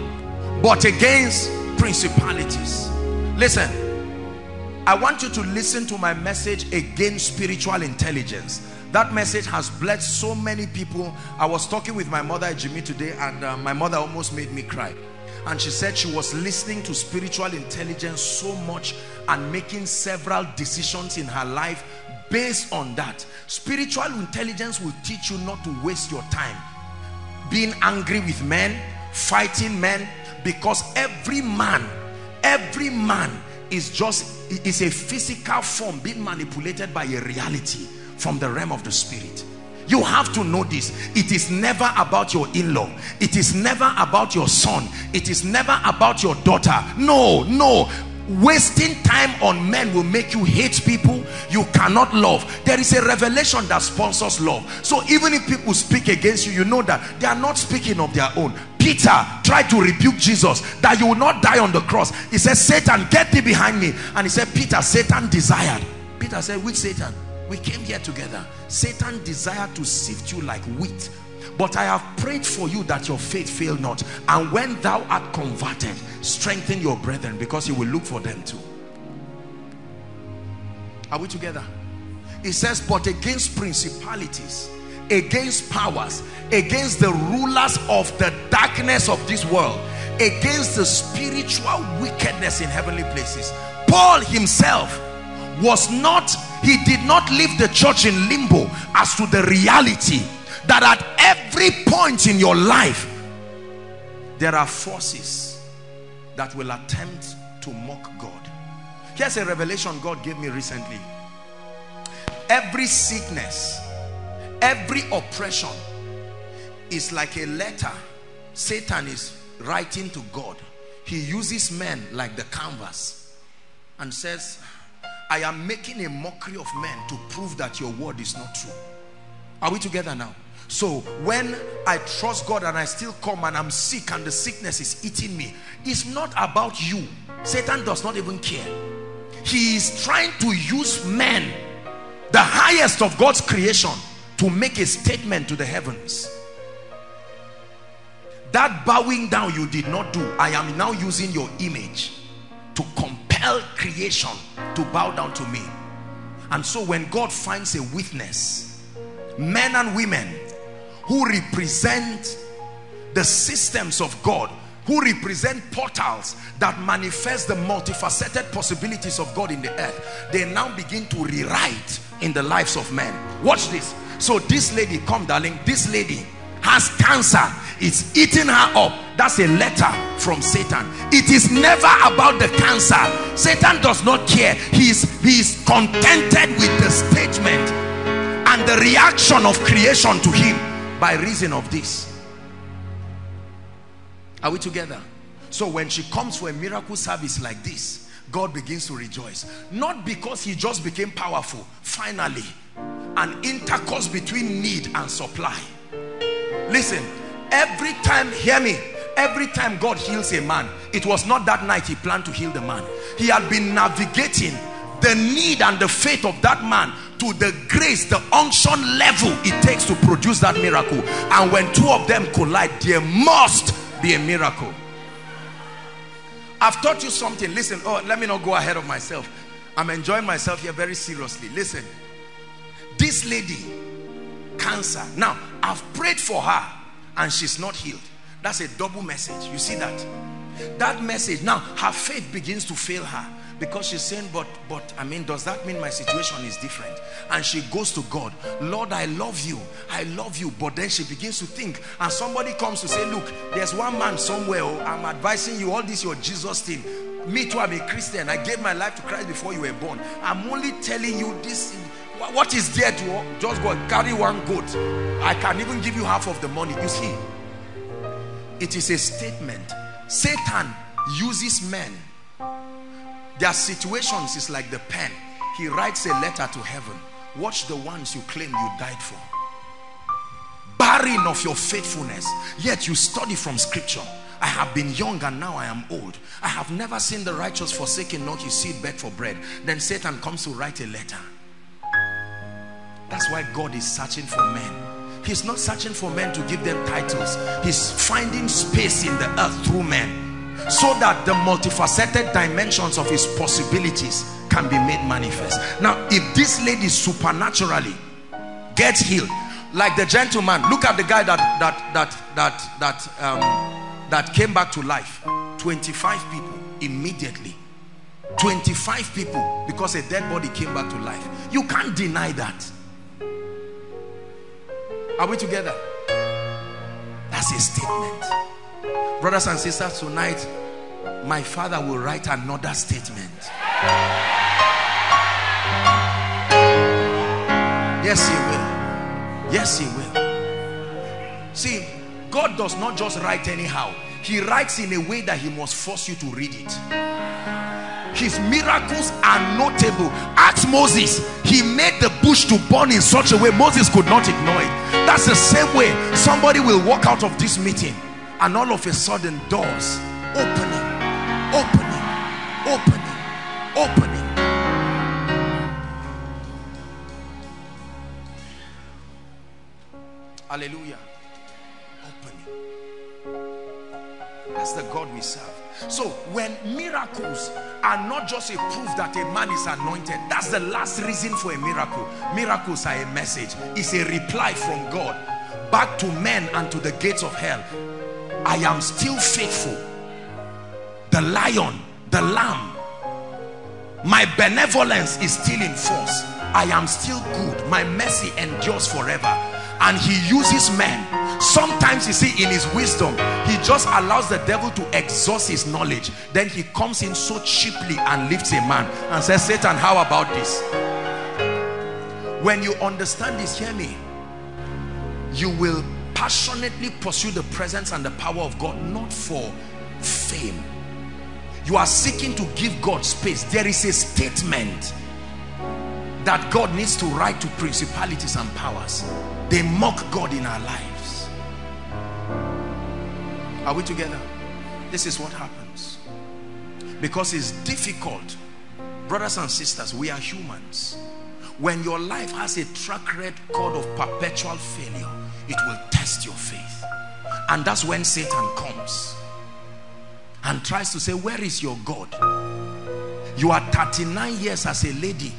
but against principalities. Listen I want you to listen to my message against spiritual intelligence. That message has blessed so many people. I was talking with my mother Jimmy today and uh, my mother almost made me cry and she said she was listening to spiritual intelligence so much and making several decisions in her life based on that. Spiritual intelligence will teach you not to waste your time being angry with men fighting men because every man every man is just is a physical form being manipulated by a reality from the realm of the spirit you have to know this. It is never about your in-law. It is never about your son. It is never about your daughter. No no. Wasting time on men will make you hate people you cannot love. There is a revelation that sponsors love. So even if people speak against you you know that they are not speaking of their own. Peter tried to rebuke jesus that you will not die on the cross. He said satan get thee behind me. And he said peter satan desired. Peter said which satan we came here together. Satan desired to sift you like wheat. But I have prayed for you that your faith fail not. And when thou art converted strengthen your brethren because you will look for them too. Are we together? It says but against principalities against powers against the rulers of the darkness of this world against the spiritual wickedness in heavenly places Paul himself was not he did not leave the church in limbo as to the reality that at every point in your life there are forces that will attempt to mock God. Here's a revelation God gave me recently. Every sickness every oppression is like a letter Satan is writing to God. He uses men like the canvas and says I am making a mockery of men to prove that your word is not true. Are we together now? So when I trust God and I still come and I'm sick and the sickness is eating me it's not about you. Satan does not even care. He is trying to use men the highest of God's creation to make a statement to the heavens. That bowing down you did not do I am now using your image to compel creation to bow down to me. And so when God finds a witness men and women who represent the systems of God who represent portals that manifest the multifaceted possibilities of God in the earth they now begin to rewrite in the lives of men. Watch this. So this lady come darling this lady has cancer it's eating her up. That's a letter from satan. It is never about the cancer. Satan does not care. He's he's contented with the statement and the reaction of creation to him by reason of this. Are we together? So when she comes for a miracle service like this god begins to rejoice. Not because he just became powerful finally an intercourse between need and supply listen every time hear me every time God heals a man it was not that night he planned to heal the man. He had been navigating the need and the faith of that man to the grace the unction level it takes to produce that miracle. And when two of them collide there must be a miracle. I've taught you something. Listen oh let me not go ahead of myself. I'm enjoying myself here very seriously. Listen. This lady cancer. Now I've prayed for her and she's not healed. That's a double message. You see that? That message now her faith begins to fail her because she's saying but but I mean does that mean my situation is different? And she goes to God Lord I love you. I love you. But then she begins to think and somebody comes to say look there's one man somewhere oh, I'm advising you all this your Jesus thing. Me too I'm a Christian. I gave my life to Christ before you were born. I'm only telling you this what is there to just go and carry one goat? I can even give you half of the money. You see it is a statement. Satan uses men. Their situations is like the pen. He writes a letter to heaven. Watch the ones you claim you died for. Barren of your faithfulness yet you study from scripture. I have been young and now I am old. I have never seen the righteous forsaken nor his seed beg for bread. Then Satan comes to write a letter that's why God is searching for men. He's not searching for men to give them titles. He's finding space in the earth through men so that the multifaceted dimensions of his possibilities can be made manifest. Now, if this lady supernaturally gets healed, like the gentleman, look at the guy that that that that that um, that came back to life. 25 people immediately. 25 people because a dead body came back to life. You can't deny that. Are we together? That's a statement. Brothers and sisters, tonight, my father will write another statement. Yes, he will. Yes, he will. See, God does not just write anyhow. He writes in a way that he must force you to read it. His miracles are notable. Ask Moses he made the bush to burn in such a way Moses could not ignore it. That's the same way somebody will walk out of this meeting and all of a sudden doors opening opening opening opening. Hallelujah that's the God we serve so when miracles are not just a proof that a man is anointed, that's the last reason for a miracle. Miracles are a message. It's a reply from God back to men and to the gates of hell. I am still faithful. The lion, the lamb, my benevolence is still in force. I am still good. My mercy endures forever. And he uses men. Sometimes you see in his wisdom, he just allows the devil to exhaust his knowledge. Then he comes in so cheaply and lifts a man and says, Satan, how about this? When you understand this, hear me. You will passionately pursue the presence and the power of God, not for fame. You are seeking to give God space. There is a statement that God needs to write to principalities and powers. They mock God in our lives. Are we together? This is what happens. Because it's difficult. Brothers and sisters, we are humans. When your life has a track record of perpetual failure, it will test your faith. And that's when Satan comes and tries to say, where is your God? You are 39 years as a lady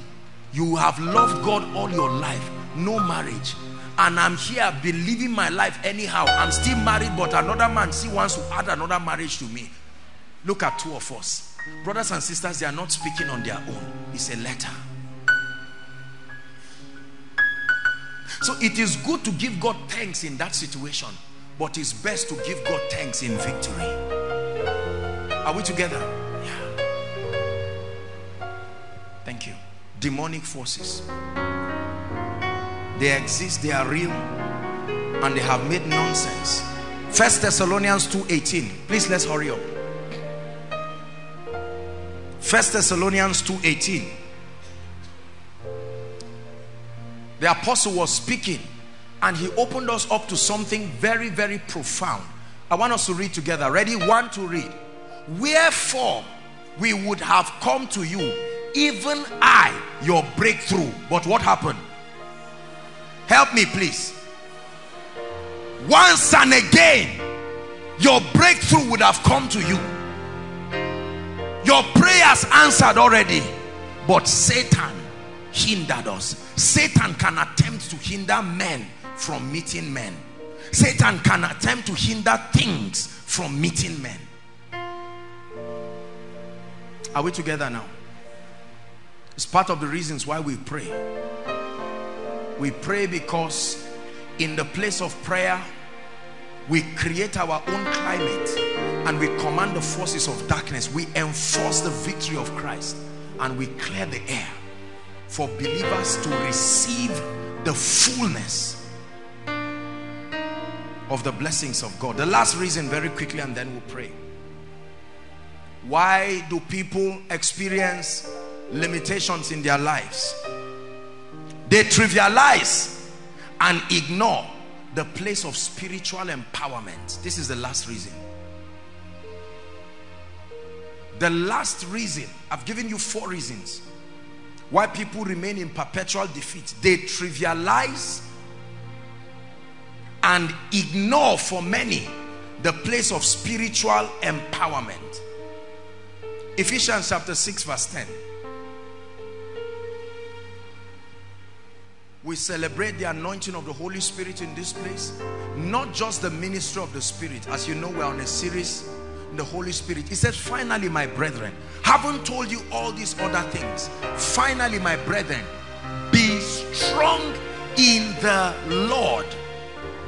you have loved God all your life. No marriage. And I'm here believing my life anyhow. I'm still married, but another man still wants to add another marriage to me. Look at two of us. Brothers and sisters, they are not speaking on their own. It's a letter. So it is good to give God thanks in that situation, but it's best to give God thanks in victory. Are we together? Yeah. Thank you demonic forces they exist they are real and they have made nonsense first thessalonians 2:18. please let's hurry up first thessalonians 2:18. the apostle was speaking and he opened us up to something very very profound i want us to read together ready one to read wherefore we would have come to you even I, your breakthrough. But what happened? Help me, please. Once and again, your breakthrough would have come to you. Your prayers answered already, but Satan hindered us. Satan can attempt to hinder men from meeting men. Satan can attempt to hinder things from meeting men. Are we together now? It's part of the reasons why we pray. We pray because in the place of prayer, we create our own climate and we command the forces of darkness. We enforce the victory of Christ and we clear the air for believers to receive the fullness of the blessings of God. The last reason very quickly and then we'll pray. Why do people experience limitations in their lives they trivialize and ignore the place of spiritual empowerment. This is the last reason. The last reason I've given you four reasons why people remain in perpetual defeat. They trivialize and ignore for many the place of spiritual empowerment. Ephesians chapter 6 verse 10 we celebrate the anointing of the Holy Spirit in this place. Not just the ministry of the Spirit. As you know we're on a series the Holy Spirit. He says finally my brethren. Haven't told you all these other things. Finally my brethren be strong in the Lord.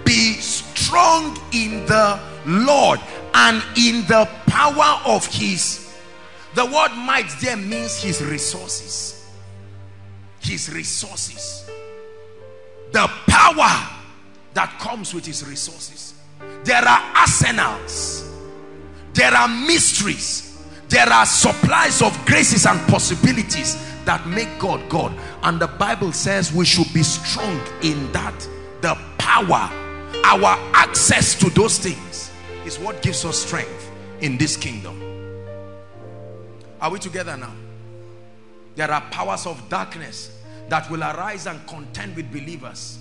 Be strong in the Lord and in the power of his. The word might there means his resources. His resources the power that comes with his resources. There are arsenals. There are mysteries. There are supplies of graces and possibilities that make God God. And the Bible says we should be strong in that. The power our access to those things is what gives us strength in this kingdom. Are we together now? There are powers of darkness that will arise and contend with believers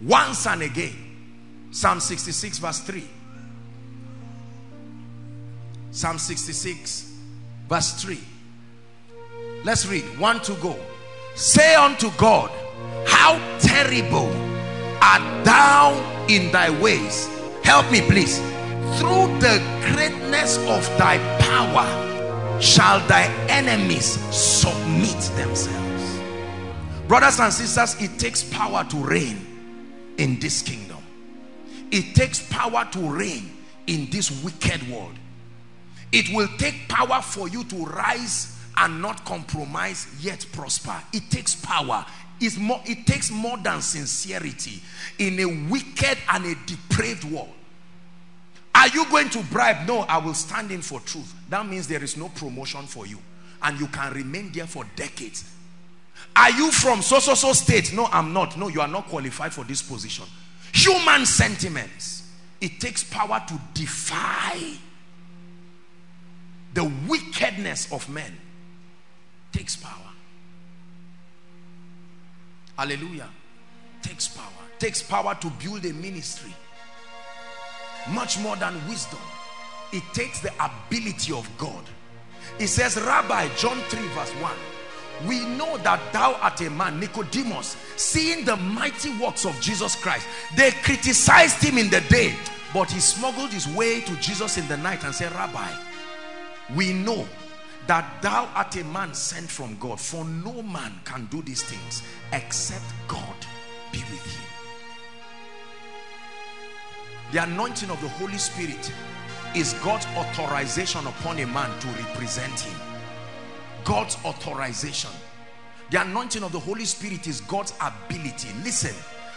once and again. Psalm 66 verse 3 Psalm 66 verse 3 let's read. One to go. Say unto God how terrible art thou in thy ways. Help me please. Through the greatness of thy power shall thy enemies submit themselves Brothers and sisters, it takes power to reign in this kingdom. It takes power to reign in this wicked world. It will take power for you to rise and not compromise yet prosper. It takes power. It's more, it takes more than sincerity in a wicked and a depraved world. Are you going to bribe? No, I will stand in for truth. That means there is no promotion for you. And you can remain there for decades. Are you from so so so state? No, I'm not. No, you are not qualified for this position. Human sentiments. It takes power to defy the wickedness of men. It takes power. Hallelujah. It takes power. It takes power to build a ministry. Much more than wisdom. It takes the ability of God. It says, Rabbi, John 3 verse 1 we know that thou art a man Nicodemus seeing the mighty works of Jesus Christ they criticized him in the day but he smuggled his way to Jesus in the night and said Rabbi we know that thou art a man sent from God for no man can do these things except God be with him the anointing of the Holy Spirit is God's authorization upon a man to represent him God's authorization. The anointing of the Holy Spirit is God's ability. Listen,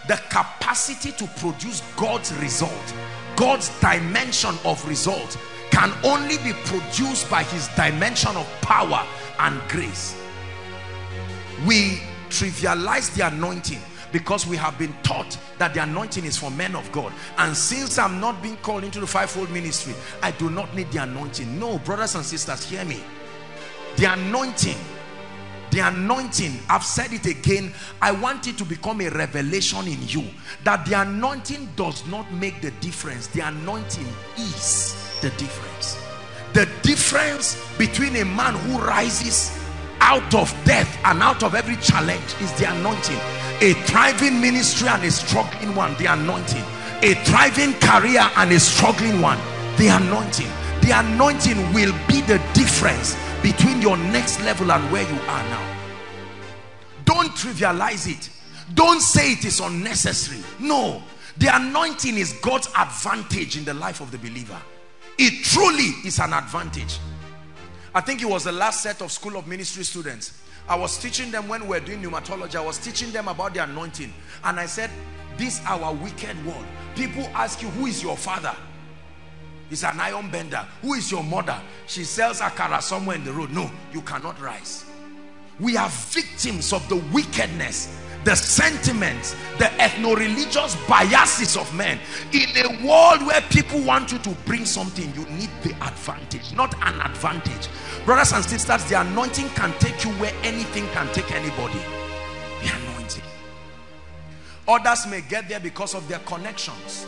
the capacity to produce God's result, God's dimension of result can only be produced by his dimension of power and grace. We trivialize the anointing because we have been taught that the anointing is for men of God. And since I'm not being called into the fivefold ministry, I do not need the anointing. No, brothers and sisters, hear me the anointing the anointing i've said it again i want it to become a revelation in you that the anointing does not make the difference the anointing is the difference the difference between a man who rises out of death and out of every challenge is the anointing. A thriving ministry and a struggling one the anointing. A thriving career and a struggling one the anointing. The anointing will be the difference between your next level and where you are now. Don't trivialize it. Don't say it is unnecessary. No. The anointing is God's advantage in the life of the believer. It truly is an advantage I think it was the last set of school of ministry students I was teaching them when we were doing pneumatology I was teaching them about the anointing and I said this our wicked world people ask you who is your father He's an iron bender. Who is your mother? She sells akara somewhere in the road. No, you cannot rise. We are victims of the wickedness, the sentiments, the ethno-religious biases of men. In a world where people want you to bring something, you need the advantage, not an advantage. Brothers and sisters, the anointing can take you where anything can take anybody. The anointing. Others may get there because of their connections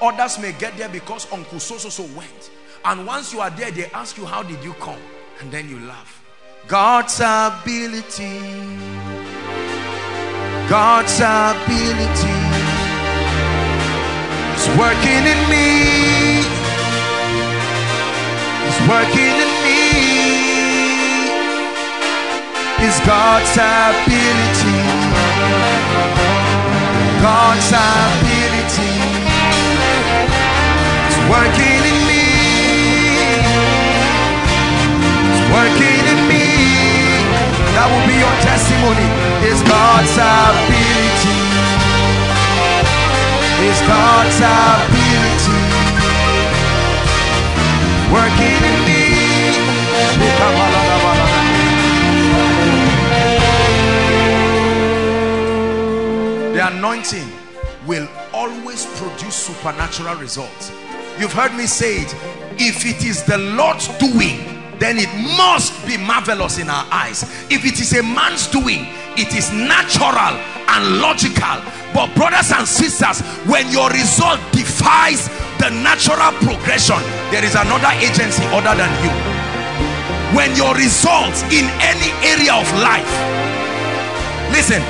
Others may get there because Uncle so-so-so went. And once you are there, they ask you, how did you come? And then you laugh. God's ability. God's ability is working in me. Is working in Is God's ability. God's ability working in me. It's working in me. That will be your testimony. Is God's ability. Is God's ability working in me. Anointing will always produce supernatural results You've heard me say it. If it is the Lord's doing, then it must be marvelous in our eyes. If it is a man's doing, it is natural and logical. But brothers and sisters, when your result defies the natural progression, there is another agency other than you. When your results in any area of life, listen,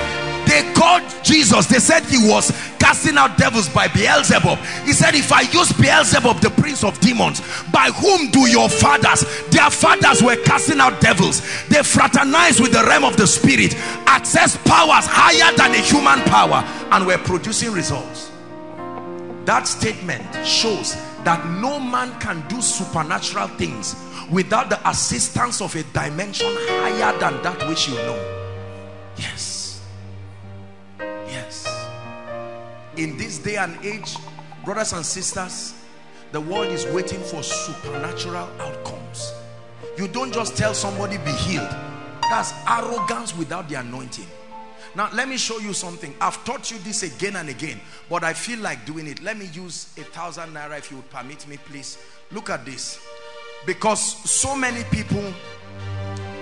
they called Jesus, they said he was casting out devils by Beelzebub. He said, if I use Beelzebub, the prince of demons, by whom do your fathers, their fathers were casting out devils. They fraternized with the realm of the spirit, access powers higher than a human power, and were producing results. That statement shows that no man can do supernatural things without the assistance of a dimension higher than that which you know. Yes. Yes. In this day and age, brothers and sisters, the world is waiting for supernatural outcomes. You don't just tell somebody be healed. That's arrogance without the anointing. Now, let me show you something. I've taught you this again and again, but I feel like doing it. Let me use a thousand naira if you would permit me, please. Look at this. Because so many people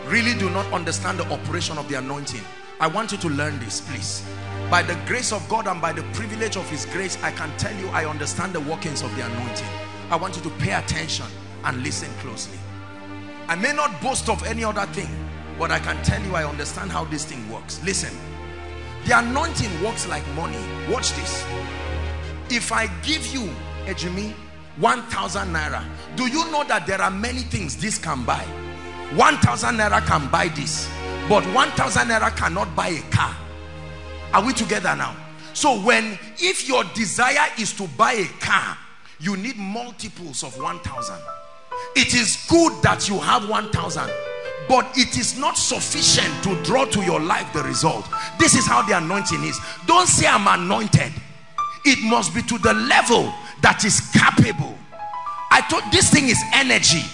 really do not understand the operation of the anointing. I want you to learn this, please. By the grace of God and by the privilege of His grace, I can tell you I understand the workings of the anointing. I want you to pay attention and listen closely. I may not boast of any other thing, but I can tell you I understand how this thing works. Listen, the anointing works like money. Watch this. If I give you, Ejimi, 1,000 naira, do you know that there are many things this can buy? 1,000 naira can buy this, but 1,000 naira cannot buy a car. Are we together now? So when, if your desire is to buy a car, you need multiples of 1,000. It is good that you have 1,000 but it is not sufficient to draw to your life the result. This is how the anointing is. Don't say i'm anointed. It must be to the level that is capable. I thought this thing is energy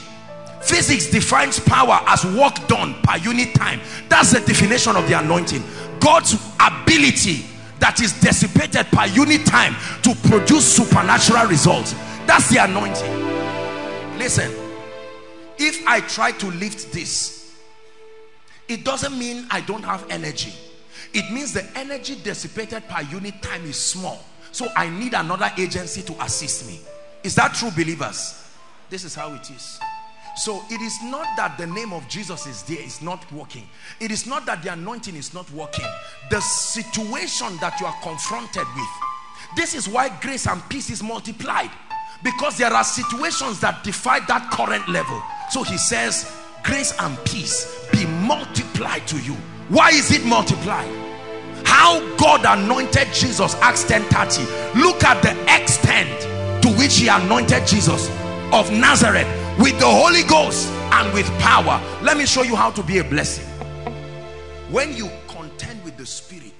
physics defines power as work done per unit time that's the definition of the anointing god's ability that is dissipated per unit time to produce supernatural results that's the anointing listen if i try to lift this it doesn't mean I don't have energy. It means the energy dissipated per unit time is small. So I need another agency to assist me. Is that true, believers? This is how it is. So it is not that the name of Jesus is there, is not working. It is not that the anointing is not working. The situation that you are confronted with. This is why grace and peace is multiplied. Because there are situations that defy that current level. So he says, grace and peace be multiplied to you why is it multiplied how God anointed Jesus Acts 10 30 look at the extent to which he anointed Jesus of Nazareth with the Holy Ghost and with power. Let me show you how to be a blessing. When you contend with the spirit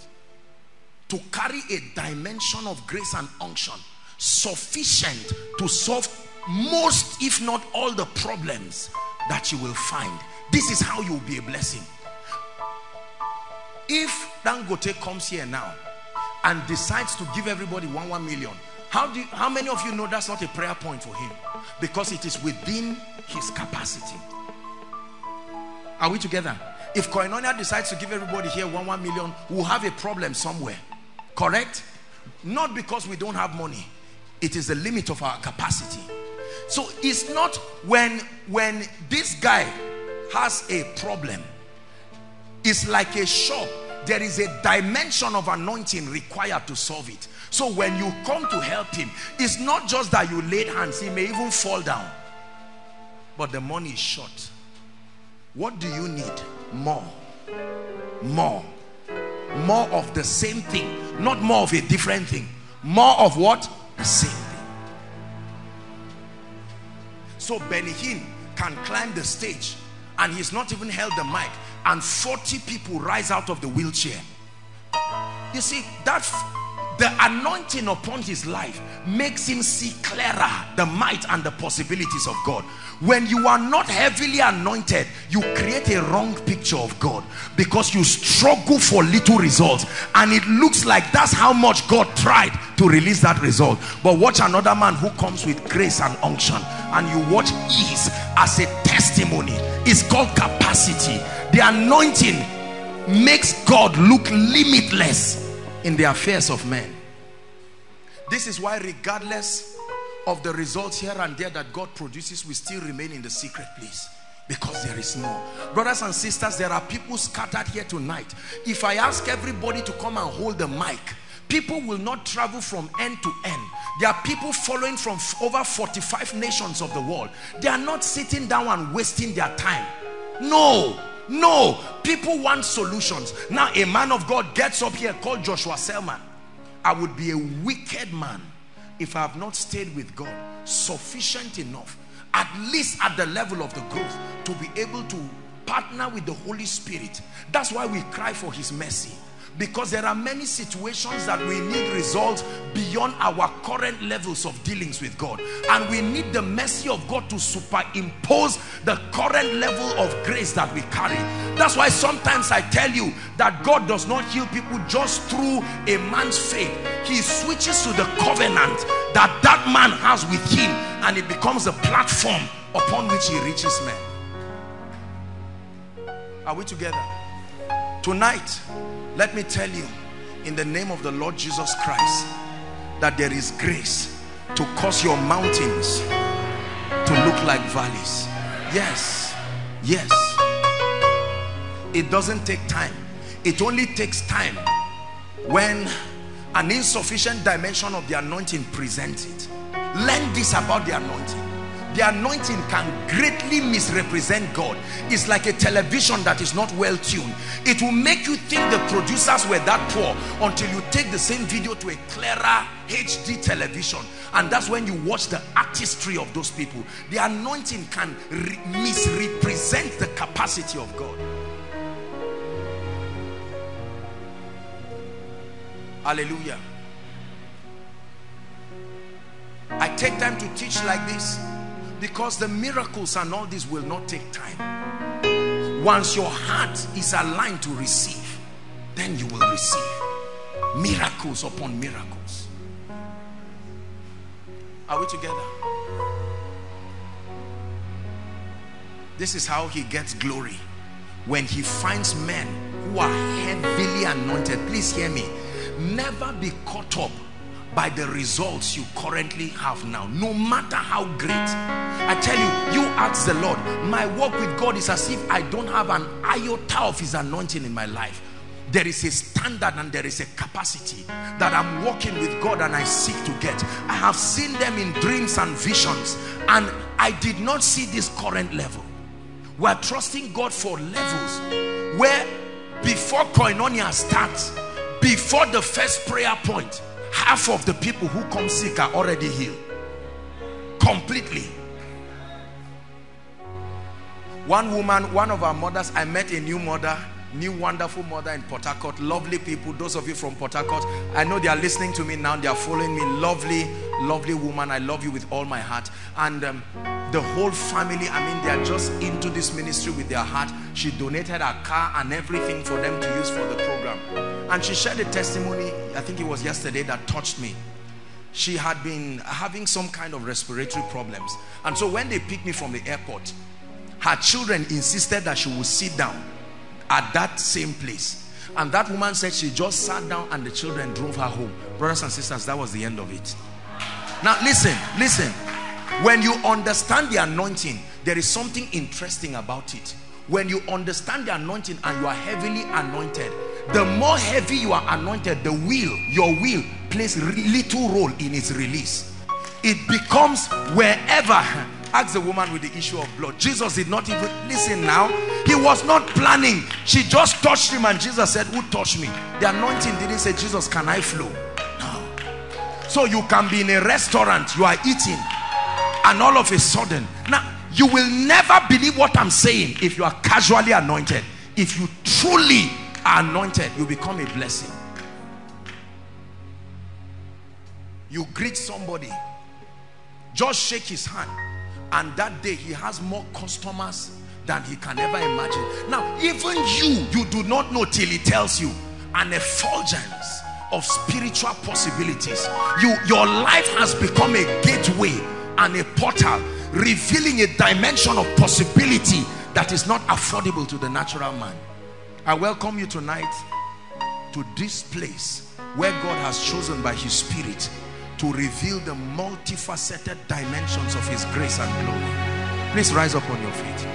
to carry a dimension of grace and unction sufficient to solve most if not all the problems that you will find this is how you will be a blessing. If Dangote comes here now and decides to give everybody one one million how do you, how many of you know that's not a prayer point for him? Because it is within his capacity. Are we together? If Koinonia decides to give everybody here one one million we'll have a problem somewhere. Correct? Not because we don't have money. It is the limit of our capacity. So it's not when when this guy has a problem it's like a shop. There is a dimension of anointing required to solve it so when you come to help him it's not just that you laid hands he may even fall down. But the money is short. What do you need? More. More. More of the same thing. Not more of a different thing. More of what? The same thing. So Benny Hinn can climb the stage and he's not even held the mic and 40 people rise out of the wheelchair. You see that the anointing upon his life makes him see clearer the might and the possibilities of God. When you are not heavily anointed you create a wrong picture of God because you struggle for little results. And it looks like that's how much God tried to release that result. But watch another man who comes with grace and unction. And you watch ease as a testimony. It's called capacity. The anointing makes God look limitless in the affairs of men this is why regardless of the results here and there that God produces we still remain in the secret place because there is more brothers and sisters there are people scattered here tonight if I ask everybody to come and hold the mic People will not travel from end to end. There are people following from over 45 nations of the world. They are not sitting down and wasting their time. No, no. People want solutions. Now a man of God gets up here called Joshua Selman. I would be a wicked man if I have not stayed with God sufficient enough at least at the level of the growth to be able to partner with the Holy Spirit. That's why we cry for his mercy because there are many situations that we need results beyond our current levels of dealings with God. And we need the mercy of God to superimpose the current level of grace that we carry. That's why sometimes I tell you that God does not heal people just through a man's faith. He switches to the covenant that that man has with him and it becomes a platform upon which he reaches men. Are we together? Tonight let me tell you in the name of the Lord Jesus Christ that there is grace to cause your mountains to look like valleys. Yes yes. It doesn't take time. It only takes time when an insufficient dimension of the anointing presents it. Learn this about the anointing the anointing can greatly misrepresent God. It's like a television that is not well tuned. It will make you think the producers were that poor until you take the same video to a clearer HD television. And that's when you watch the artistry of those people. The anointing can misrepresent the capacity of God. Hallelujah. I take time to teach like this because the miracles and all this will not take time. Once your heart is aligned to receive then you will receive miracles upon miracles. Are we together? This is how he gets glory. When he finds men who are heavily anointed. Please hear me. Never be caught up by the results you currently have now no matter how great. I tell you you ask the Lord my walk with God is as if I don't have an iota of his anointing in my life. There is a standard and there is a capacity that I'm walking with God and I seek to get. I have seen them in dreams and visions and I did not see this current level. We're trusting God for levels where before koinonia starts before the first prayer point half of the people who come sick are already healed. Completely. One woman one of our mothers i met a new mother new wonderful mother in Port Harcourt. Lovely people those of you from Port Harcourt I know they are listening to me now. They are following me. Lovely lovely woman. I love you with all my heart. And um, the whole family I mean they are just into this ministry with their heart. She donated her car and everything for them to use for the program. And she shared a testimony I think it was yesterday that touched me. She had been having some kind of respiratory problems. And so when they picked me from the airport her children insisted that she would sit down at that same place. And that woman said she just sat down and the children drove her home. Brothers and sisters that was the end of it. Now listen listen. When you understand the anointing there is something interesting about it. When you understand the anointing and you are heavily anointed the more heavy you are anointed the will your will plays little role in its release. It becomes wherever ask the woman with the issue of blood. Jesus did not even listen now. He was not planning. She just touched him and jesus said who touched me? The anointing didn't say jesus can i flow? No. So you can be in a restaurant you are eating and all of a sudden now you will never believe what i'm saying if you are casually anointed. If you truly are anointed you become a blessing. You greet somebody. Just shake his hand and that day he has more customers than he can ever imagine. Now even you you do not know till he tells you. An effulgence of spiritual possibilities. You your life has become a gateway and a portal revealing a dimension of possibility that is not affordable to the natural man. I welcome you tonight to this place where god has chosen by his spirit to reveal the multifaceted dimensions of his grace and glory. Please rise up on your feet.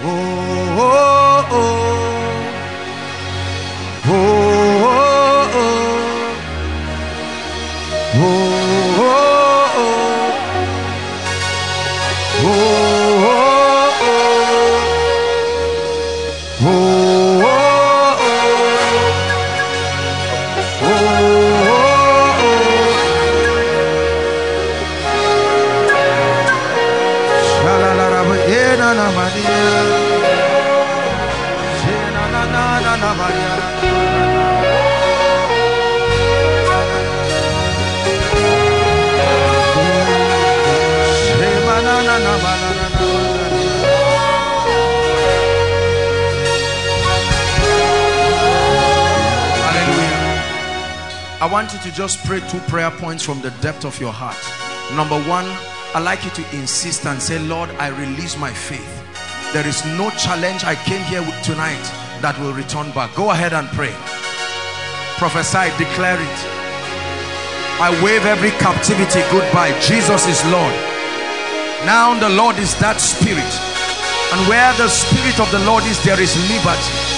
oh, oh. oh, oh, oh. oh. oh, oh, oh. I want you to just pray two prayer points from the depth of your heart. Number one, I'd like you to insist and say, Lord, I release my faith. There is no challenge I came here with tonight that will return back. Go ahead and pray. Prophesy, declare it. I wave every captivity goodbye. Jesus is Lord. Now the Lord is that spirit. And where the spirit of the Lord is, there is liberty.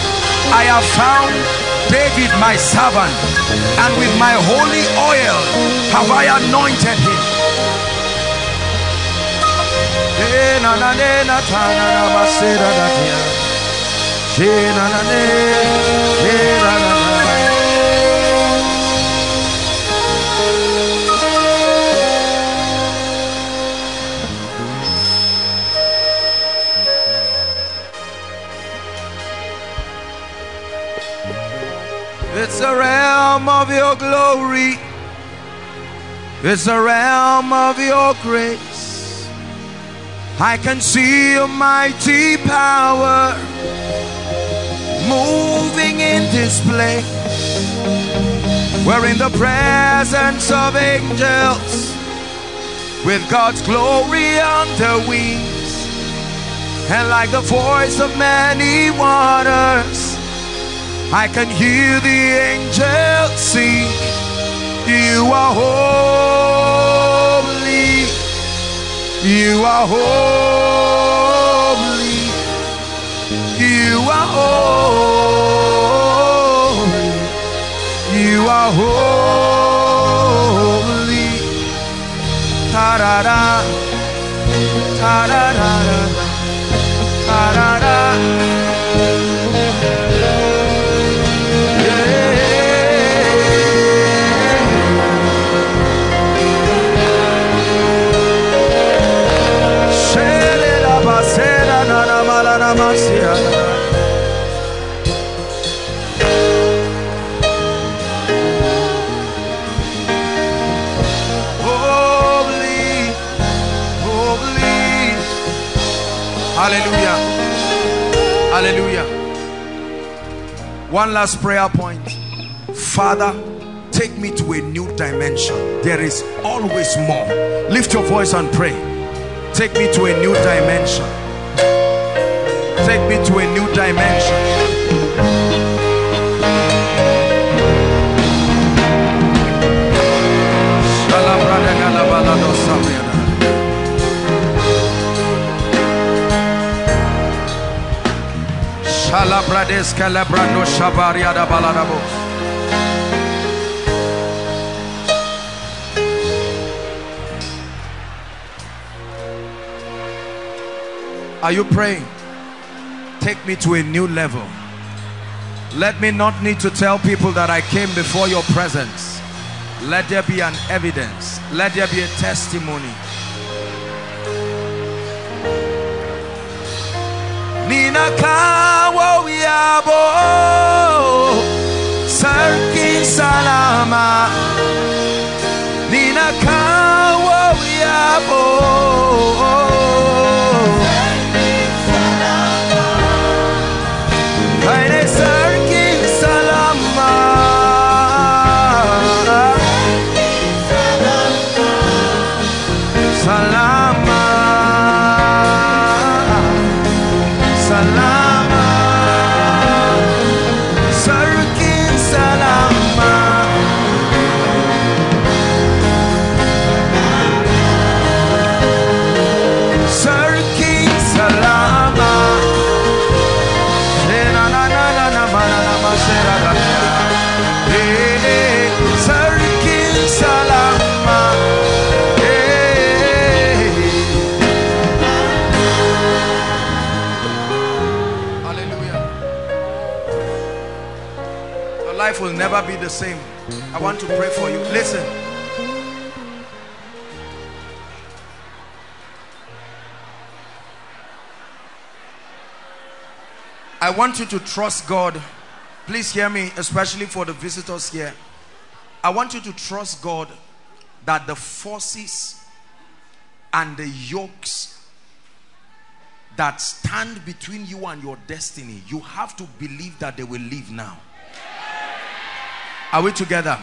I have found David my servant and with my holy oil have I anointed him. A realm of your glory. It's a realm of your grace. I can see your mighty power moving in this place. We're in the presence of angels with God's glory on their wings. And like the voice of many waters, I can hear the angels sing. You are holy. You are holy. You are holy. You are holy. Ta-da-da. Ta-da-da-da. Hallelujah. One last prayer point. Father, take me to a new dimension. There is always more. Lift your voice and pray. Take me to a new dimension. Take me to a new dimension. Shalabrades calabrando shabaria da baladabos. Are you praying? Take me to a new level. Let me not need to tell people that I came before your presence. Let there be an evidence. Let there be a testimony. Nina kawo yabo sarkin salama. Nina kawo yabo never be the same. I want to pray for you. Listen. I want you to trust God. Please hear me, especially for the visitors here. I want you to trust God that the forces and the yokes that stand between you and your destiny, you have to believe that they will leave now. Are we together?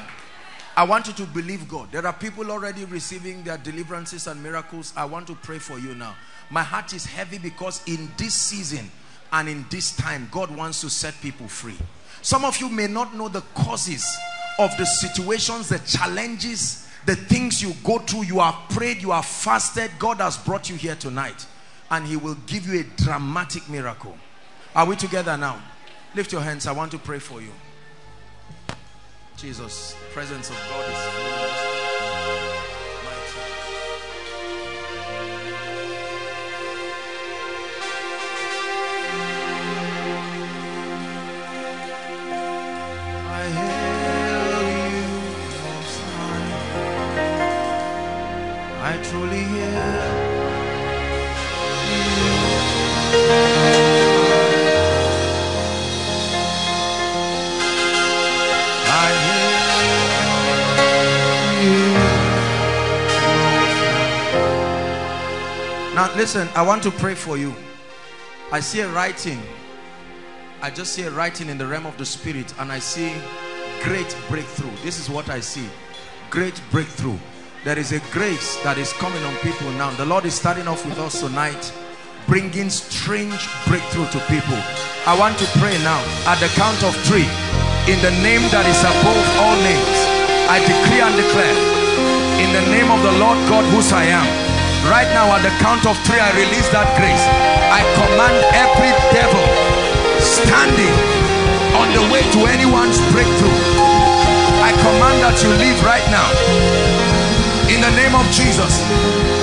I want you to believe God. There are people already receiving their deliverances and miracles. I want to pray for you now. My heart is heavy because in this season and in this time, God wants to set people free. Some of you may not know the causes of the situations, the challenges, the things you go through. You have prayed, you have fasted. God has brought you here tonight and he will give you a dramatic miracle. Are we together now? Lift your hands. I want to pray for you. Jesus, presence of God is I you, Most. I truly Now listen, I want to pray for you. I see a writing. I just see a writing in the realm of the spirit and I see great breakthrough. This is what I see. Great breakthrough. There is a grace that is coming on people now. The Lord is starting off with us tonight bringing strange breakthrough to people. I want to pray now at the count of three in the name that is above all names. I decree and declare in the name of the Lord God whose I am. Right now at the count of three I release that grace. I command every devil standing on the way to anyone's breakthrough. I command that you leave right now in the name of Jesus.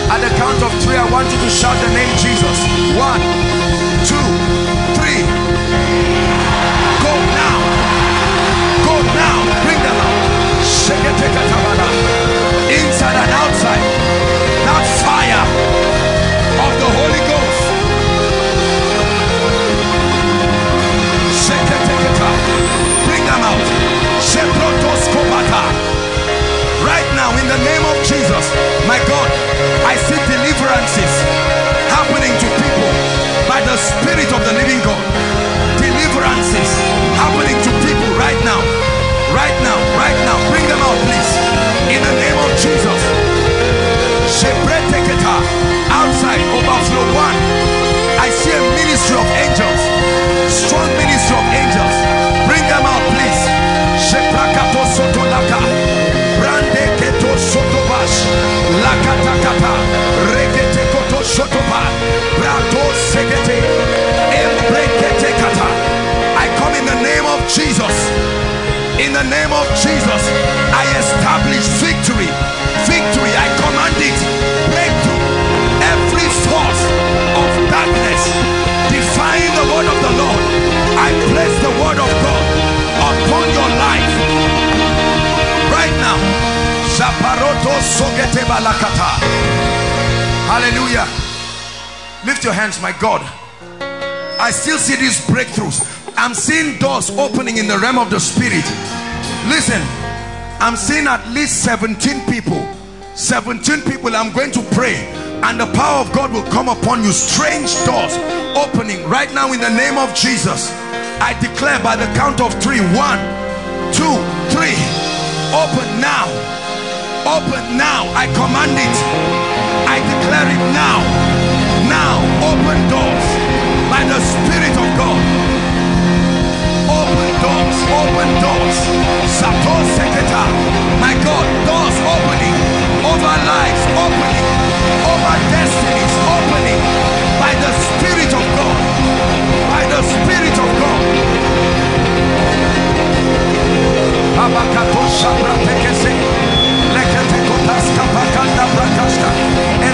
At the count of three, I want you to shout the name Jesus. One, two, three. Go now. Go now. Bring them out. Inside Jesus, my God, I see deliverances happening to people by the Spirit of the living God. Deliverances happening to people right now. Right now, right now. Bring them out, please. In the name of Jesus. Outside, overflow one. I see a ministry of angels. Strong ministry of angels. Lakatakata. Rekete Koto Sotoba. Brato. Embrekete Kata. I come in the name of Jesus. In the name of Jesus, I establish. Victory, Hallelujah. Lift your hands, my God. I still see these breakthroughs. I'm seeing doors opening in the realm of the spirit. Listen, I'm seeing at least 17 people. 17 people. I'm going to pray, and the power of God will come upon you. Strange doors opening right now in the name of Jesus. I declare by the count of three: one, two, three. Open now. Open now. I command it. I declare it now. Now, open doors by the Spirit of God. Open doors, open doors. Sato Seketa. My God, doors opening over lives, opening over destinies, opening by the Spirit of God. By the Spirit of God. Abakato Tekese.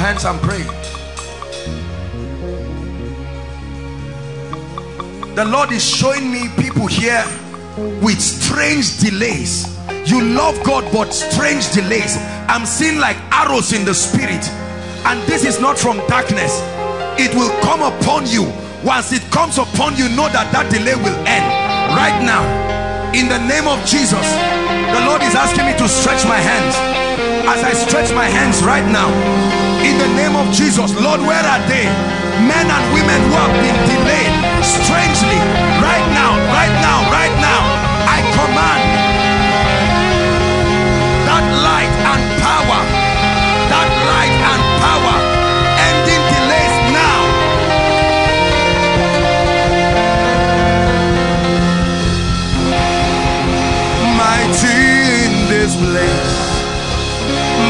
your hands and pray. The Lord is showing me people here with strange delays. You love God but strange delays. I'm seeing like arrows in the spirit. And this is not from darkness. It will come upon you. Once it comes upon you know that that delay will end right now. In the name of Jesus the Lord is asking me to stretch my hands. As I stretch my hands right now in the name of Jesus Lord where are they? Men and women who have been delayed strangely. Right now right now right now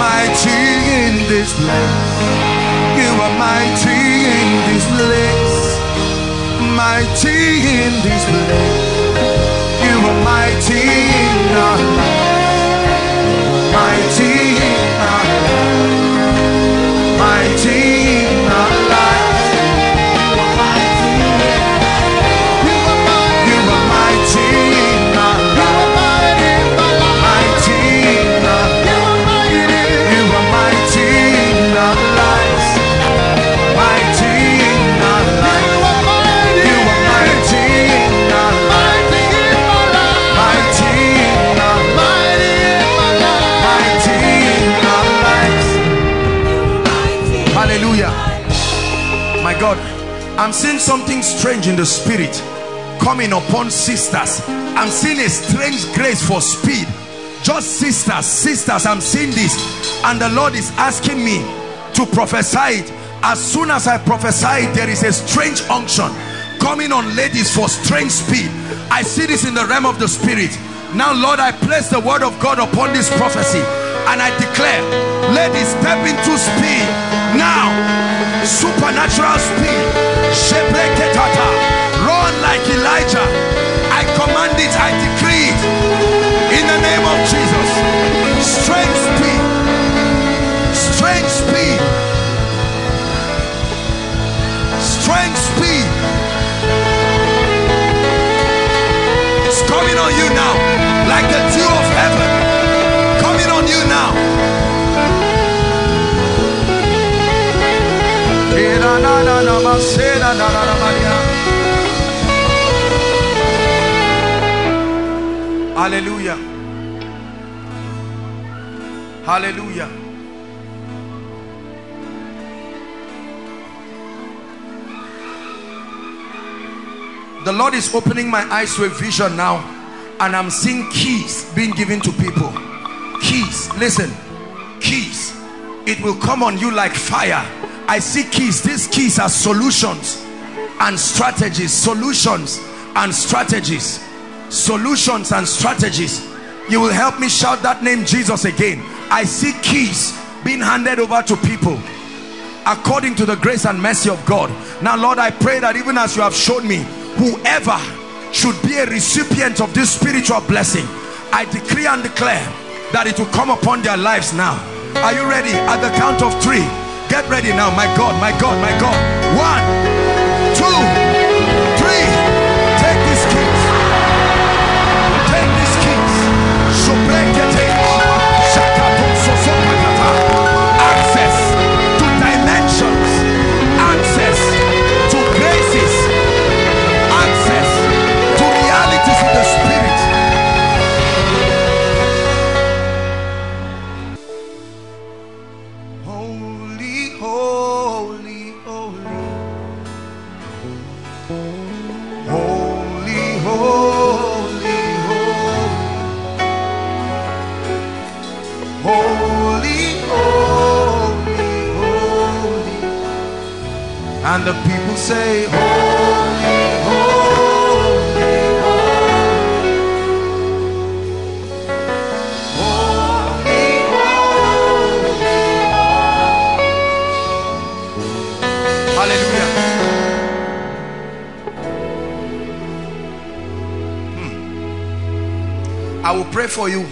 mighty in this place you are mighty in this place. Mighty in this place you are mighty in our life mighty i'm seeing something strange in the spirit coming upon sisters. I'm seeing a strange grace for speed. Just sisters sisters i'm seeing this. And the lord is asking me to prophesy it. As soon as i prophesy it there is a strange unction coming on ladies for strange speed. I see this in the realm of the spirit. Now lord i place the word of god upon this prophecy and i declare ladies step into speed supernatural speed. Run like elijah hallelujah. Hallelujah. The Lord is opening my eyes to a vision now and I'm seeing keys being given to people. Keys. Listen. Keys. It will come on you like fire I see keys. These keys are solutions and strategies. Solutions and strategies. Solutions and strategies. You will help me shout that name Jesus again. I see keys being handed over to people according to the grace and mercy of God. Now Lord I pray that even as you have shown me whoever should be a recipient of this spiritual blessing I decree and declare that it will come upon their lives now. Are you ready? At the count of three get ready now. My God my God my God. One And the people say, Holy, holy, holy. Holy, holy, Hallelujah. Hmm. I will pray for you,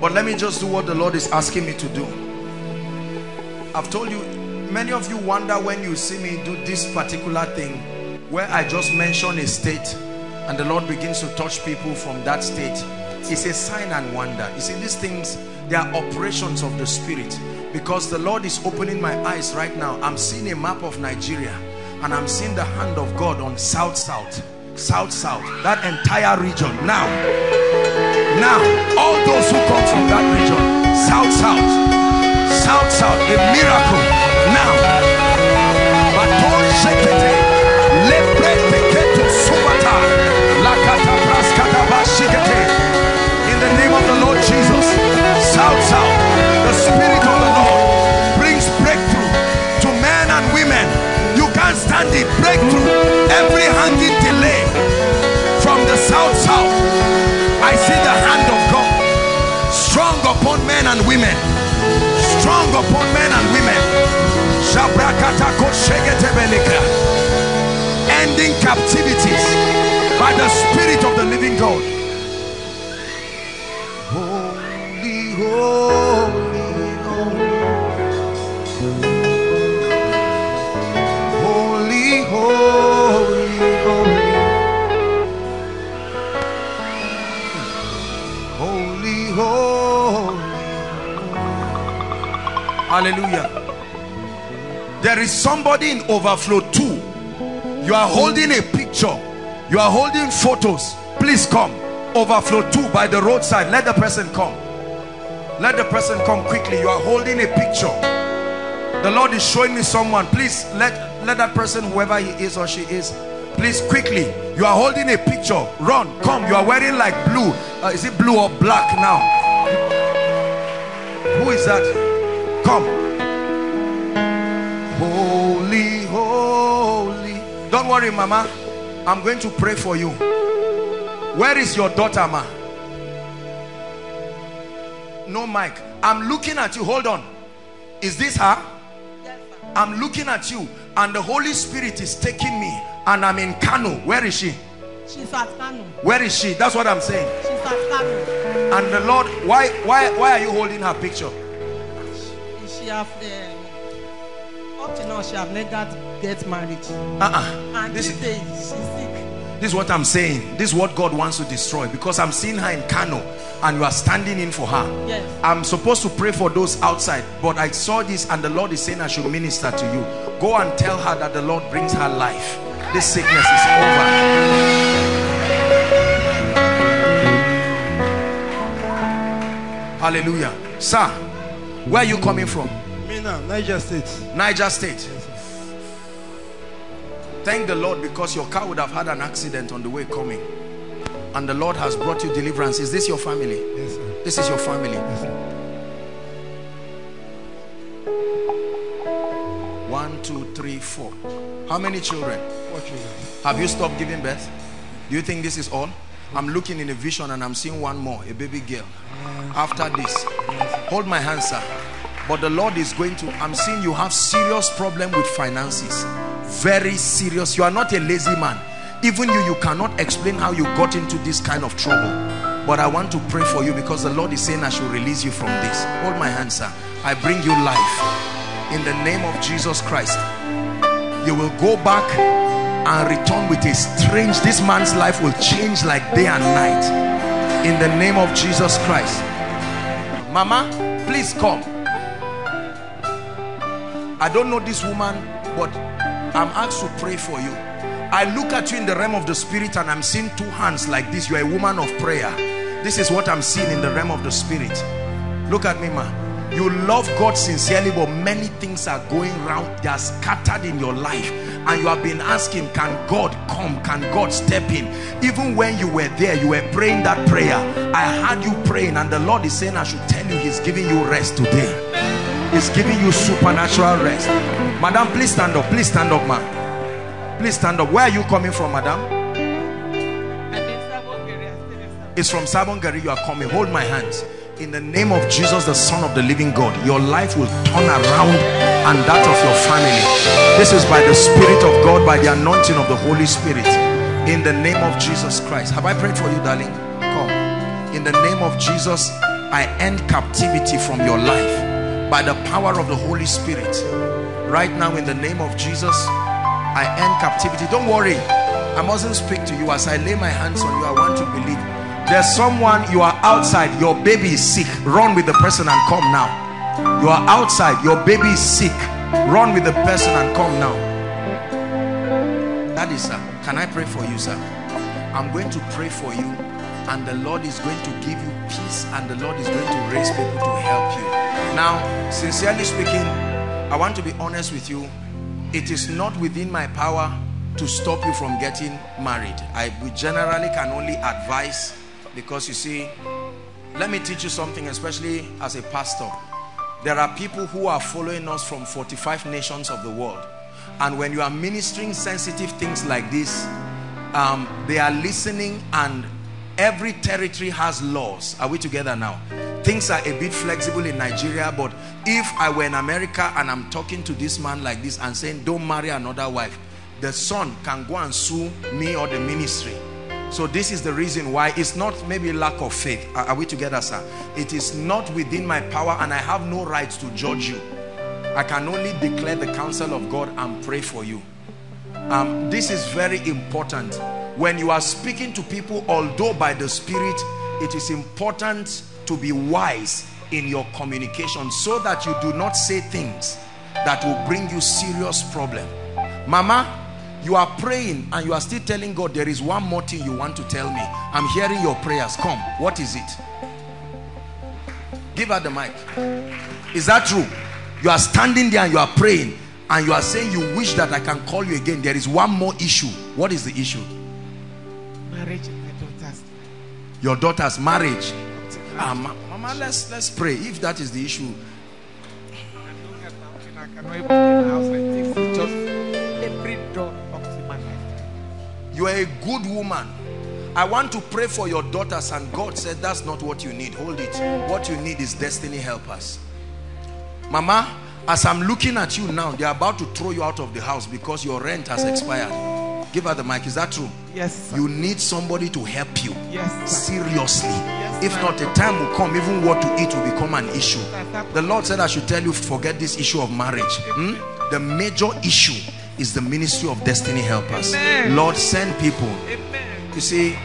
but let me just do what the Lord is asking me to do. I've told you many of you wonder when you see me do this particular thing where I just mention a state and the Lord begins to touch people from that state. It's a sign and wonder. You see, these things, they are operations of the Spirit because the Lord is opening my eyes right now. I'm seeing a map of Nigeria and I'm seeing the hand of God on South South, South South, that entire region. Now, now, all those who come from that region, South South, South South, a miracle. Every hanging delay from the South South. I see the hand of God strong upon men and women. Strong upon men and women. Ending captivities by the Spirit of the living God. Hallelujah. There is somebody in overflow too. You are holding a picture. You are holding photos. Please come. Overflow two by the roadside. Let the person come. Let the person come quickly. You are holding a picture. The Lord is showing me someone. Please let, let that person, whoever he is or she is, please quickly. You are holding a picture. Run. Come. You are wearing like blue. Uh, is it blue or black now? Who is that? Come. Holy, holy. Don't worry, Mama. I'm going to pray for you. Where is your daughter, Ma? No Mike. I'm looking at you. Hold on. Is this her? I'm looking at you and the Holy Spirit is taking me and I'm in Kano. Where is she? She's at Kano. Where is she? That's what I'm saying. She's at Kano. And the Lord, why, why, why are you holding her picture? She, have uh, up to now she have never get married. Uh-uh. And This this is- day she's sick. This is what I'm saying. This is what God wants to destroy because I'm seeing her in Kano and you are standing in for her. Yes. I'm supposed to pray for those outside, but I saw this and the Lord is saying I should minister to you. Go and tell her that the Lord brings her life. This sickness is over. Hallelujah. Sir, where are you coming from? Me now, Niger State. Niger State. Thank the Lord because your car would have had an accident on the way coming. And the Lord has brought you deliverance. Is this your family? Yes, sir. This is your family. Yes. One, two, three, four. How many children? Four children. Have you stopped giving birth? Do you think this is all? I'm looking in a vision and I'm seeing one more, a baby girl. Uh, After this, hold my hand, sir. But the Lord is going to, I'm seeing you have serious problem with finances. Very serious. You are not a lazy man. Even you, you cannot explain how you got into this kind of trouble. But I want to pray for you because the Lord is saying I should release you from this. Hold my hand, sir. I bring you life. In the name of Jesus Christ you will go back and return with a strange this man's life will change like day and night in the name of Jesus Christ mama please come. I don't know this woman but I'm asked to pray for you. I look at you in the realm of the spirit and I'm seeing two hands like this. You're a woman of prayer. This is what I'm seeing in the realm of the spirit. Look at me ma you love God sincerely but many things are going round they are scattered in your life. And you have been asking can God come? Can God step in? Even when you were there you were praying that prayer. I heard you praying and the Lord is saying I should tell you he's giving you rest today. He's giving you supernatural rest. Madam please stand up. Please stand up ma please stand up. Where are you coming from madam? And then Sabon Gari, I stay in Sabon. it's from Sabongari you are coming. Hold my hands in the name of Jesus the son of the living God your life will turn around and that of your family this is by the spirit of God by the anointing of the Holy Spirit in the name of Jesus Christ have I prayed for you darling come in the name of Jesus, I end captivity from your life by the power of the Holy Spirit. Right now, in the name of Jesus, I end captivity. Don't worry. I mustn't speak to you. As I lay my hands on you, I want to believe. There's someone, you are outside, your baby is sick. Run with the person and come now. You are outside, your baby is sick. Run with the person and come now. That is, sir. Can I pray for you, sir? I'm going to pray for you and the Lord is going to give you peace and the Lord is going to raise people to help you. Now, sincerely speaking, I want to be honest with you. It is not within my power to stop you from getting married. I generally can only advise because you see, let me teach you something, especially as a pastor. There are people who are following us from 45 nations of the world. And when you are ministering sensitive things like this, um, they are listening and every territory has laws. Are we together now? Things are a bit flexible in Nigeria, but if I were in America and I'm talking to this man like this and saying, don't marry another wife, the son can go and sue me or the ministry. So this is the reason why it's not maybe lack of faith. Are, we together, sir? It is not within my power and I have no right to judge you. I can only declare the counsel of God and pray for you. Um, this is very important. When you are speaking to people, although by the Spirit, it is important to be wise in your communication so that you do not say things that will bring you serious problem. Mama, you are praying and you are still telling God there is one more thing you want to tell me. I'm hearing your prayers. Come, what is it? Give her the mic. Is that true? You are standing there and you are praying and you are saying you wish that I can call you again. There is one more issue. What is the issue? Marriage my daughters. Your daughter's marriage. Ah, ma Mama, let's let's pray. If that is the issue, you are a good woman. I want to pray for your daughters, and God said that's not what you need. Hold it. What you need is destiny helpers. Mama, as I'm looking at you now, they're about to throw you out of the house because your rent has expired. Give her the mic. Is that true? Yes, sir. You need somebody to help you. Yes, sir. seriously Yes, if not the time will come even what to eat will become an issue the lord said i should tell you forget this issue of marriage Hmm? the major issue is the ministry of destiny helpers. Amen. lord send people. Amen. you see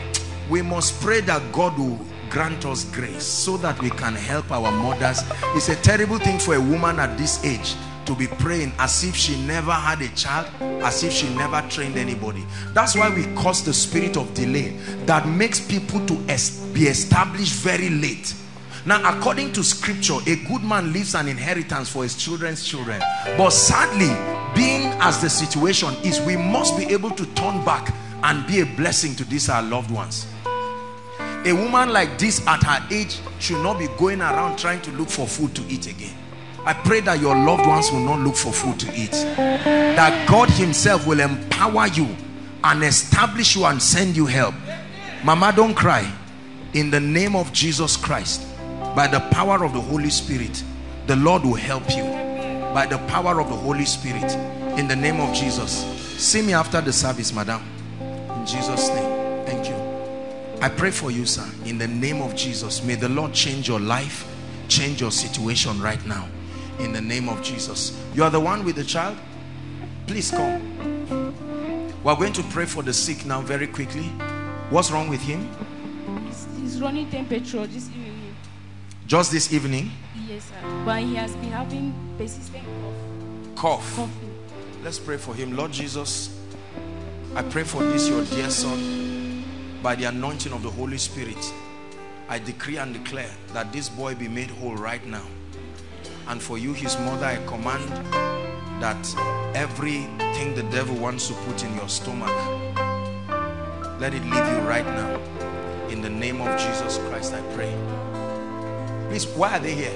we must pray that god will grant us grace so that we can help our mothers. It's a terrible thing for a woman at this age to be praying as if she never had a child as if she never trained anybody. That's why we cause the spirit of delay that makes people to be established very late now according to scripture a good man leaves an inheritance for his children's children. But sadly being as the situation is we must be able to turn back and be a blessing to these our loved ones. A woman like this at her age should not be going around trying to look for food to eat again. I pray that your loved ones will not look for food to eat. That God himself will empower you and establish you and send you help. Mama don't cry. In the name of Jesus Christ by the power of the Holy Spirit the Lord will help you. By the power of the Holy Spirit in the name of Jesus. See me after the service madam. In Jesus name. Thank you. I pray for you sir. In the name of Jesus may the Lord change your life change your situation right now. In the name of Jesus. You are the one with the child? Please come. We're going to pray for the sick now very quickly. What's wrong with him? He's, running temperature. Just this evening? Yes, sir. But he has been having persistent cough, cough. Coughing. let's pray for him. Lord Jesus I pray for this your dear son. By the anointing of the Holy Spirit I decree and declare that this boy be made whole right now. And for you his mother I command that everything the devil wants to put in your stomach let it leave you right now. In the name of Jesus Christ I pray please why are they here.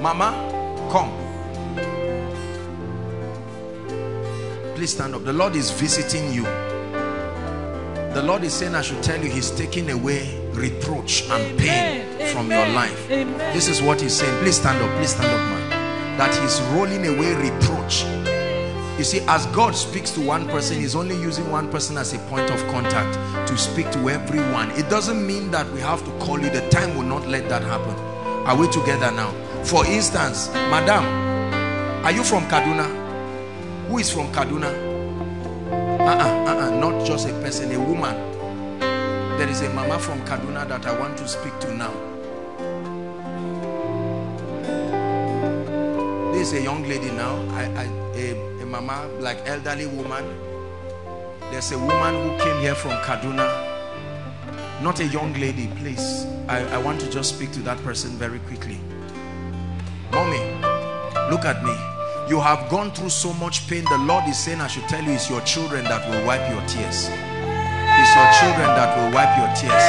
Mama come. Please stand up. The Lord is visiting you. The Lord is saying I should tell you he's taking away reproach and pain Amen. from your life. Amen. this is what he's saying. Please stand up. Please stand up man. That he's rolling away reproach You see, as God speaks to one person, He's only using one person as a point of contact to speak to everyone. It doesn't mean that we have to call you. The time will not let that happen. Are we together now? For instance, Madam, are you from Kaduna? Who is from Kaduna? Uh-uh, uh-uh, not just a person, a woman. There is a mama from Kaduna that I want to speak to now. This is a young lady now. I, I, mama, like elderly woman. There's a woman who came here from Kaduna. Not a young lady, please. I, I want to just speak to that person very quickly. Mommy, look at me. You have gone through so much pain. The Lord is saying, I should tell you, it's your children that will wipe your tears. It's your children that will wipe your tears.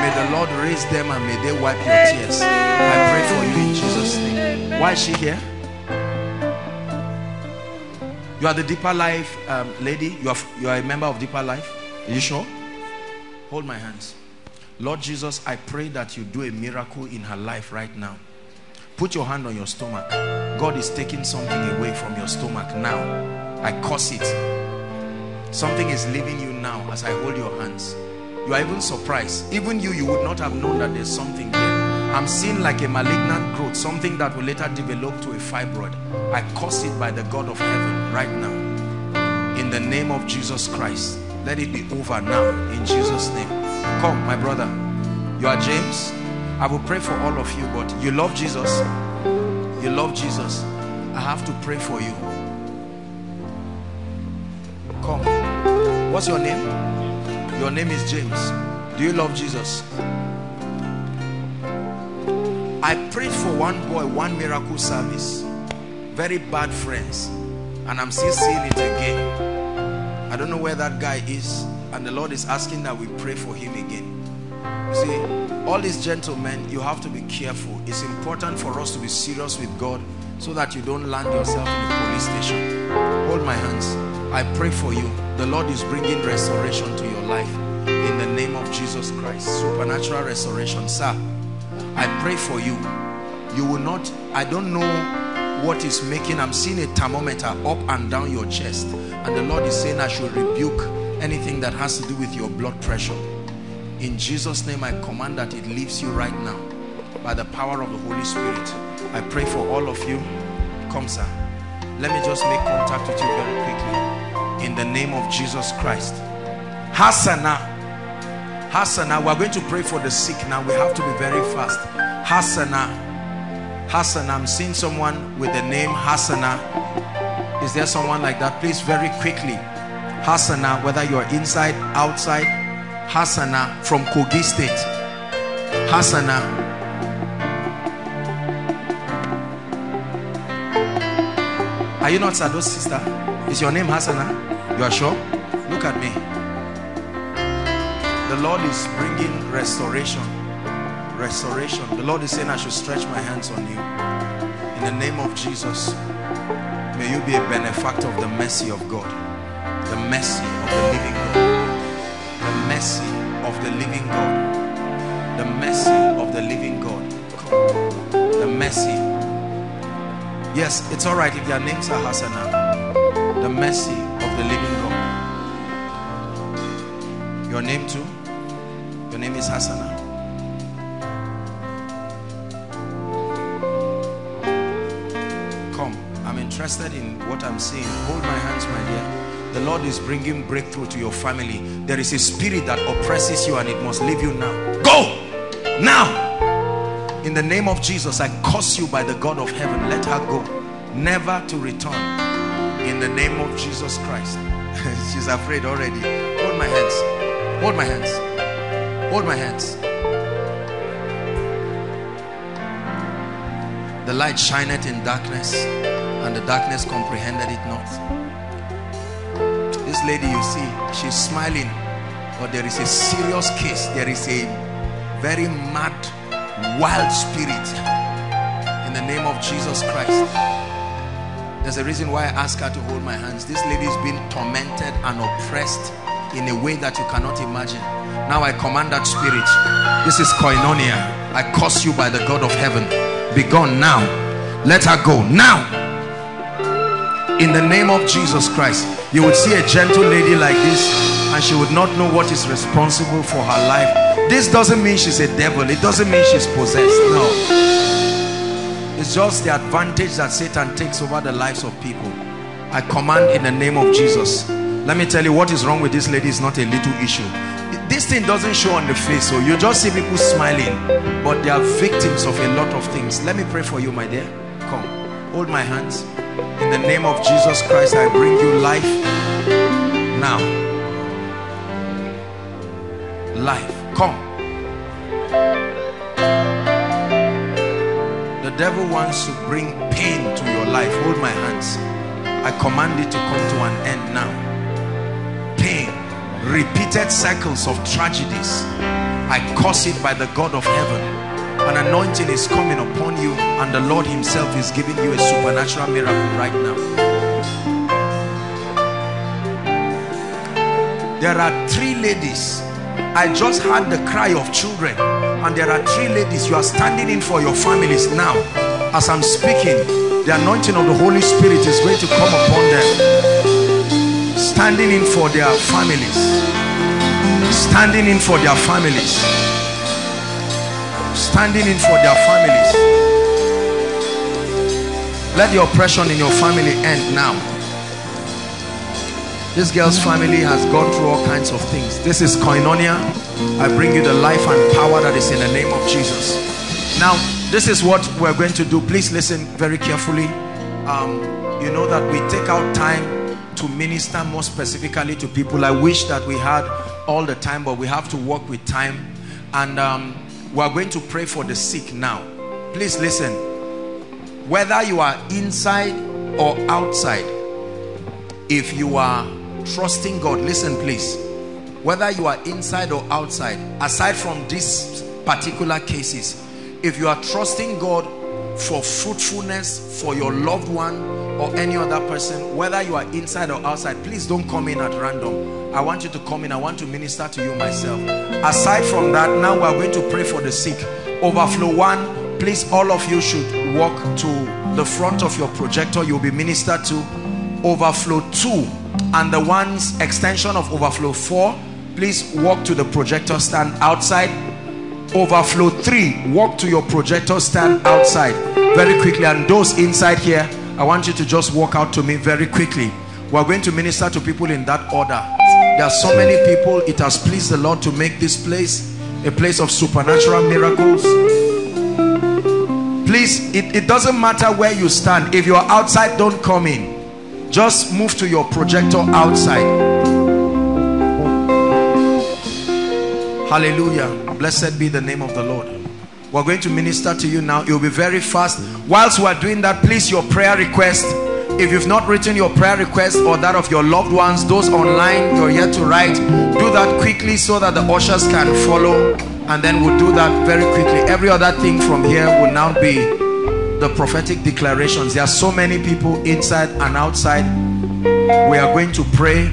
May the Lord raise them and may they wipe your tears. I pray for you in Jesus' name. Why is she here? You are the Deeper Life um, lady. You are, you are a member of Deeper Life. Are you sure? Hold my hands. Lord Jesus, I pray that you do a miracle in her life right now. Put your hand on your stomach. God is taking something away from your stomach now. I curse it. Something is leaving you now as I hold your hands. You are even surprised. Even you, you would not have known that there's something. I'm seeing like a malignant growth, something that will later develop to a fibroid. I curse it by the God of heaven right now. In the name of Jesus Christ. Let it be over now. In Jesus' name. Come, my brother. You are James. I will pray for all of you, but you love Jesus. You love Jesus. I have to pray for you. Come. What's your name? Your name is James. Do you love Jesus? I prayed for one boy, one miracle service. Very bad friends. And I'm still seeing it again. I don't know where that guy is. And the Lord is asking that we pray for him again. You see, all these gentlemen you have to be careful it's important for us to be serious with God so that you don't land yourself in the police station hold my hands I pray for you the Lord is bringing restoration to your life in the name of Jesus Christ supernatural restoration sir I pray for you you will not I don't know what is making I'm seeing a thermometer up and down your chest and the Lord is saying I should rebuke anything that has to do with your blood pressure in Jesus' name, I command that it leaves you right now by the power of the Holy Spirit. I pray for all of you. Come, sir. Let me just make contact with you very quickly. In the name of Jesus Christ. Hasana. Hasana. We're going to pray for the sick now. We have to be very fast. Hasana. Hasana. I'm seeing someone with the name Hasana. Is there someone like that? Please, very quickly. Hasana, whether you're inside, outside, Hasana from Kogi State. Hasana. Are you not Sado's sister? Is your name Hasana? You are sure? Look at me. Lord is bringing restoration. Restoration. The Lord is saying I should stretch my hands on you. In the name of Jesus, may you be a benefactor of the mercy of God. The mercy of the living God The mercy of the living God. The mercy of the living God. The mercy. Yes, it's all right if their names are Hasana. The mercy of the living God. Your name too? Hasana. Come, I'm interested in what I'm seeing. Hold my hands, my dear. The Lord is bringing breakthrough to your family. There is a spirit that oppresses you and it must leave you now. Go! Now! In the name of Jesus I curse you by the God of heaven. Let her go. Never to return. In the name of Jesus Christ. She's afraid already. Hold my hands. Hold my hands hold my hands. The light shineth in darkness and the darkness comprehended it not. This lady you see she's smiling but there is a serious case. There is a very mad wild spirit in the name of Jesus Christ. There's a reason why I ask her to hold my hands. This lady is being tormented and oppressed in a way that you cannot imagine now I command that spirit this is koinonia I curse you by the God of heaven be gone now let her go now in the name of Jesus Christ. You would see a gentle lady like this and she would not know what is responsible for her life. This doesn't mean she's a devil. It doesn't mean she's possessed. No. It's just the advantage that Satan takes over the lives of people. I command in the name of Jesus. Let me tell you what is wrong with this lady is not a little issue. This thing doesn't show on the face. So you just see people smiling. But they are victims of a lot of things. Let me pray for you, my dear. Come. Hold my hands. In the name of Jesus Christ, I bring you life now. Life. Come. The devil wants to bring pain to your life. Hold my hands. I command it to come to an end now. Repeated cycles of tragedies. I curse it by the God of heaven. An anointing is coming upon you and the Lord himself is giving you a supernatural miracle right now. There are three ladies. I just heard the cry of children and there are three ladies. You are standing in for your families now. As I'm speaking the anointing of the Holy Spirit is going to come upon them standing in for their families. Standing in for their families. Standing in for their families. Let the oppression in your family end now. This girl's family has gone through all kinds of things. This is koinonia. I bring you the life and power that is in the name of jesus. Now this is what we're going to do. Please listen very carefully. Um, you know that we take out time to minister more specifically to people. I wish that we had all the time but we have to work with time. And um, we are going to pray for the sick now. Please listen. Whether you are inside or outside if you are trusting God listen please. Whether you are inside or outside aside from these particular cases if you are trusting God for fruitfulness for your loved one or any other person whether you are inside or outside please don't come in at random. I want you to come in. I want to minister to you myself. Aside from that now we are going to pray for the sick. Overflow one please all of you should walk to the front of your projector. You'll be ministered to. Overflow two and the ones extension of overflow four please walk to the projector stand outside. Overflow three walk to your projector stand outside. Very quickly and those inside here I want you to just walk out to me very quickly. We're going to minister to people in that order. There are so many people it has pleased the Lord to make this place a place of supernatural miracles. Please it, it doesn't matter where you stand. If you're outside don't come in. Just move to your projector outside. Hallelujah. Blessed be the name of the lord we're going to minister to you now. You'll be very fast. Whilst we're doing that please your prayer request. If you've not written your prayer request or that of your loved ones those online you're yet to write do that quickly so that the ushers can follow and then we'll do that very quickly. Every other thing from here will now be the prophetic declarations. There are so many people inside and outside. We are going to pray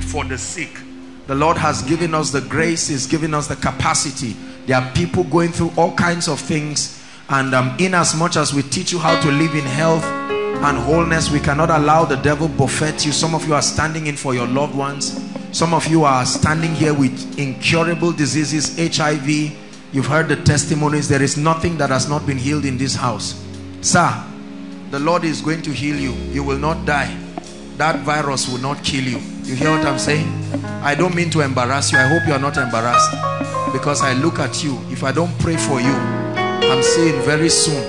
for the sick. The Lord has given us the grace, He's given us the capacity. There are people going through all kinds of things. And um, in as much as we teach you how to live in health and wholeness, we cannot allow the devil buffet you. Some of you are standing in for your loved ones. Some of you are standing here with incurable diseases, HIV. You've heard the testimonies. There is nothing that has not been healed in this house. Sir, the Lord is going to heal you. You will not die. That virus will not kill you. You hear what I'm saying? I don't mean to embarrass you. I hope you are not embarrassed. Because I look at you. If I don't pray for you, I'm saying very soon,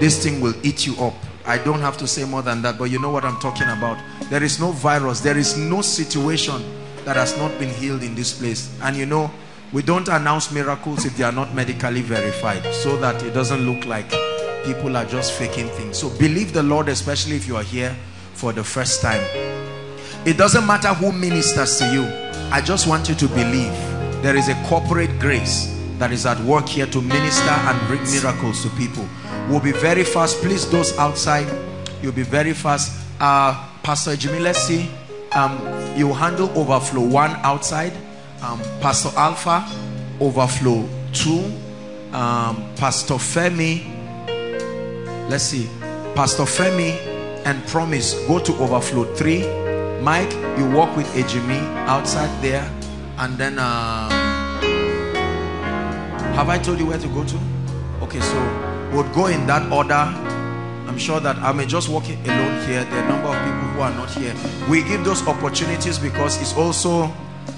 this thing will eat you up. I don't have to say more than that. But you know what I'm talking about. There is no virus. There is no situation that has not been healed in this place. And you know, we don't announce miracles if they are not medically verified. So that it doesn't look like people are just faking things. So believe the Lord, especially if you are here for the first time it doesn't matter who ministers to you I just want you to believe there is a corporate grace that is at work here to minister and bring miracles to people. We'll be very fast. Please those outside you'll be very fast. Uh, Pastor Jimmy let's see. Um, you handle overflow one outside. Um, Pastor Alpha overflow two. Um, Pastor Femi let's see. Pastor Femi and promise go to overflow three. Mike you walk with ejimi outside there and then uh, have i told you where to go to? Okay so we'll go in that order. I'm sure that i may just walk alone here. There are a number of people who are not here. We give those opportunities because it's also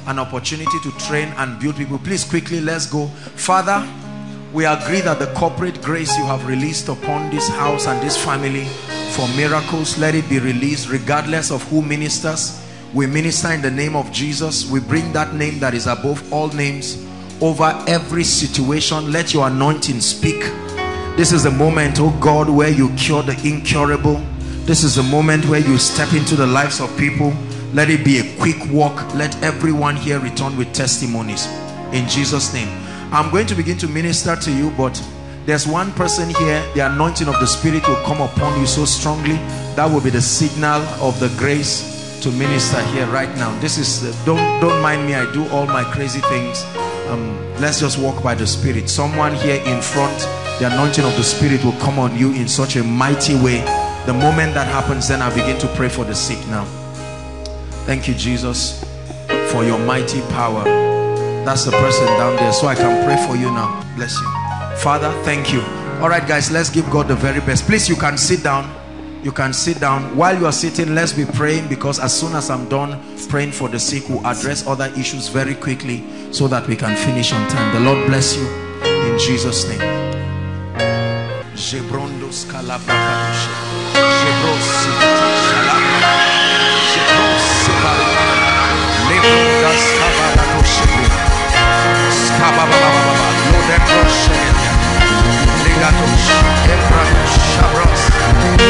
an opportunity to train and build people. Please quickly let's go. Father we agree that the corporate grace you have released upon this house and this family for miracles let it be released regardless of who ministers we minister in the name of Jesus. We bring that name that is above all names over every situation. Let your anointing speak. This is the moment oh God where you cure the incurable. This is the moment where you step into the lives of people. Let it be a quick walk. Let everyone here return with testimonies. In Jesus name. I'm going to begin to minister to you but there's one person here. The anointing of the spirit will come upon you so strongly. That will be the signal of the grace to minister here right now. This is uh, don't don't mind me I do all my crazy things. Um, let's just walk by the spirit. Someone here in front the anointing of the spirit will come on you in such a mighty way. The moment that happens then I begin to pray for the sick now. Thank you Jesus for your mighty power. That's the person down there so i can pray for you now. Bless you. Father thank you. All right guys let's give god the very best. Please you can sit down you can sit down. While you are sitting let's be praying because as soon as i'm done praying for the sick we'll address other issues very quickly so that we can finish on time. The lord bless you in jesus name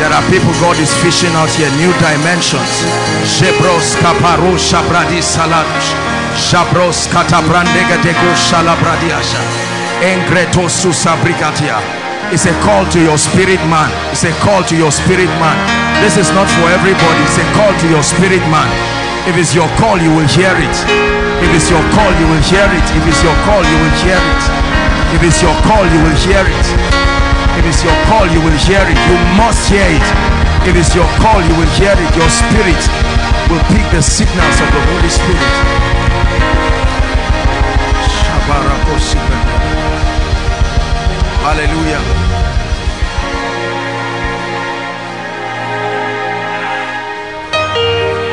There are people God is fishing out here, new dimensions. Jebros kaparu shabradi saladush. Jabros katabrandega dego shalabradiasha. Engreto susabrigatia. It's a call to your spirit man. It's a call to your spirit man. This is not for everybody. It's a call to your spirit man. If it's your call, you will hear it. If it's your call, you will hear it. If it's your call, you will hear it. If it's your call, you will hear it. If it's your call, you will hear it. You must hear it. If it's your call, you will hear it. Your spirit will pick the signals of the Holy Spirit. Hallelujah.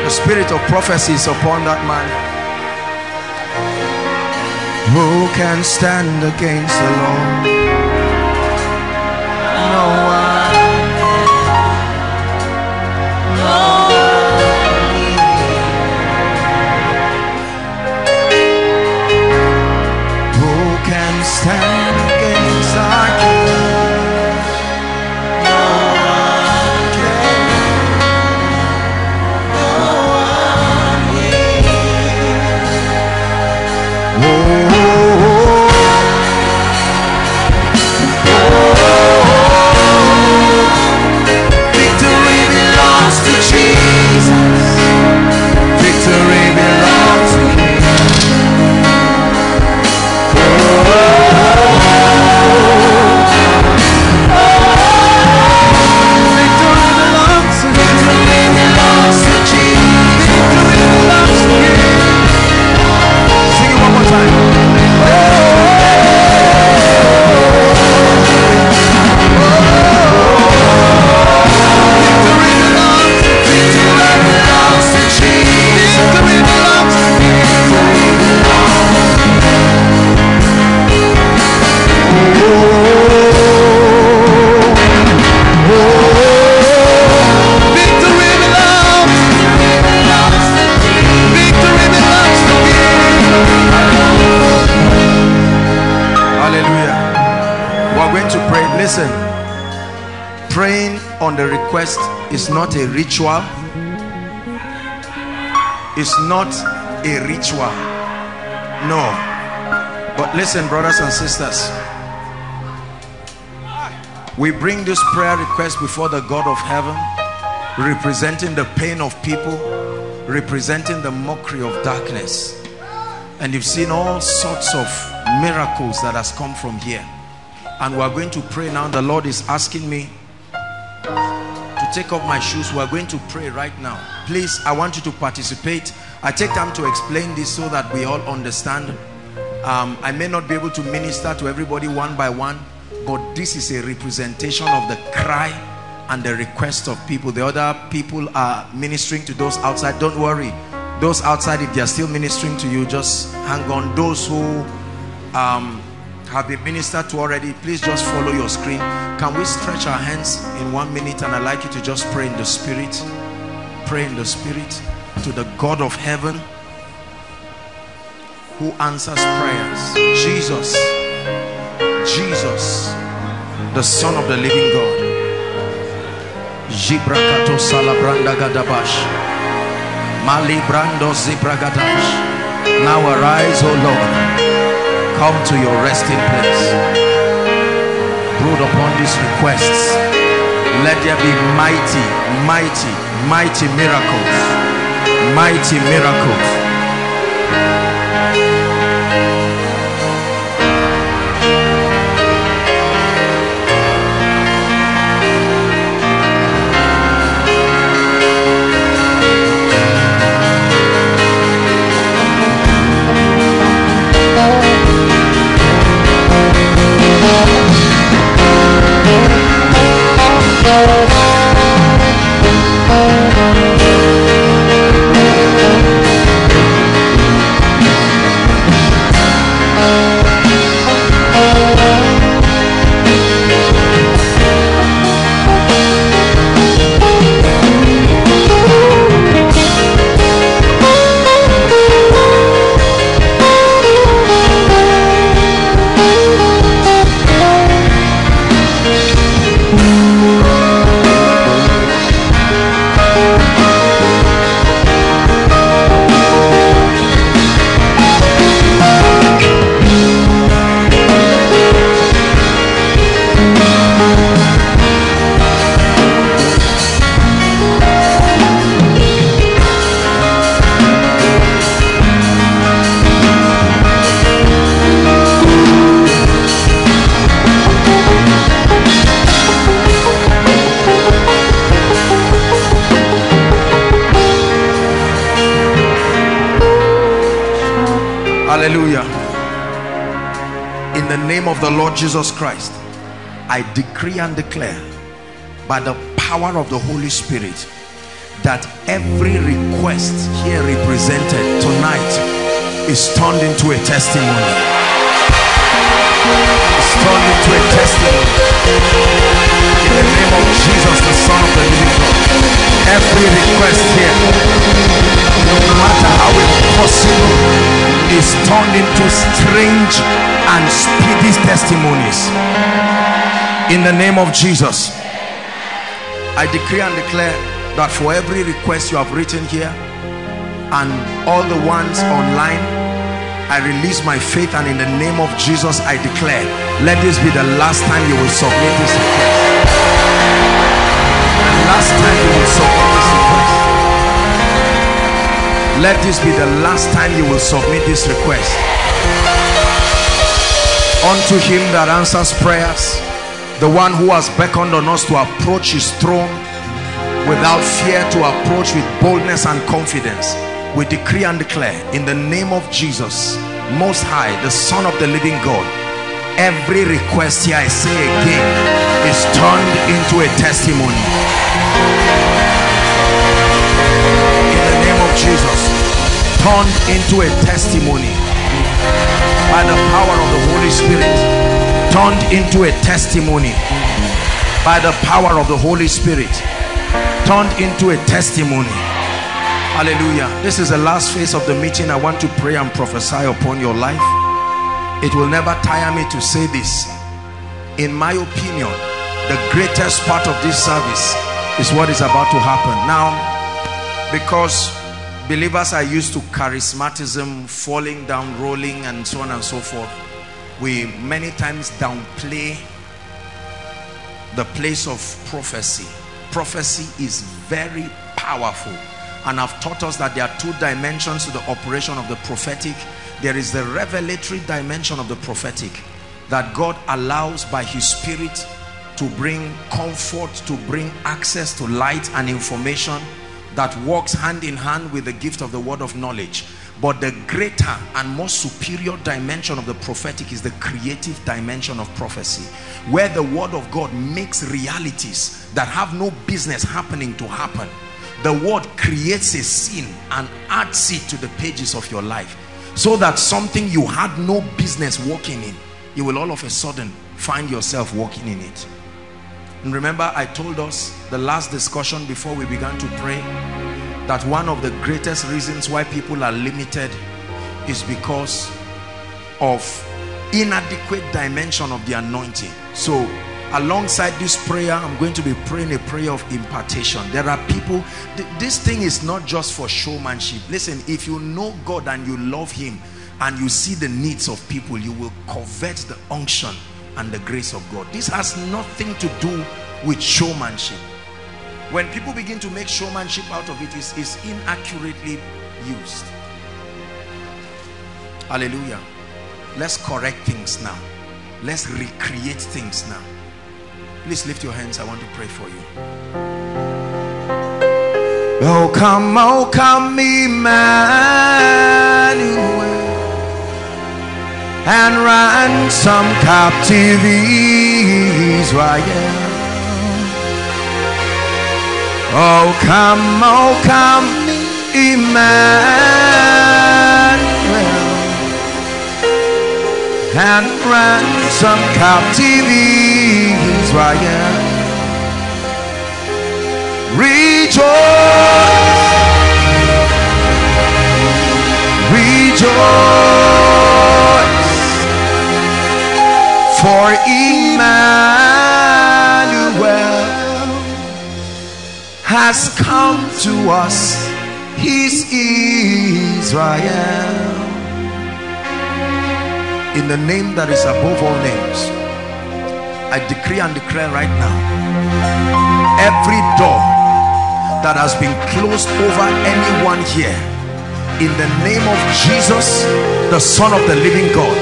The spirit of prophecy is upon that man. Who can stand against the Lord? It's not a ritual. No. But listen, brothers and sisters. We bring this prayer request before the God of heaven, representing the pain of people, representing the mockery of darkness. And you've seen all sorts of miracles that has come from here. And we're going to pray now. The Lord is asking me take off my shoes. We're going to pray right now. Please, I want you to participate. I take time to explain this so that we all understand. Um, I may not be able to minister to everybody one by one, but this is a representation of the cry and the request of people. The other people are ministering to those outside. Don't worry. Those outside, if they are still ministering to you, just hang on. Those who um, have been ministered to already, please just follow your screen. Can we stretch our hands in one minute? And I'd like you to just pray in the spirit. Pray in the spirit to the God of heaven who answers prayers. Jesus. Jesus, the Son of the living God. Jibrakato salabranda gadabash. Mali brando zibragadash. Now arise, O Lord. Come to your resting place. Brood upon these requests. Let there be mighty, mighty, mighty miracles. Mighty miracles. Hallelujah. The Lord Jesus Christ, I decree and declare by the power of the Holy Spirit that every request here represented tonight is turned into a testimony. It's turned into a testimony. In the name of Jesus, the Son of the living God. Every request here, no matter how impossible is turned into strange and speedy testimonies. In the name of Jesus I decree and declare that for every request you have written here and all the ones online I release my faith and in the name of Jesus I declare let this be the last time you will submit this request. The last time you will submit this request. Let this be the last time you will submit this request unto him that answers prayers. The one who has beckoned on us to approach his throne without fear to approach with boldness and confidence. We decree and declare in the name of Jesus most high the son of the living God every request here I say again is turned into a testimony. In the name of Jesus turned into a testimony by the power of the Holy Spirit turned into a testimony. By the power of the Holy Spirit turned into a testimony. Hallelujah. This is the last phase of the meeting. I want to pray and prophesy upon your life. It will never tire me to say this. In my opinion the greatest part of this service is what is about to happen. Now, because believers are used to charismatism, falling down, rolling, and so on and so forth, we many times downplay the place of prophecy. Prophecy is very powerful. And I've taught us that there are two dimensions to the operation of the prophetic. There is the revelatory dimension of the prophetic that God allows by his spirit to bring comfort, to bring access to light and information that works hand in hand with the gift of the word of knowledge. But the greater and more superior dimension of the prophetic is the creative dimension of prophecy, where the word of God makes realities that have no business happening to happen. The word creates a scene and adds it to the pages of your life so that something you had no business walking in, you will all of a sudden find yourself walking in it. And remember, I told us the last discussion before we began to pray that one of the greatest reasons why people are limited is because of inadequate dimension of the anointing. So alongside this prayer, I'm going to be praying a prayer of impartation. There are people, th this thing is not just for showmanship. Listen, if you know God and you love him and you see the needs of people, you will covet the unction and the grace of God. This has nothing to do with showmanship. When people begin to make showmanship out of it, is inaccurately used. Hallelujah. Let's correct things now. Let's recreate things now. Please lift your hands. I want to pray for you. Oh, come, oh, come, Emmanuel and ransom captive Israel. Oh, come, oh, come, Emmanuel, and ransom captive Israel. Rejoice, rejoice for Emmanuel has come to us. His Israel. In the name that is above all names I decree and declare right now every door that has been closed over anyone here in the name of Jesus the son of the living God.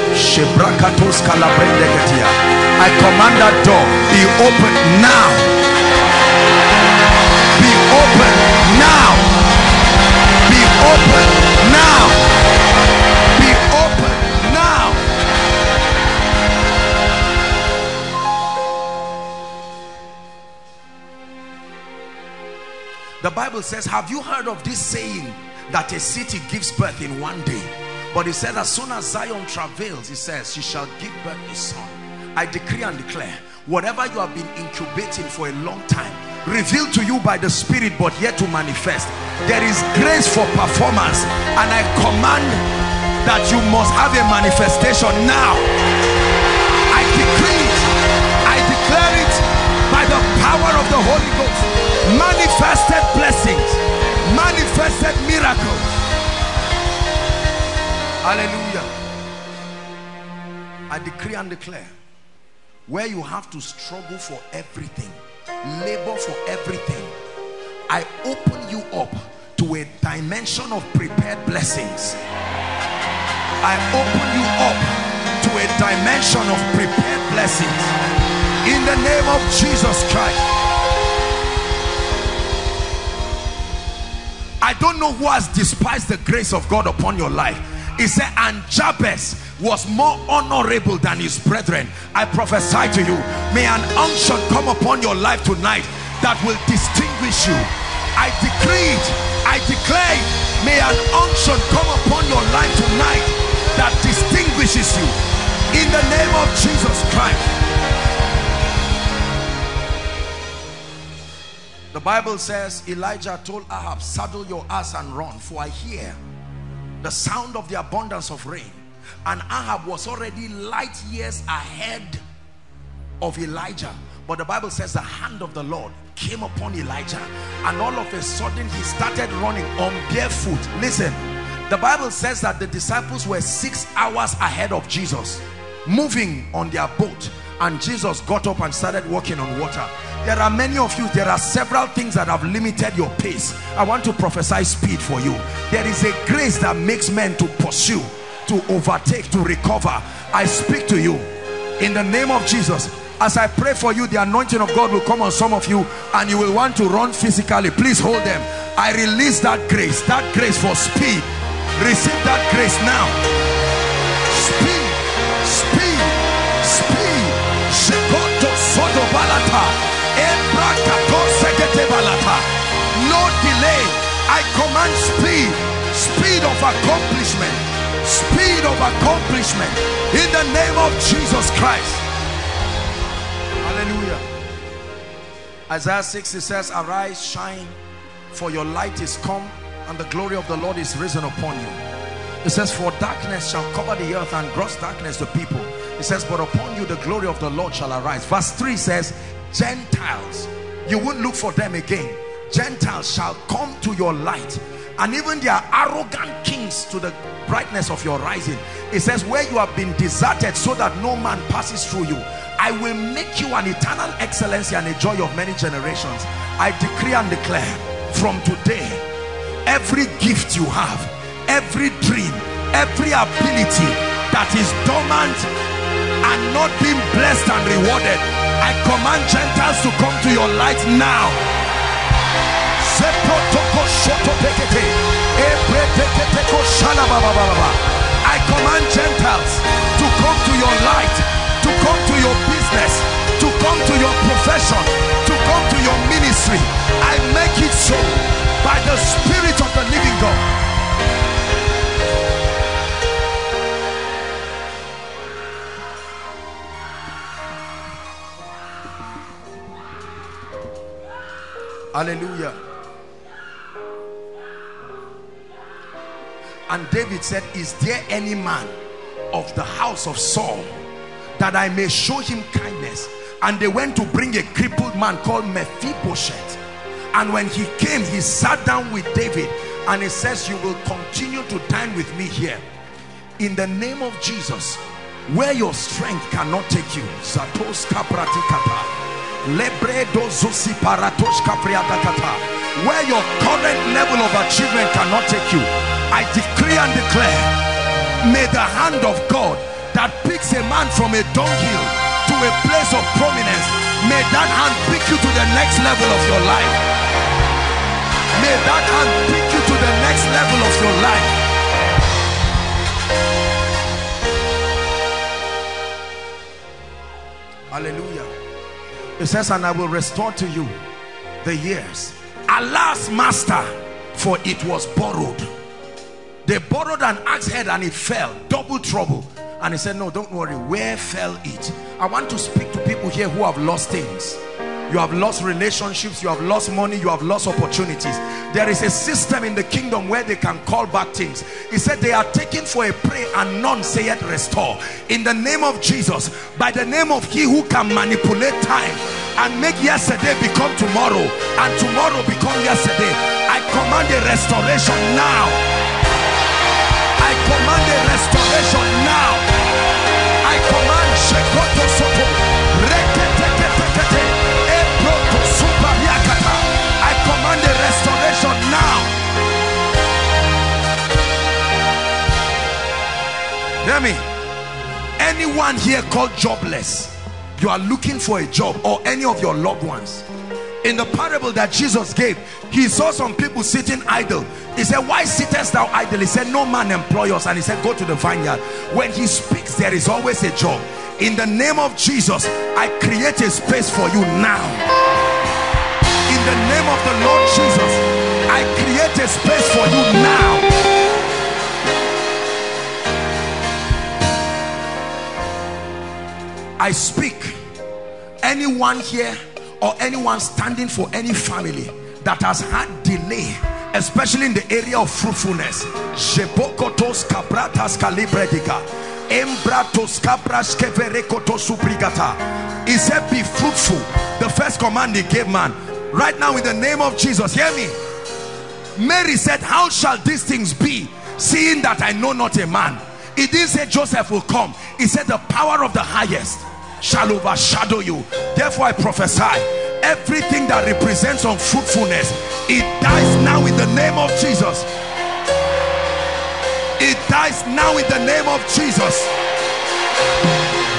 I command that door be open now. Be open now. Be open now. Be open now. The Bible says have you heard of this saying that a city gives birth in one day. But he said as soon as Zion travails he says she shall give birth a son. I decree and declare whatever you have been incubating for a long time revealed to you by the spirit but yet to manifest there is grace for performance. And I command that you must have a manifestation now. I decree it. I declare it by the power of the Holy Ghost. Manifested blessings. Manifested miracles hallelujah. I decree and declare where you have to struggle for everything labor for everything I open you up to a dimension of prepared blessings. I open you up to a dimension of prepared blessings. In the name of Jesus Christ I don't know who has despised the grace of God upon your life. He said and Jabez was more honorable than his brethren. I prophesy to you may an unction come upon your life tonight that will distinguish you. I decree it I declare it. may an unction come upon your life tonight that distinguishes you. In the name of Jesus Christ the Bible says Elijah told Ahab saddle your ass and run for I hear the sound of the abundance of rain. And Ahab was already light years ahead of Elijah. But the Bible says the hand of the Lord came upon Elijah and all of a sudden he started running on barefoot. Listen the Bible says that the disciples were six hours ahead of Jesus moving on their boat and Jesus got up and started walking on water. There are many of you there are several things that have limited your pace. I want to prophesy speed for you. There is a grace that makes men to pursue to overtake to recover. I speak to you in the name of Jesus. As I pray for you the anointing of God will come on some of you and you will want to run physically. Please hold them. I release that grace that grace for speed. Receive that grace now. Speed no delay. I command speed. Speed of accomplishment. Speed of accomplishment. In the name of Jesus Christ. Hallelujah. Isaiah 6 it says, Arise, shine, for your light is come, and the glory of the Lord is risen upon you. It says, For darkness shall cover the earth and gross darkness the people. It says, But upon you the glory of the Lord shall arise. Verse 3 says, Gentiles, you won't look for them again. Gentiles shall come to your light, and even their arrogant kings to the brightness of your rising. It says, Where you have been deserted so that no man passes through you. I will make you an eternal excellency and a joy of many generations. I decree and declare from today, every gift you have, every dream, every ability that is dormant and not being blessed and rewarded, I command Gentiles to come to your light now. I command Gentiles to come to your light to come to your business, to come to your profession, to come to your ministry. I make it so by the Spirit of Hallelujah. And David said, Is there any man of the house of Saul that I may show him kindness? And they went to bring a crippled man called Mephibosheth. And when he came he sat down with David and he says you will continue to dine with me here. In the name of Jesus where your strength cannot take you where your current level of achievement cannot take you I decree and declare may the hand of God that picks a man from a dunghill to a place of prominence may that hand pick you to the next level of your life. May that hand pick you to the next level of your life. Hallelujah it says and I will restore to you the years alas master for it was borrowed they borrowed an axe head and it fell double trouble and he said, no, don't worry. Where fell it? I want to speak to people here who have lost things. You have lost relationships, you have lost money, you have lost opportunities. There is a system in the kingdom where they can call back things. He said they are taken for a prey and none say it restore. In the name of Jesus, by the name of he who can manipulate time and make yesterday become tomorrow and tomorrow become yesterday. I command a restoration now I command a restoration now. I command Hear me. Anyone here called jobless, you are looking for a job or any of your loved ones. In the parable that Jesus gave he saw some people sitting idle. He said why sittest thou idle? He said no man employ us. And he said go to the vineyard. When he speaks there is always a job. In the name of Jesus I create a space for you now. In the name of the Lord Jesus I create a space for you now I speak. Anyone here or anyone standing for any family that has had delay especially in the area of fruitfulness he said be fruitful? The first command he gave man right now in the name of Jesus hear me. Mary said how shall these things be seeing that I know not a man he didn't say Joseph will come. He said the power of the highest shall overshadow you. Therefore I prophesy everything that represents unfruitfulness it dies now in the name of Jesus. It dies now in the name of Jesus.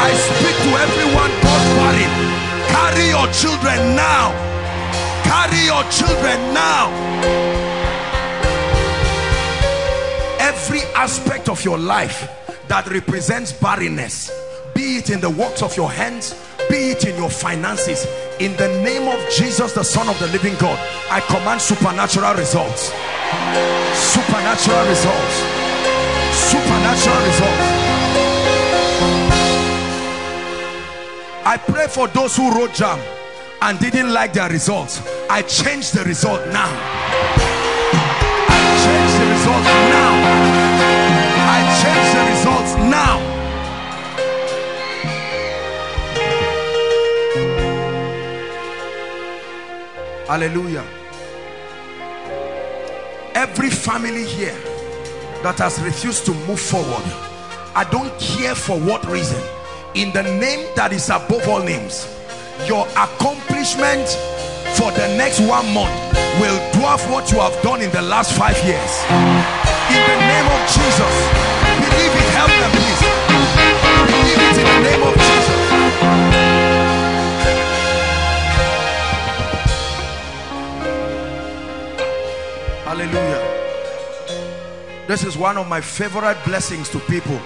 I speak to everyone God barren carry your children now. Carry your children now every aspect of your life that represents barrenness be it in the works of your hands be it in your finances in the name of Jesus the son of the living God I command supernatural results. Supernatural results. Supernatural results. I pray for those who wrote JAMB and didn't like their results. I change the result now. I change results now. I change the results now. Hallelujah. Every family here that has refused to move forward I don't care for what reason. In the name that is above all names your accomplishment for the next one month will dwarf what you have done in the last five years. In the name of Jesus. Believe it help them please. Believe it in the name of Jesus. Hallelujah. This is one of my favorite blessings to people.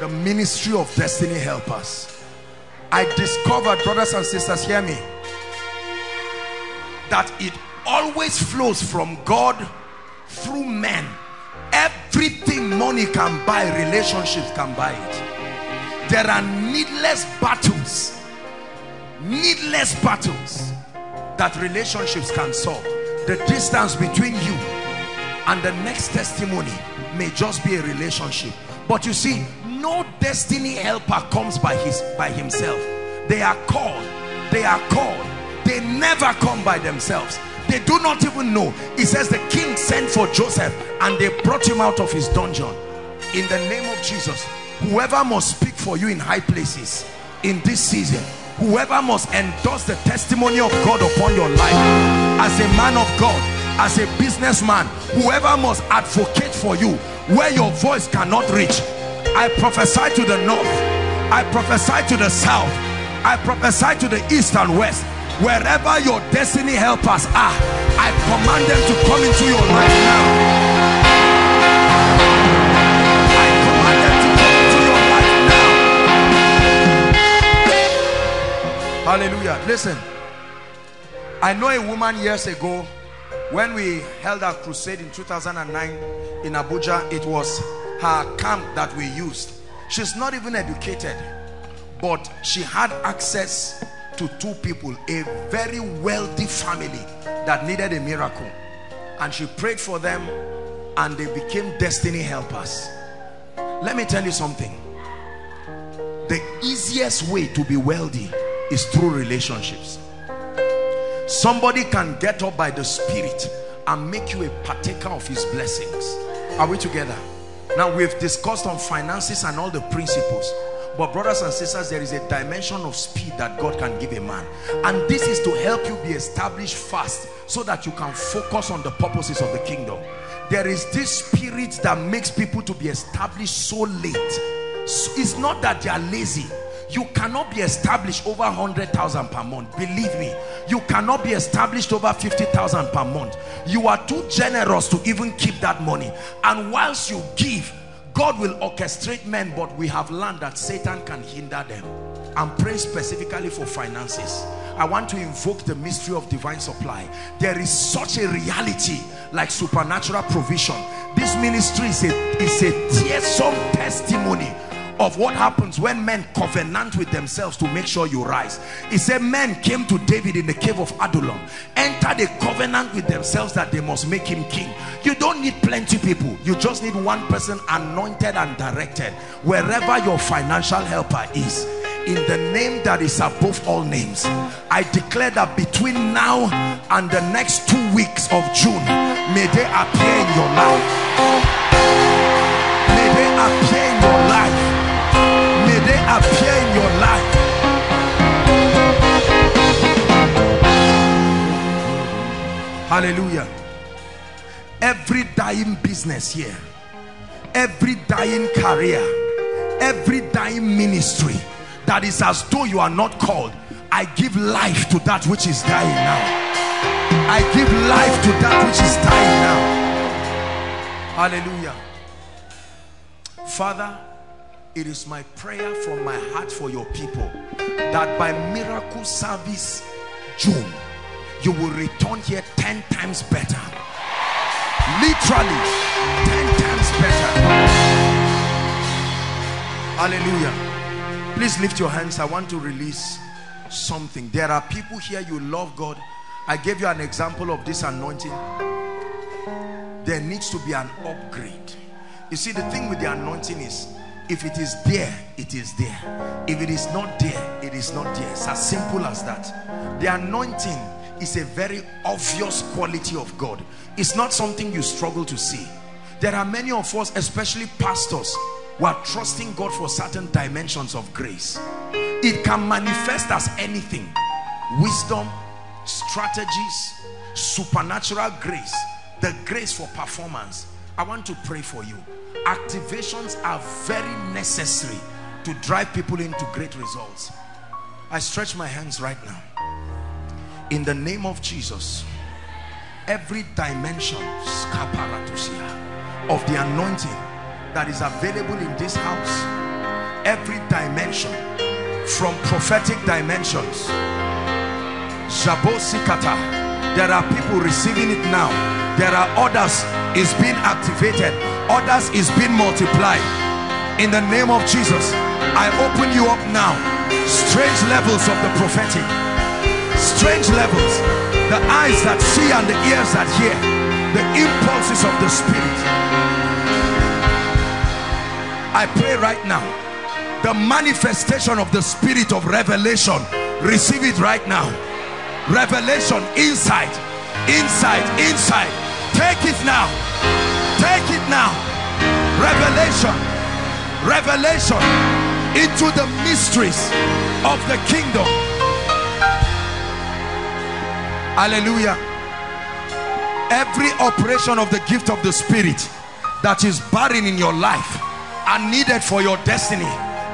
The ministry of destiny helpers. I discovered brothers and sisters hear me that it always flows from God through men. Everything money can buy relationships can buy it. There are needless battles needless battles that relationships can solve. The distance between you and the next testimony may just be a relationship. But you see no destiny helper comes by his by himself. They are called they are called they never come by themselves. They do not even know. It says the king sent for joseph and they brought him out of his dungeon. In the name of jesus whoever must speak for you in high places in this season whoever must endorse the testimony of god upon your life as a man of god as a businessman whoever must advocate for you where your voice cannot reach I prophesy to the north I prophesy to the south I prophesy to the east and west wherever your destiny helpers are I command them to come into your life now. I command them to come into your life now. Hallelujah. Listen. I know a woman years ago when we held our crusade in 2009 in Abuja it was her camp that we used. She's not even educated but she had access to two people a very wealthy family that needed a miracle. And she prayed for them and they became destiny helpers. Let me tell you something. The easiest way to be wealthy is through relationships. Somebody can get up by the spirit and make you a partaker of his blessings. Are we together? Now we've discussed on finances and all the principles but brothers and sisters there is a dimension of speed that God can give a man. And this is to help you be established fast so that you can focus on the purposes of the kingdom. There is this spirit that makes people to be established so late. It's not that they are lazy. You cannot be established over 100,000 per month. Believe me you cannot be established over 50,000 per month. You are too generous to even keep that money. And once you give God will orchestrate men but we have learned that Satan can hinder them I'm praying specifically for finances. I want to invoke the mystery of divine supply. There is such a reality like supernatural provision. This ministry is a, is a tearsome testimony of what happens when men covenant with themselves to make sure you rise. He said men came to David in the cave of Adullam. Entered a covenant with themselves that they must make him king. You don't need plenty people. You just need one person anointed and directed wherever your financial helper is. In the name that is above all names I declare that between now and the next two weeks of June may they appear in your life appear in your life. Hallelujah. Every dying business here every dying career every dying ministry that is as though you are not called I give life to that which is dying now. I give life to that which is dying now. Hallelujah. Father it is my prayer from my heart for your people that by miracle service June you will return here 10 times better. Literally 10 times better. Hallelujah. Please lift your hands. I want to release something. There are people here you love god. I gave you an example of this anointing. There needs to be an upgrade. You see the thing with the anointing is if it is there it is there. If it is not there it is not there. It's as simple as that. The anointing is a very obvious quality of God. It's not something you struggle to see. There are many of us especially pastors who are trusting God for certain dimensions of grace. It can manifest as anything. Wisdom strategies supernatural grace the grace for performance I want to pray for you. Activations are very necessary to drive people into great results. I stretch my hands right now. In the name of Jesus every dimension of the anointing that is available in this house every dimension from prophetic dimensions Jabosikata there are people receiving it now. There are others is being activated. Others is being multiplied. In the name of Jesus I open you up now. Strange levels of the prophetic. Strange levels. The eyes that see and the ears that hear. The impulses of the spirit. I pray right now. The manifestation of the spirit of revelation. Receive it right now revelation inside inside inside. Take it now. Take it now. Revelation. Revelation into the mysteries of the kingdom. Hallelujah. Every operation of the gift of the spirit that is barren in your life and needed for your destiny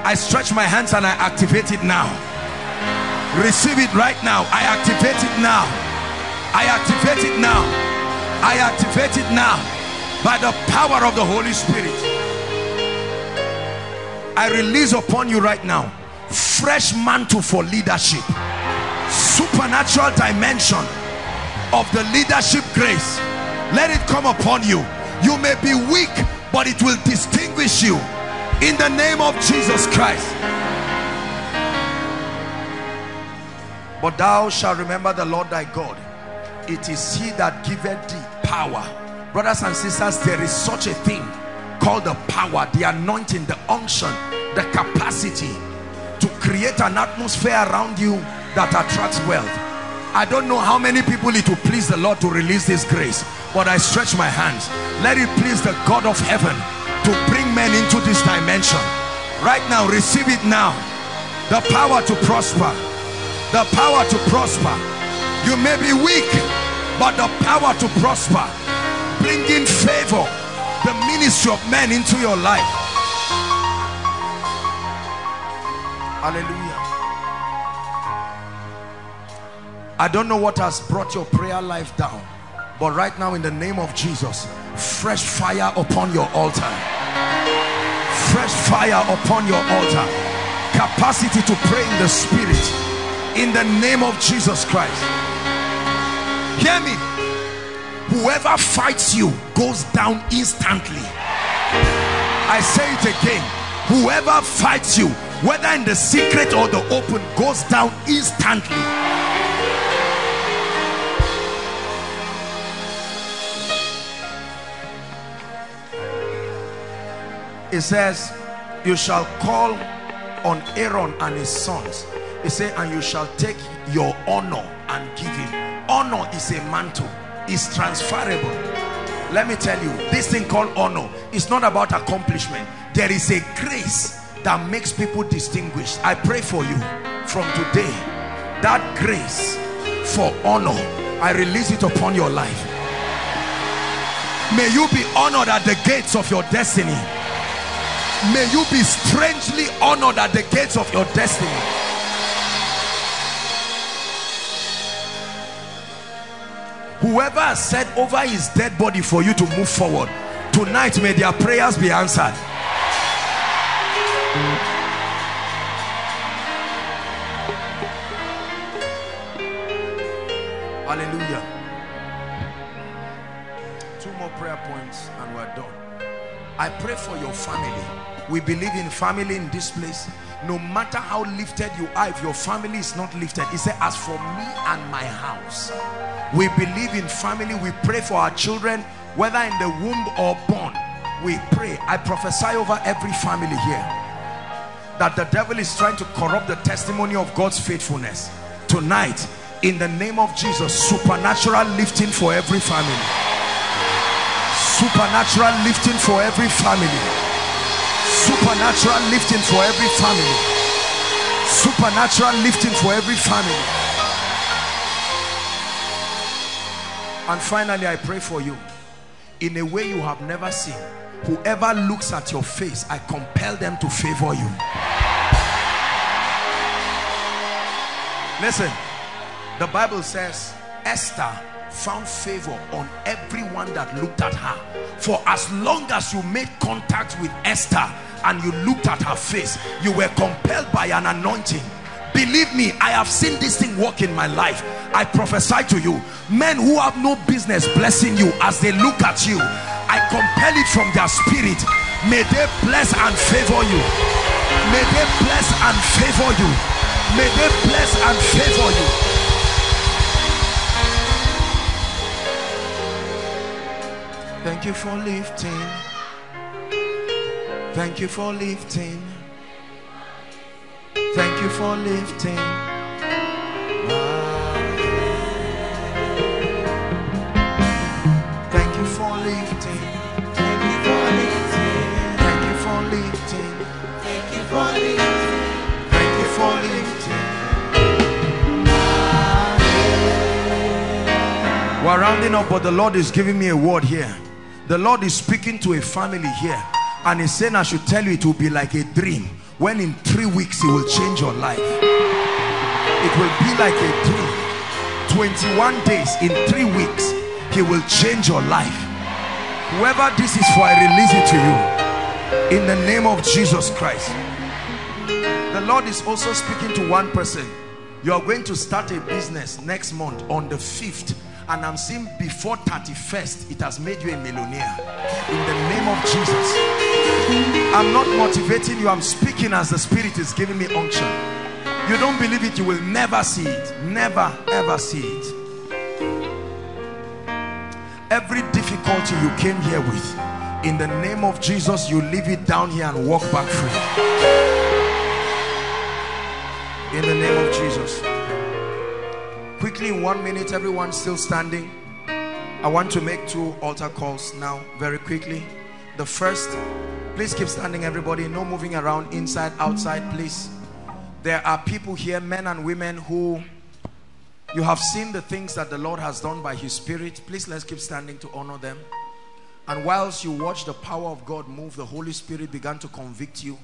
I stretch my hands and I activate it now receive it right now. I activate it now. I activate it now. I activate it now by the power of the Holy Spirit. I release upon you right now fresh mantle for leadership. Supernatural dimension of the leadership grace. Let it come upon you. You may be weak but it will distinguish you. In the name of Jesus Christ but thou shalt remember the Lord thy God. It is he that giveth thee power. Brothers and sisters there is such a thing called the power the anointing the unction the capacity to create an atmosphere around you that attracts wealth. I don't know how many people it will please the Lord to release this grace but I stretch my hands. Let it please the God of heaven to bring men into this dimension. Right now receive it now. The power to prosper the power to prosper. You may be weak but the power to prosper. Bringing favor the ministry of men into your life. Hallelujah. I don't know what has brought your prayer life down but right now in the name of Jesus fresh fire upon your altar. Fresh fire upon your altar. Capacity to pray in the spirit in the name of Jesus Christ. Hear me. Whoever fights you goes down instantly. I say it again. Whoever fights you whether in the secret or the open goes down instantly. It says you shall call on Aaron and his sons. He said, and you shall take your honor and give him. Honor is a mantle. It's transferable. Let me tell you, this thing called honor is not about accomplishment. There is a grace that makes people distinguished. I pray for you from today. That grace for honor, I release it upon your life. May you be honored at the gates of your destiny. May you be strangely honored at the gates of your destiny. Whoever has said over his dead body for you to move forward, tonight may their prayers be answered. Hallelujah. Two more prayer points and we're done. I pray for your family. We believe in family in this place. No matter how lifted you are, if your family is not lifted, he said, as for me and my house, we believe in family. We pray for our children, whether in the womb or born. We pray. I prophesy over every family here that the devil is trying to corrupt the testimony of God's faithfulness. Tonight, in the name of Jesus, supernatural lifting for every family. Supernatural lifting for every family. Supernatural lifting for every family. Supernatural lifting for every family. And finally, I pray for you in a way you have never seen. Whoever looks at your face, I compel them to favor you. Listen, the Bible says Esther found favor on everyone that looked at her. For as long as you made contact with Esther and you looked at her face, you were compelled by an anointing. Believe me, I have seen this thing work in my life. I prophesy to you, men who have no business blessing you as they look at you, I compel it from their spirit. May they bless and favor you. May they bless and favor you. May they bless and favor you. Thank you for lifting. Thank you for lifting. Thank you for lifting. Thank you for lifting. Thank you for lifting. Thank you for lifting. Thank you for lifting. Thank you for lifting. We're rounding up, but the Lord is giving me a word here. The Lord is speaking to a family here, and He's saying, I should tell you it will be like a dream when in three weeks He will change your life. It will be like a dream. 21 days in three weeks, He will change your life. Whoever this is for, I release it to you in the name of Jesus Christ. The Lord is also speaking to one person. You are going to start a business next month on the 5th and I'm seeing before 31st it has made you a millionaire. In the name of Jesus. I'm not motivating you. I'm speaking as the spirit is giving me unction. You don't believe it you will never see it. Never ever see it. Every difficulty you came here with in the name of Jesus you leave it down here and walk back free. In the name of Jesus quickly in one minute everyone still standing. I want to make two altar calls now very quickly. The first please keep standing everybody. No moving around inside outside please. There are people here men and women who you have seen the things that the Lord has done by his spirit. Please let's keep standing to honor them. And whilst you watch the power of God move the Holy Spirit began to convict you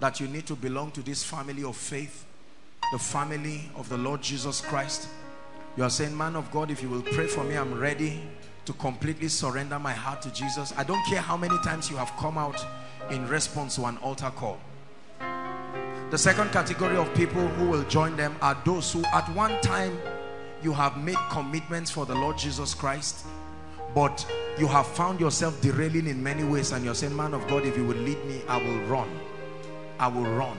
that you need to belong to this family of faith the family of the Lord Jesus Christ you are saying, man of God, if you will pray for me, I'm ready to completely surrender my heart to Jesus. I don't care how many times you have come out in response to an altar call. The second category of people who will join them are those who at one time you have made commitments for the Lord Jesus Christ, but you have found yourself derailing in many ways and you're saying, man of God, if you will lead me, I will run. I will run.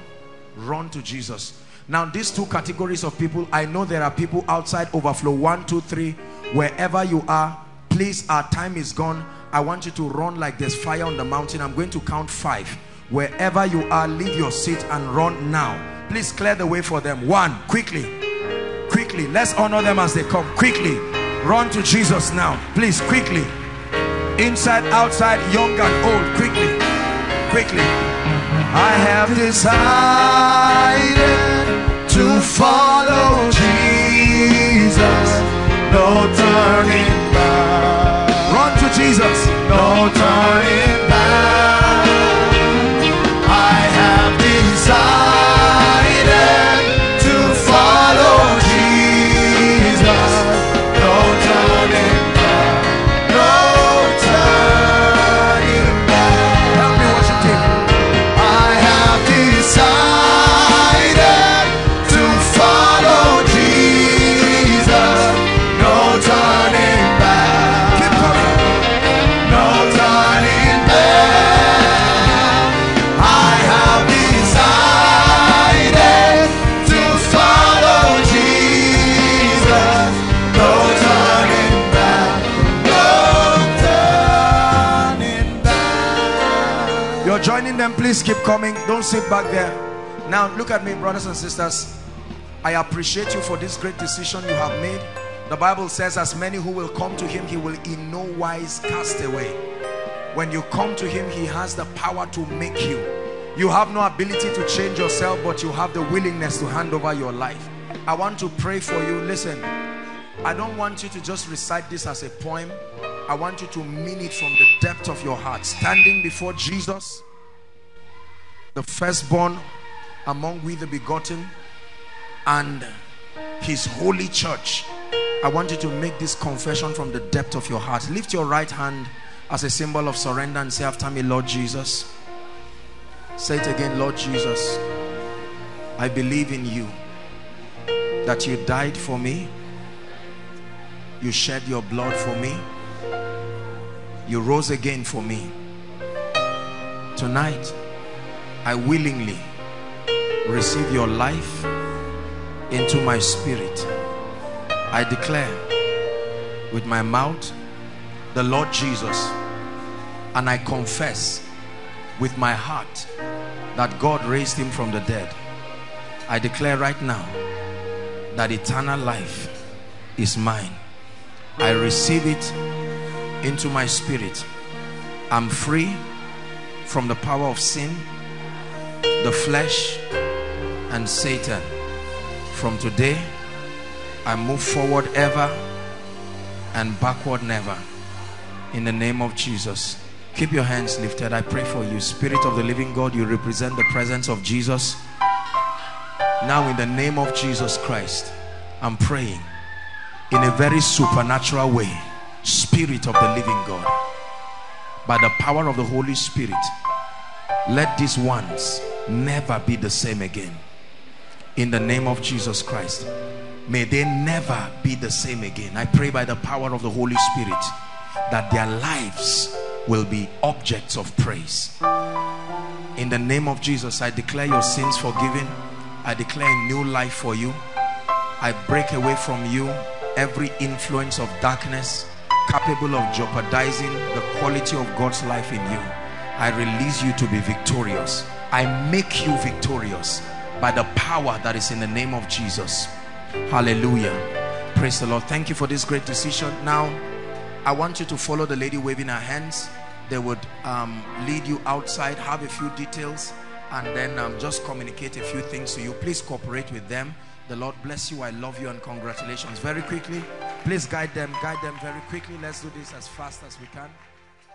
Run to Jesus. Now, these two categories of people, I know there are people outside overflow one, two, three, wherever you are, please, our time is gone. I want you to run like there's fire on the mountain. I'm going to count five. Wherever you are, leave your seat and run now. Please clear the way for them. One, quickly. Quickly. Let's honor them as they come. Quickly. Run to Jesus now. Please, quickly. Inside, outside, young and old. Quickly. Quickly. I have decided to follow Jesus. No turning back. Run to Jesus. No turning back. I have decided sit back there. Now, look at me, brothers and sisters. I appreciate you for this great decision you have made. The Bible says, as many who will come to him, he will in no wise cast away. When you come to him, he has the power to make you. You have no ability to change yourself, but you have the willingness to hand over your life. I want to pray for you. Listen, I don't want you to just recite this as a poem. I want you to mean it from the depth of your heart. Standing before Jesus, the firstborn among we the begotten, and his holy church. I want you to make this confession from the depth of your heart. Lift your right hand as a symbol of surrender and say after me, Lord Jesus. Say it again, Lord Jesus. I believe in you that you died for me. You shed your blood for me. You rose again for me. Tonight, I willingly receive your life into my spirit. I declare with my mouth the Lord Jesus and I confess with my heart that God raised him from the dead. I declare right now that eternal life is mine. I receive it into my spirit. I'm free from the power of sin, the flesh, and Satan. From today, I move forward ever and backward never. In the name of Jesus. Keep your hands lifted. I pray for you. Spirit of the living God, you represent the presence of Jesus. Now in the name of Jesus Christ, I'm praying in a very supernatural way. Spirit of the living God. By the power of the Holy Spirit, let these ones never be the same again. In the name of Jesus Christ. May they never be the same again. I pray by the power of the Holy Spirit that their lives will be objects of praise. In the name of Jesus, I declare your sins forgiven. I declare a new life for you. I break away from you every influence of darkness capable of jeopardizing the quality of God's life in you. I release you to be victorious. I make you victorious by the power that is in the name of Jesus. Hallelujah. Praise the Lord. Thank you for this great decision. Now, I want you to follow the lady waving her hands. They would um, lead you outside, have a few details, and then um, just communicate a few things to you. Please cooperate with them. The Lord bless you. I love you and congratulations. Very quickly, please guide them. Guide them very quickly. Let's do this as fast as we can.